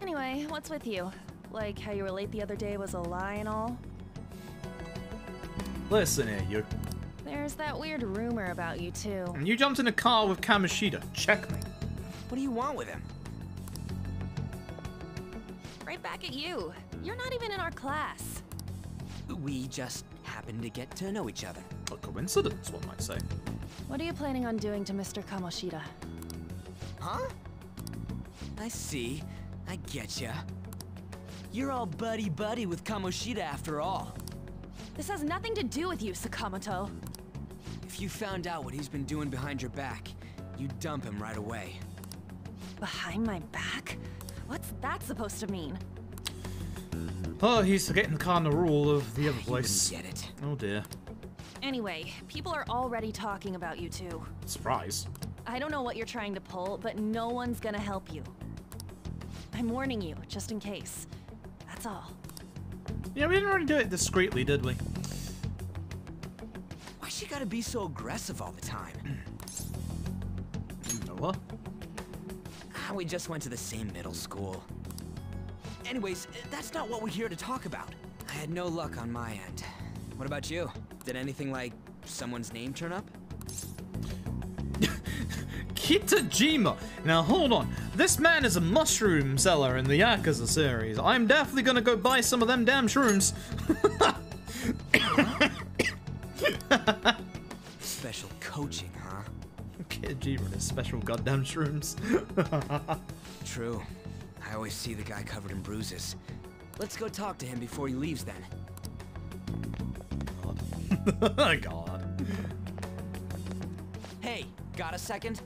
Anyway, what's with you? Like how you were late the other day was a lie and all? Listen here, you. There's that weird rumor about you too. And you jumped in a car with Kamoshida. Check me. What do you want with him? Right back at you. You're not even in our class. We just happened to get to know each other. A coincidence, one might say. What are you planning on doing to Mr. Kamoshida? Huh? I see. I getcha. You're all buddy-buddy with Kamoshida after all. This has nothing to do with you, Sakamoto. If you found out what he's been doing behind your back, you'd dump him right away. Behind my back? What's that supposed to mean? Oh, he's forgetting the cardinal rule of the other place. wouldn't get it. Oh dear. Anyway, people are already talking about you two. Surprise. I don't know what you're trying to pull, but no one's gonna help you. I'm warning you, just in case. That's all. Yeah, we didn't really do it discreetly, did we? Why she gotta be so aggressive all the time? Noah? Ah, we just went to the same middle school. Anyways, that's not what we're here to talk about. I had no luck on my end. What about you? Did anything like someone's name turn up? Kitajima. Now hold on. This man is a mushroom seller in the Yakuza series. I'm definitely gonna go buy some of them damn shrooms. Special coaching, huh? Kitajima and special goddamn shrooms. True. I always see the guy covered in bruises. Let's go talk to him before he leaves then. God. God. Hey, got a second?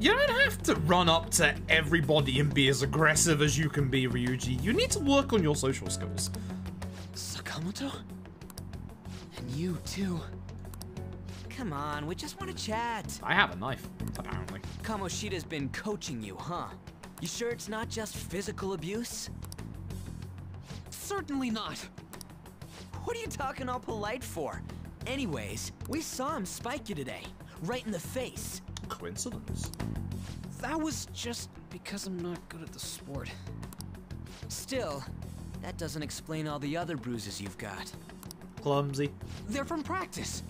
You don't have to run up to everybody and be as aggressive as you can be, Ryuji. You need to work on your social skills. Sakamoto? And you too. Come on, we just want to chat. I have a knife, apparently. Kamoshida's been coaching you, huh? You sure it's not just physical abuse? Certainly not. What are you talking all polite for? Anyways, we saw him spike you today, right in the face. Coincidence. That was just because I'm not good at the sport. Still, that doesn't explain all the other bruises you've got. Clumsy. They're from practice.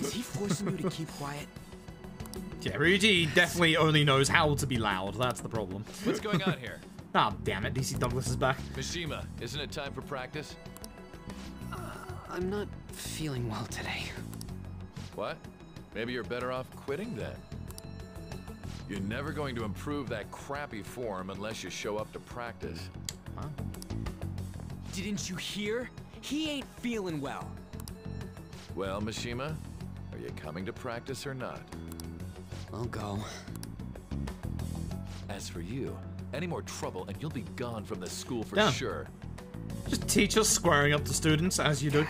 Is he forcing you to keep quiet? Yeah, Ryuji definitely only knows how to be loud. That's the problem. What's going on here? Ah, damn it. DC Douglas is back. Mishima, isn't it time for practice? I'm not feeling well today. What? Maybe you're better off quitting then. You're never going to improve that crappy form unless you show up to practice. Huh? Didn't you hear? He ain't feeling well. Well, Mishima, are you coming to practice or not? I'll go. As for you, any more trouble and you'll be gone from the school for Damn. sure. Just teachers squaring up to students as you do.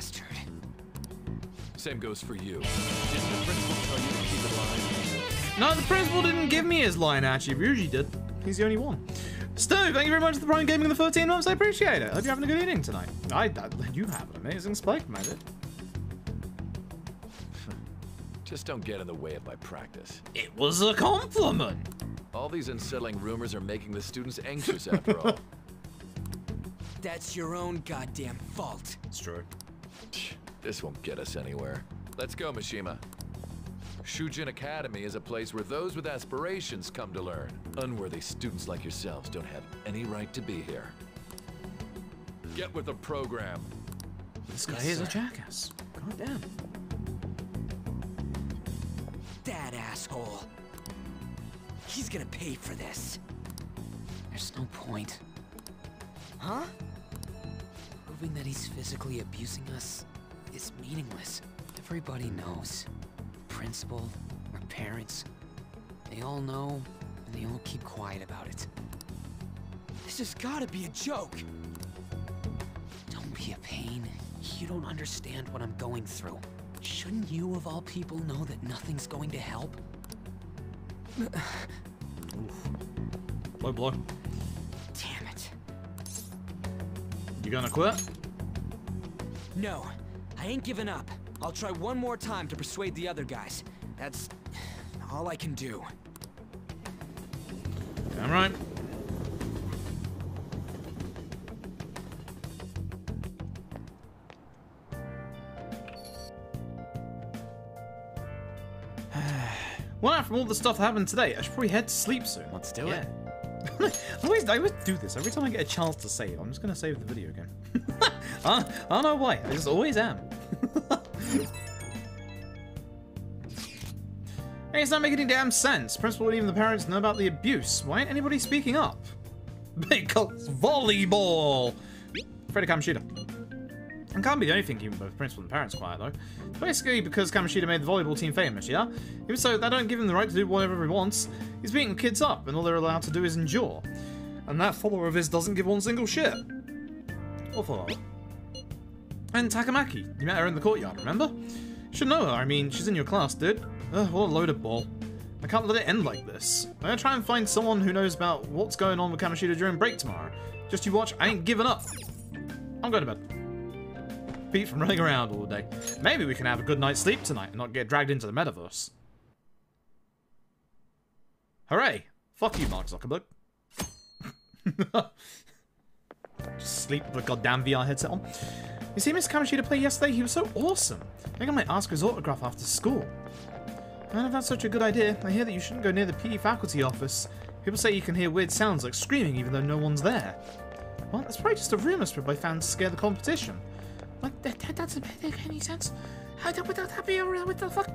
Same goes for you. Didn't the principal tell you to keep in line? No, the principal didn't give me his line, actually. Ryuji did. He's the only one. Stu, thank you very much for the Prime Gaming in the 13 months. I appreciate it. Hope you're having a good evening tonight. I, I you have an amazing spike, mate. Just don't get in the way of my practice. It was a compliment. All these unsettling rumors are making the students anxious after all. That's your own goddamn fault. It's true. This won't get us anywhere. Let's go, Mishima. Shujin Academy is a place where those with aspirations come to learn. Unworthy students like yourselves don't have any right to be here. Get with the program. This guy is a jackass. God damn. That asshole. He's gonna pay for this. There's no point. Huh? Proving that he's physically abusing us is meaningless. Everybody knows. Principal, our parents, they all know, and they all keep quiet about it. This has gotta be a joke! Don't be a pain. You don't understand what I'm going through. Shouldn't you, of all people, know that nothing's going to help? Blow, blow. Damn it. You gonna quit? No, I ain't giving up. I'll try one more time to persuade the other guys. That's all I can do. Damn right. well, after all the stuff that happened today, I should probably head to sleep soon. Let's do Yeah. it. I always, I always do this. Every time I get a chance to save, I'm just going to save the video again. I, I don't know why. I just always am. Hey, it's not making any damn sense. Principal and even the parents know about the abuse. Why ain't anybody speaking up? Because volleyball! Freddy Kamoshida. And can't be the only thing keeping both principal and parents quiet, though. It's basically because Kamoshida made the volleyball team famous, yeah? Even so, they don't give him the right to do whatever he wants. He's beating kids up, and all they're allowed to do is endure. And that follower of his doesn't give one single shit. Or follower. And Takamaki, you met her in the courtyard, remember? Should know her, I mean, she's in your class, dude. Ugh, what a load of ball. I can't let it end like this. I'm gonna try and find someone who knows about what's going on with Kamoshida during break tomorrow. Just you watch, I ain't giving up. I'm going to bed. Beat from running around all day. Maybe we can have a good night's sleep tonight and not get dragged into the metaverse. Hooray! Fuck you, Mark Zuckerberg. Just sleep with a goddamn VR headset on. You see Mr. Kamoshida play yesterday? He was so awesome. I think I might ask his autograph after school. I if that's such a good idea. I hear that you shouldn't go near the PE faculty office. People say you can hear weird sounds like screaming even though no one's there. Well, that's probably just a rumour spread by fans to scare the competition. What? That, that doesn't make any sense. How would that be real... What the fuck?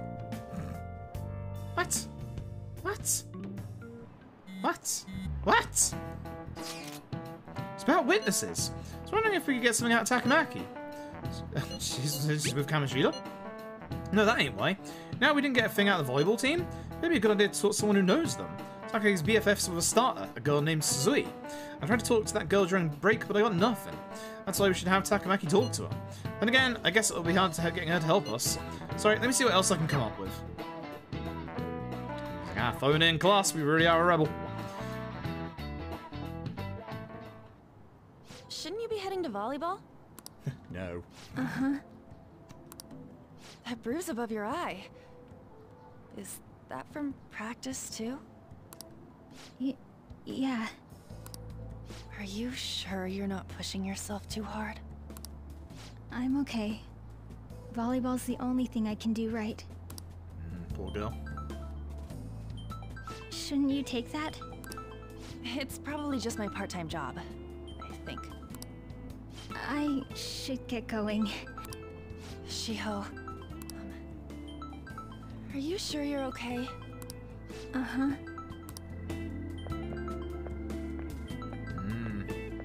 What? What? What? What? It's about witnesses. I was wondering if we could get something out of Takamaki. She's, she's with Kamoshida? No, that ain't why. Now we didn't get a thing out of the volleyball team, maybe a good idea to talk to someone who knows them. Takamaki's BFFs with a starter, a girl named Suzui. I tried to talk to that girl during break, but I got nothing. That's why we should have Takamaki talk to her. And again, I guess it'll be hard to getting her to help us. Sorry, let me see what else I can come up with. Ah, phone in class, we really are a rebel. Shouldn't you be heading to volleyball? No. Uh-huh. That bruise above your eye. Is that from practice too? Y yeah. Are you sure you're not pushing yourself too hard? I'm okay. Volleyball's the only thing I can do right. Mm, poor girl. Shouldn't you take that? It's probably just my part-time job, I think. I should get going. Shiho, are you sure you're okay? Uh-huh. Mm.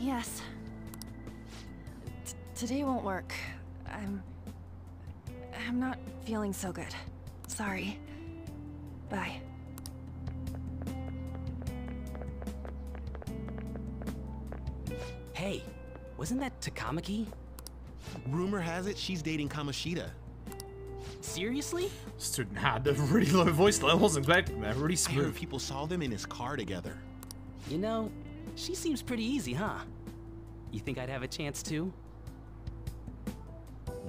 Yes. T today won't work. I'm... I'm not feeling so good. Sorry. Bye. Hey, wasn't that Takamaki? Rumor has it she's dating Kamoshida. Seriously? Student had a really low voice levels I wasn't expecting that. Really I heard people saw them in his car together. You know, she seems pretty easy, huh? You think I'd have a chance too?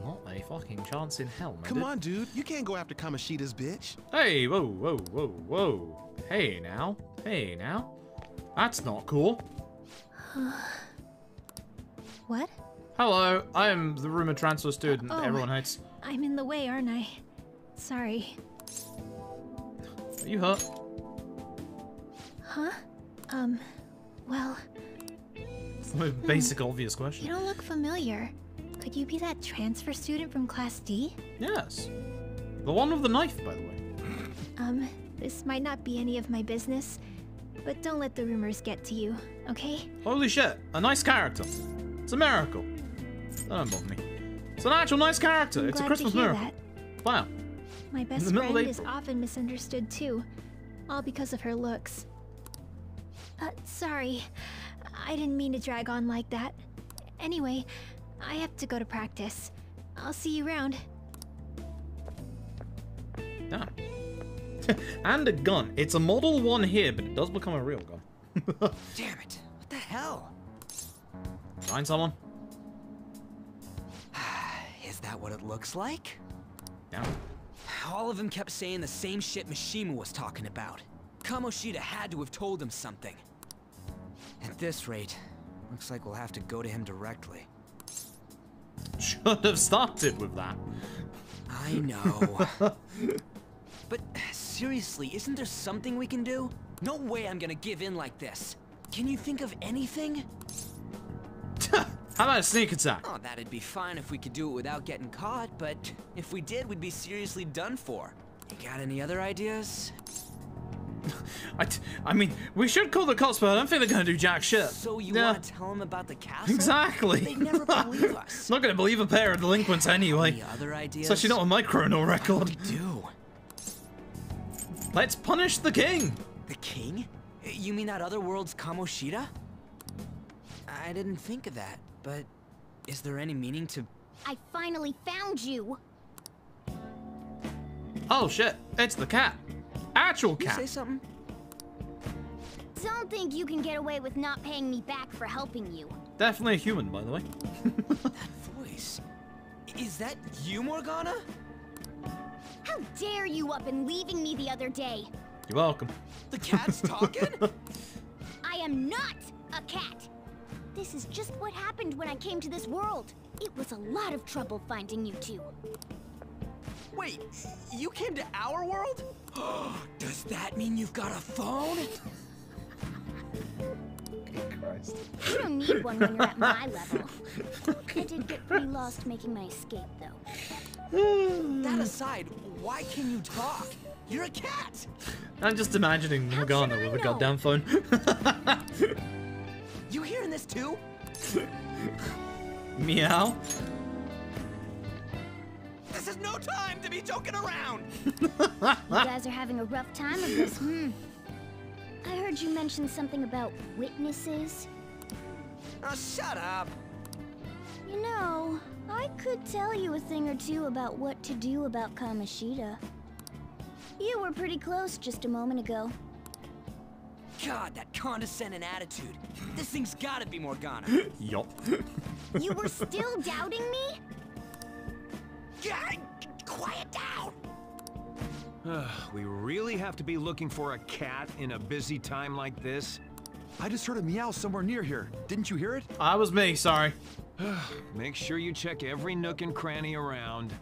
Not a fucking chance in hell, man. Come on, dude. You can't go after Kamoshida's bitch. Hey, whoa, whoa, whoa, whoa. Hey now. Hey now. That's not cool. what? Hello, I am the rumor transfer student that Oh. everyone hates. I'm in the way, aren't I? Sorry. Are you hurt? Huh? Um, well, most basic, obvious question. you don't look familiar. Could you be that transfer student from Class D? Yes. The one with the knife, by the way. Um, this might not be any of my business, but don't let the rumors get to you, okay? Holy shit, a nice character. It's a miracle. That don't bother me. It's an actual nice character. I'm it's a Christmas to hear miracle. that. Wow. My best the of friend is often misunderstood too, all because of her looks. Uh, sorry. I didn't mean to drag on like that. Anyway, I have to go to practice. I'll see you around. Yeah. and a gun. It's a Model 1 here, but it does become a real gun. Damn it. What the hell? Find someone? That what it looks like? Yeah. All of them kept saying the same shit Mishima was talking about. Kamoshida had to have told him something. At this rate, looks like we'll have to go to him directly. Should have started with that. I know. but seriously, isn't there something we can do? No way I'm gonna give in like this. Can you think of anything? How about a sneak attack? Oh, that'd be fine if we could do it without getting caught, but if we did, we'd be seriously done for. You got any other ideas? I, t- I mean, we should call the cops, but I don't think they're gonna do jack shit. So you Yeah. want to tell them about the castle? Exactly. They'd never believe us. Not gonna believe a pair of delinquents anyway. Any other ideas? Especially not on my criminal record. Do. Let's punish the king. The king? You mean that other world's Kamoshida? I didn't think of that, but is there any meaning to... I finally found you. Oh shit, it's the cat. Actual cat. You cat. say something? Don't think you can get away with not paying me back for helping you. Definitely a human, by the way. That voice. Is that you, Morgana? How dare you up and leaving me the other day? You're welcome. The cat's talking? I am not a cat. This is just what happened when I came to this world. It was a lot of trouble finding you two. Wait, you came to our world? Does that mean you've got a phone? You don't need one when you're at my level. I did get pretty lost making my escape, though. that aside, why can you talk? You're a cat! I'm just imagining Morgana with a goddamn phone. You hearing this too? Meow. This is no time to be joking around! You guys are having a rough time of this, hmm. I heard you mention something about witnesses. Oh, shut up! You know, I could tell you a thing or two about what to do about Kamoshida. You were pretty close just a moment ago. God, that condescending attitude. This thing's gotta be Morgana. Yup. You were still doubting me? God, quiet down! we really have to be looking for a cat in a busy time like this? I just heard a meow somewhere near here. Didn't you hear it? I was me, sorry. Make sure you check every nook and cranny around.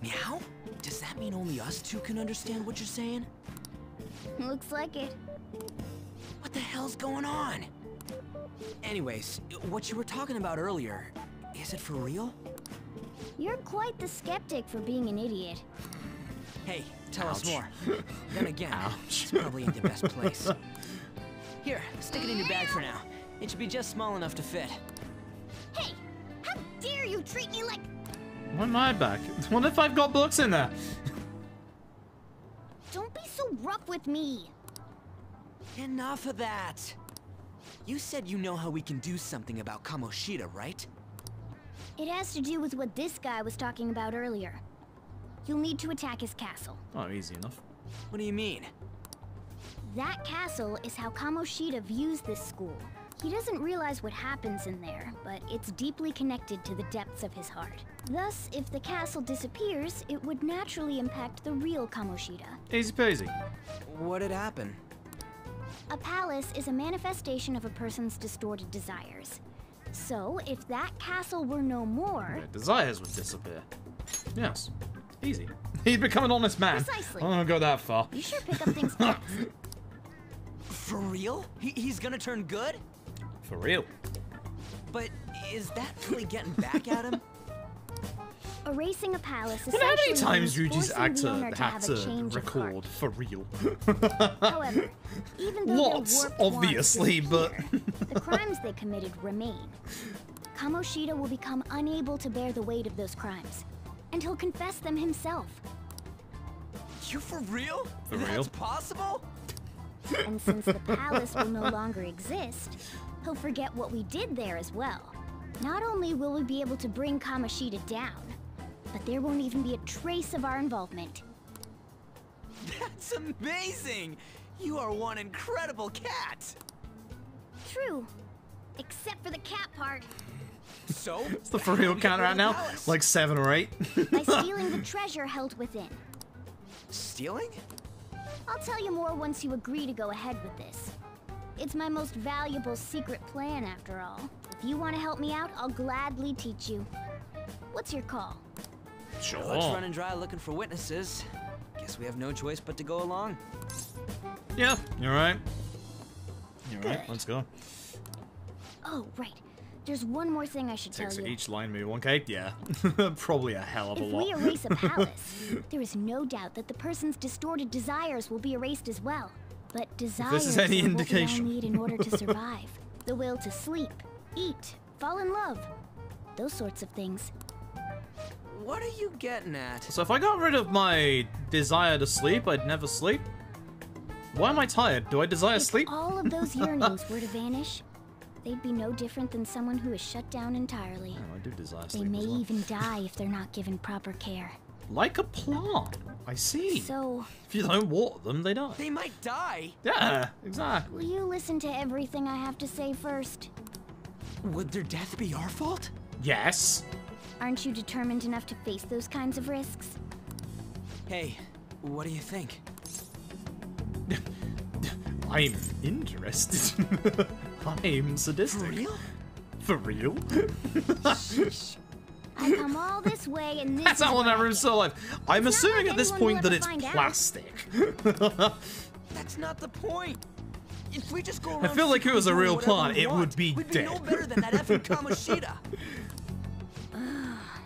Meow? Does that mean only us two can understand what you're saying? Looks like it. What the hell's going on? Anyways, what you were talking about earlier, is it for real? You're quite the skeptic for being an idiot. Hey, tell us more. then again, it's probably in the best place. Here, stick it in your bag for now. It should be just small enough to fit. Hey, how dare you treat me like... Why am I back? What if I've got books in there? Don't be so rough with me. Enough of that. You said you know how we can do something about Kamoshida, right? It has to do with what this guy was talking about earlier. You'll need to attack his castle. Oh, easy enough. What do you mean? That castle is how Kamoshida views this school. He doesn't realize what happens in there, but it's deeply connected to the depths of his heart. Thus, if the castle disappears, it would naturally impact the real Kamoshida. Easy peasy. What had happened? A palace is a manifestation of a person's distorted desires. So, if that castle were no more, Yeah, desires would disappear. Yes. Easy. He'd become an honest man. Precisely. I don't go that far. you sure pick up things fast. For real? He he's gonna turn good? For real. But is that really getting back at him? Erasing a palace Wonder how many times means you just forcing the actor owner to have a to change of heart. record for real. However, even though Lots, their warped wants obviously, but the crimes they committed remain. Kamoshida will become unable to bear the weight of those crimes, and he'll confess them himself. You for real? For That's real? possible? And since the palace will no longer exist, he'll forget what we did there as well. Not only will we be able to bring Kamoshida down, but there won't even be a trace of our involvement. That's amazing! You are one incredible cat! True. Except for the cat part. So? it's the for real count right now. Like seven or eight. By stealing the treasure held within. Stealing? I'll tell you more once you agree to go ahead with this. It's my most valuable secret plan, after all. If you want to help me out, I'll gladly teach you. What's your call? Sure. Looks oh. running dry looking for witnesses. Guess we have no choice but to go along. Yeah, you're right. You're right. Let's go. Oh, right. There's one more thing I should Takes tell you. each line move. Okay, yeah. Probably a hell of a If lot. If we erase a palace, there is no doubt that the person's distorted desires will be erased as well. But desires is any are what indication. we all need in order to survive. the will to sleep, eat, fall in love. Those sorts of things. What are you getting at? So if I got rid of my desire to sleep, I'd never sleep. Why am I tired? Do I desire if sleep? all of those yearnings were to vanish, they'd be no different than someone who is shut down entirely. Oh, I do desire sleep They may as well. even die if they're not given proper care. Like a plant. I see. So, If you don't water them, they die. They might die. Yeah, exactly. will you listen to everything I have to say first? Would their death be our fault? Yes. Aren't you determined enough to face those kinds of risks? Hey, what do you think? I'm interested. I'm sadistic. For real? For real? I come all this way and this That's is how what that I room's get. still alive. I'm It's assuming like at this point that it's plastic. That's not the point. If we just go I around feel like if it was a real doing whatever plant, we it want, would be we'd dead. be no better than that effing Kamoshida.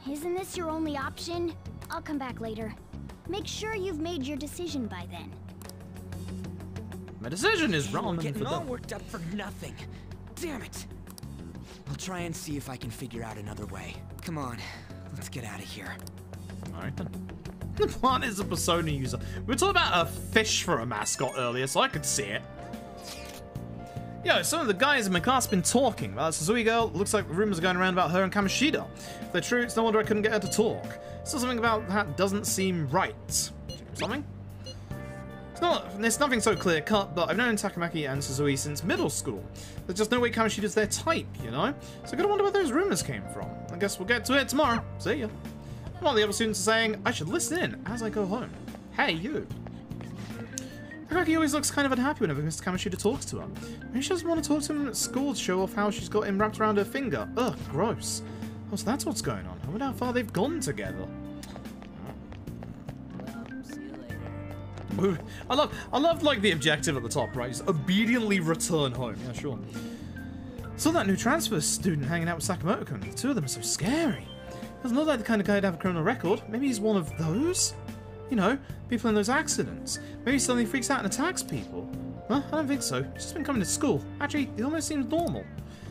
Isn't this your only option? I'll come back later. Make sure you've made your decision by then. My decision is We're wrong. getting all worked up for nothing. Damn it. I'll try and see if I can figure out another way. Come on, let's get out of here. Alright then. The plant is a persona user. We were talking about a fish for a mascot earlier, so I could see it. Yo, some of the guys in my class have been talking about Suzui girl. Looks like rumors are going around about her and Kamoshida. If they're true, it's no wonder I couldn't get her to talk. Still something about that doesn't seem right. Something? Not, there's nothing so clear cut, but I've known Takamaki and Suzui since middle school. There's just no way Kamoshida's their type, you know? So I gotta wonder where those rumors came from. I guess we'll get to it tomorrow. See ya. While the other students are saying, I should listen in as I go home. Hey, you. Takamaki always looks kind of unhappy whenever Mr. Kamoshida talks to her. Maybe she doesn't want to talk to him at school to show off how she's got him wrapped around her finger. Ugh, gross. Oh, so that's what's going on. I wonder how far they've gone together. Ooh, I love, I love like the objective at the top, right? Just obediently return home. Yeah, sure. Saw that new transfer student hanging out with Sakamoto-kun. The two of them are so scary. Doesn't look like the kind of guy to have a criminal record. Maybe he's one of those? You know, people in those accidents. Maybe he suddenly freaks out and attacks people. Huh? I don't think so. He's just been coming to school. Actually, it almost seems normal.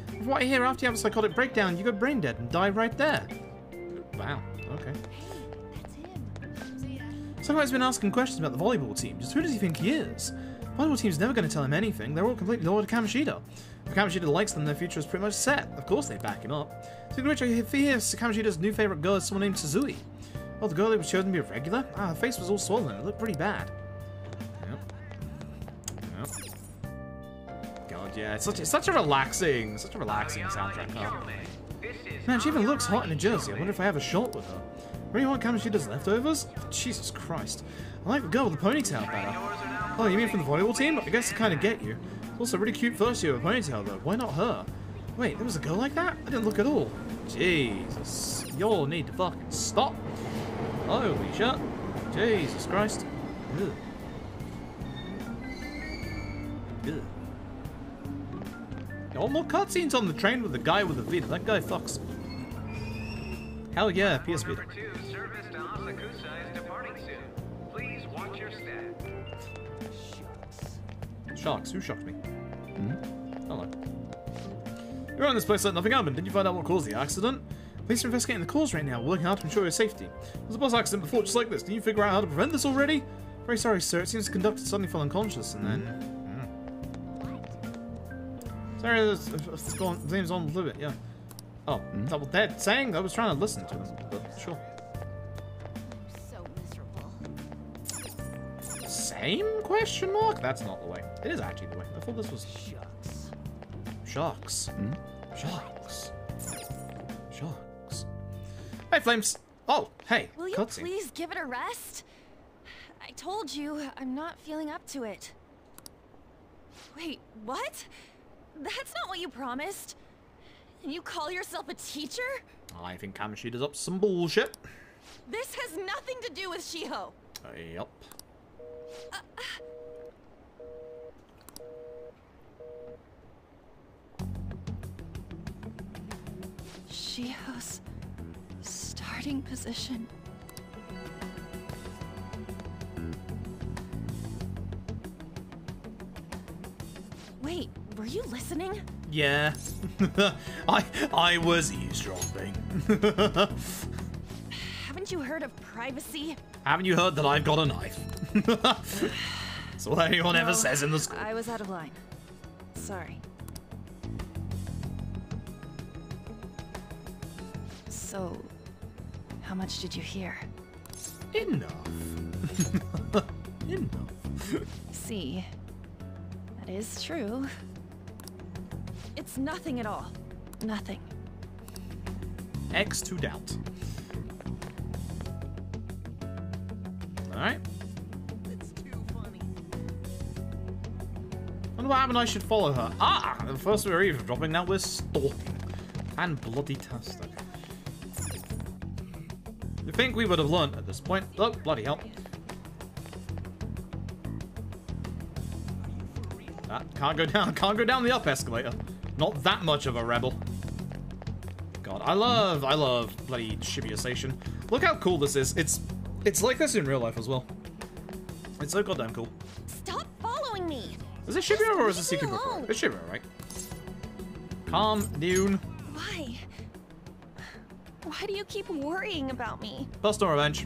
From what I hear, after you have a psychotic breakdown, you go brain dead and die right there. Wow, okay. Somebody's been asking questions about the volleyball team. Just who does he think he is? The volleyball team's never going to tell him anything. They're all completely loyal to Kamoshida. If Kamoshida likes them, their future is pretty much set. Of course they back him up. Speaking of which, I hear Kamoshida's new favourite girl is someone named Suzui. Oh, the girl who was chosen to be a regular? Ah, her face was all swollen. It looked pretty bad. God, yeah, it's such a, such a relaxing, such a relaxing soundtrack. huh? Man, she even looks hot in a jersey. I wonder if I have a shot with her. Really she does leftovers? Jesus Christ. I like the girl with the ponytail better. Oh, you mean from the volleyball team? I guess I kind of get you. It's also really cute first year with a ponytail, though. Why not her? Wait, there was a girl like that? I didn't look at all. Jesus. Y'all need to fucking stop. Holy shit. Jesus Christ. Ugh. Ugh. Oh, more cutscenes on the train with the guy with the Vita. That guy fucks. Hell yeah, PS Vita. Service Asakusa is departing soon. Please watch your step. Shucks. Sharks. Who shocked me? Hmm? Hello. You're in this place like nothing happened. Did you find out what caused the accident? Police are investigating the cause right now, working hard to ensure your safety. There was a bus accident before just like this. Did you figure out how to prevent this already? Very sorry, sir. It seems the conductor suddenly fell unconscious and then... Mm. Sorry, this, this go on, his name's on limit, yeah. Oh, double dead. Saying I was trying to listen to them, but sure. Miserable. Same question mark? That's not the way. It is actually the way. I thought this was... Sharks. Sharks. Sharks. Sharks. Hey, Flames. Oh, hey. Will you cutscene. please give it a rest? I told you, I'm not feeling up to it. Wait, what? That's not what you promised. And you call yourself a teacher? I think Kamoshida's up some bullshit. This has nothing to do with Shiho. Uh, yep. Shiho's starting position. Wait, were you listening? Yeah. I I was eavesdropping. Haven't you heard of privacy? Haven't you heard that I've got a knife? That's all anyone ever says in the school. I was out of line. Sorry. So, how much did you hear? Enough. Enough. See, that is true. It's nothing at all. Nothing. X to doubt. Alright. Wonder what happened I should follow her. Ah! The first we were eavesdropping, now we're stalking. And bloody tastic. You think we would have learned at this point? Oh, bloody hell. Ah, can't go down, can't go down the up escalator. Not that much of a rebel. God, I love, I love bloody Shibuya Station. Look how cool this is. It's, it's like this in real life as well. It's so goddamn cool. Stop following me! Is it Shibuya or is it leave Secret me Book? It's Shibuya, right? Calm down. Why? Why do you keep worrying about me? Personal revenge.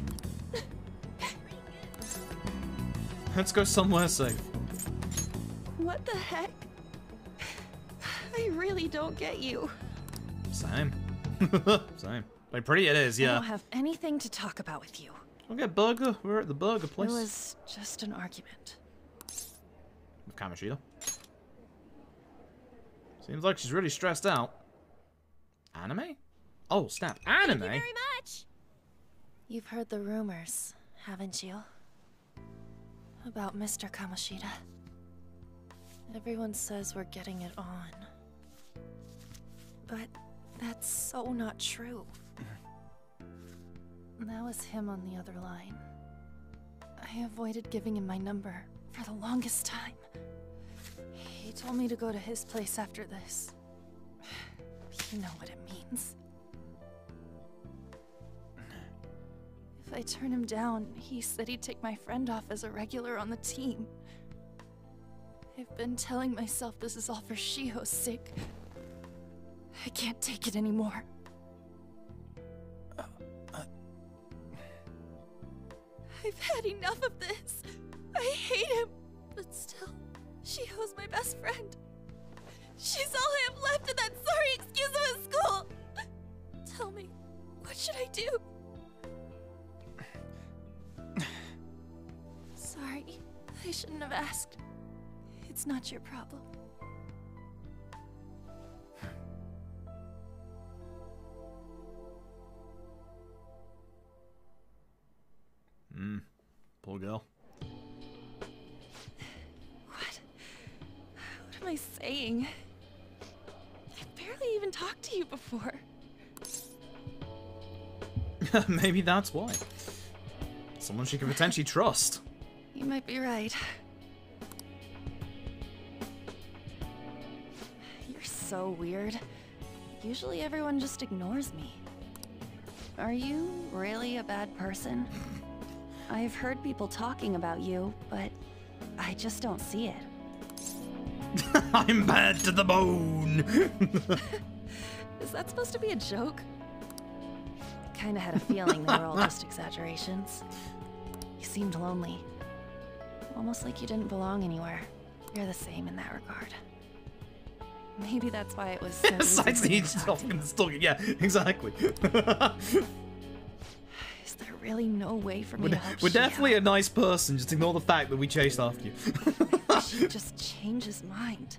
Let's go somewhere safe. What the heck? I really don't get you. Same. Same. Like, pretty it is, yeah. I don't have anything to talk about with you. We'll get burger. We're at the burger place. It was just an argument. With Kamoshida. Seems like she's really stressed out. Anime? Oh, snap. Anime? Thank you very much. You've heard the rumors, haven't you? About Mr. Kamoshida. Everyone says we're getting it on. But that's so not true. That was him on the other line. I avoided giving him my number for the longest time. He told me to go to his place after this. You know what it means. If I turn him down, he said he'd take my friend off as a regular on the team. I've been telling myself this is all for Shiho's sake. I can't take it anymore. I've had enough of this. I hate him. But still, she Shiho's my best friend. She's all I have left in that sorry excuse of a school. Tell me, what should I do? Sorry, I shouldn't have asked. It's not your problem. Hmm. Poor girl. What? What am I saying? I've barely even talked to you before. Maybe that's why. Someone she can potentially trust. You might be right. You're so weird. Usually everyone just ignores me. Are you really a bad person? I've heard people talking about you, but I just don't see it. I'm bad to the bone. Is that supposed to be a joke? I kinda had a feeling they were all just exaggerations. You seemed lonely. Almost like you didn't belong anywhere. You're the same in that regard. Maybe that's why it was so Besides for you the to talk to stalking, stalking. Yeah, exactly. Is there really no way for me we're, to help we're Shiho? definitely a nice person. Just ignore the fact that we chased after you. She just change his mind.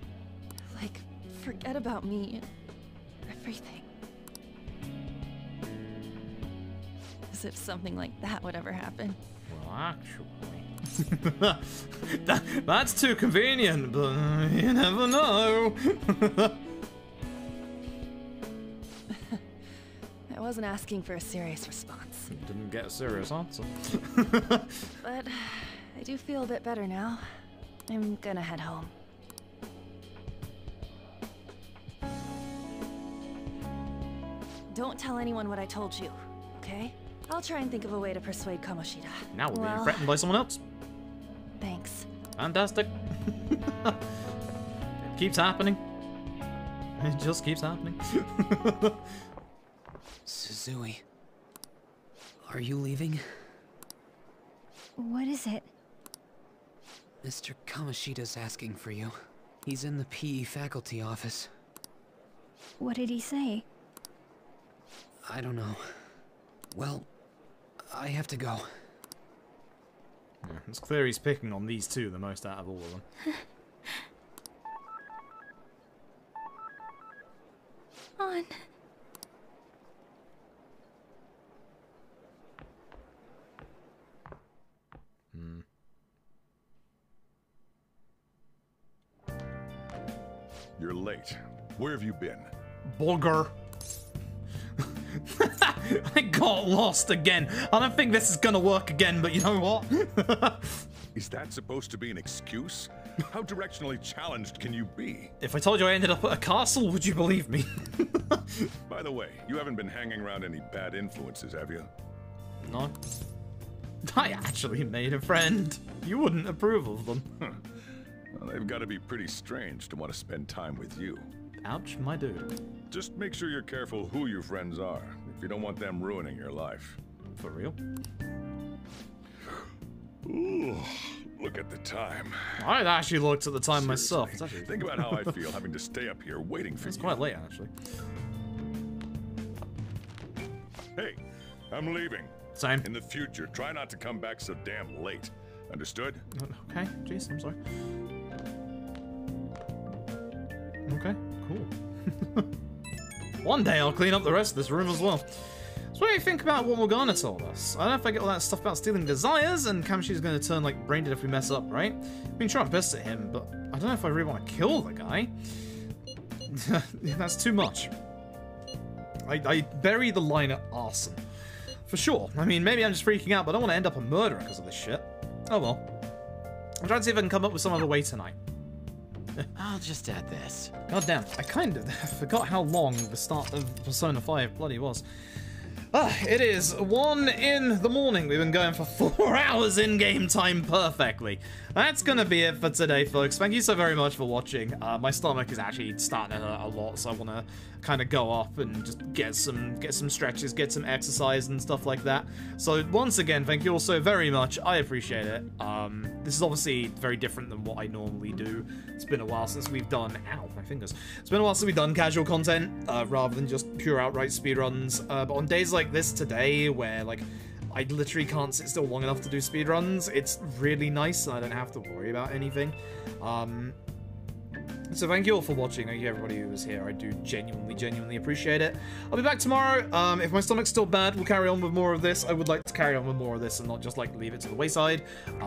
Like, forget about me and everything. As if something like that would ever happen. well, actually, that, that's too convenient. But uh, you never know. I wasn't asking for a serious response. Didn't get a serious answer. But I do feel a bit better now. I'm gonna head home. don't tell anyone what I told you, okay? I'll try and think of a way to persuade Kamoshida. Now we're well, being threatened by someone else. Thanks. Fantastic. it keeps happening. It just keeps happening. Suzui. Are you leaving? What is it? Mr. Kamoshida's asking for you. He's in the PE faculty office. What did he say? I don't know. Well, I have to go. Yeah, it's clear he's picking on these two the most out of all of them. On. You're late. Where have you been? Bulgur. I got lost again. I don't think this is gonna work again, but you know what? Is that supposed to be an excuse? How directionally challenged can you be? if I told you I ended up at a castle, would you believe me? By the way, you haven't been hanging around any bad influences, have you? no. I actually made a friend. You wouldn't approve of them. Well, they've got to be pretty strange to want to spend time with you. Ouch, my dude. Just make sure you're careful who your friends are, if you don't want them ruining your life. For real? Ooh, look at the time. I actually looked at the time myself. It's actually Think about how I feel having to stay up here waiting for It's you. quite late, actually. Hey, I'm leaving. Same. In the future, try not to come back so damn late. Understood? Okay, jeez, I'm sorry. Okay, cool. One day I'll clean up the rest of this room as well. So what do you think about what Morgana told us? I don't know if I get all that stuff about stealing desires and Kamoshida's gonna turn like brain dead if we mess up, right? I mean, sure, I'm pissed at him, but I don't know if I really want to kill the guy. That's too much. I, I bury the line at arson. For sure. I mean, maybe I'm just freaking out, but I don't want to end up a murderer because of this shit. Oh well. I'm trying to see if I can come up with some other way tonight. I'll just add this. God damn, I kind of forgot how long the start of Persona 5 bloody was. Ah, it is one in the morning. We've been going for four hours in game time perfectly. That's gonna be it for today, folks. Thank you so very much for watching. Uh, my stomach is actually starting to hurt a lot, so I want to kind of go up and just get some get some stretches, get some exercise and stuff like that. So once again, thank you all so very much. I appreciate it. Um, this is obviously very different than what I normally do. It's been a while since we've done. Ow, my fingers. It's been a while since we've done casual content uh, rather than just pure outright speedruns. Uh, but on days like this today, where like I literally can't sit still long enough to do speedruns, it's really nice and I don't have to worry about anything. Um, so thank you all for watching. Thank you everybody who was here. I do genuinely, genuinely appreciate it. I'll be back tomorrow. Um, if my stomach's still bad, we'll carry on with more of this. I would like to carry on with more of this and not just like leave it to the wayside. Uh,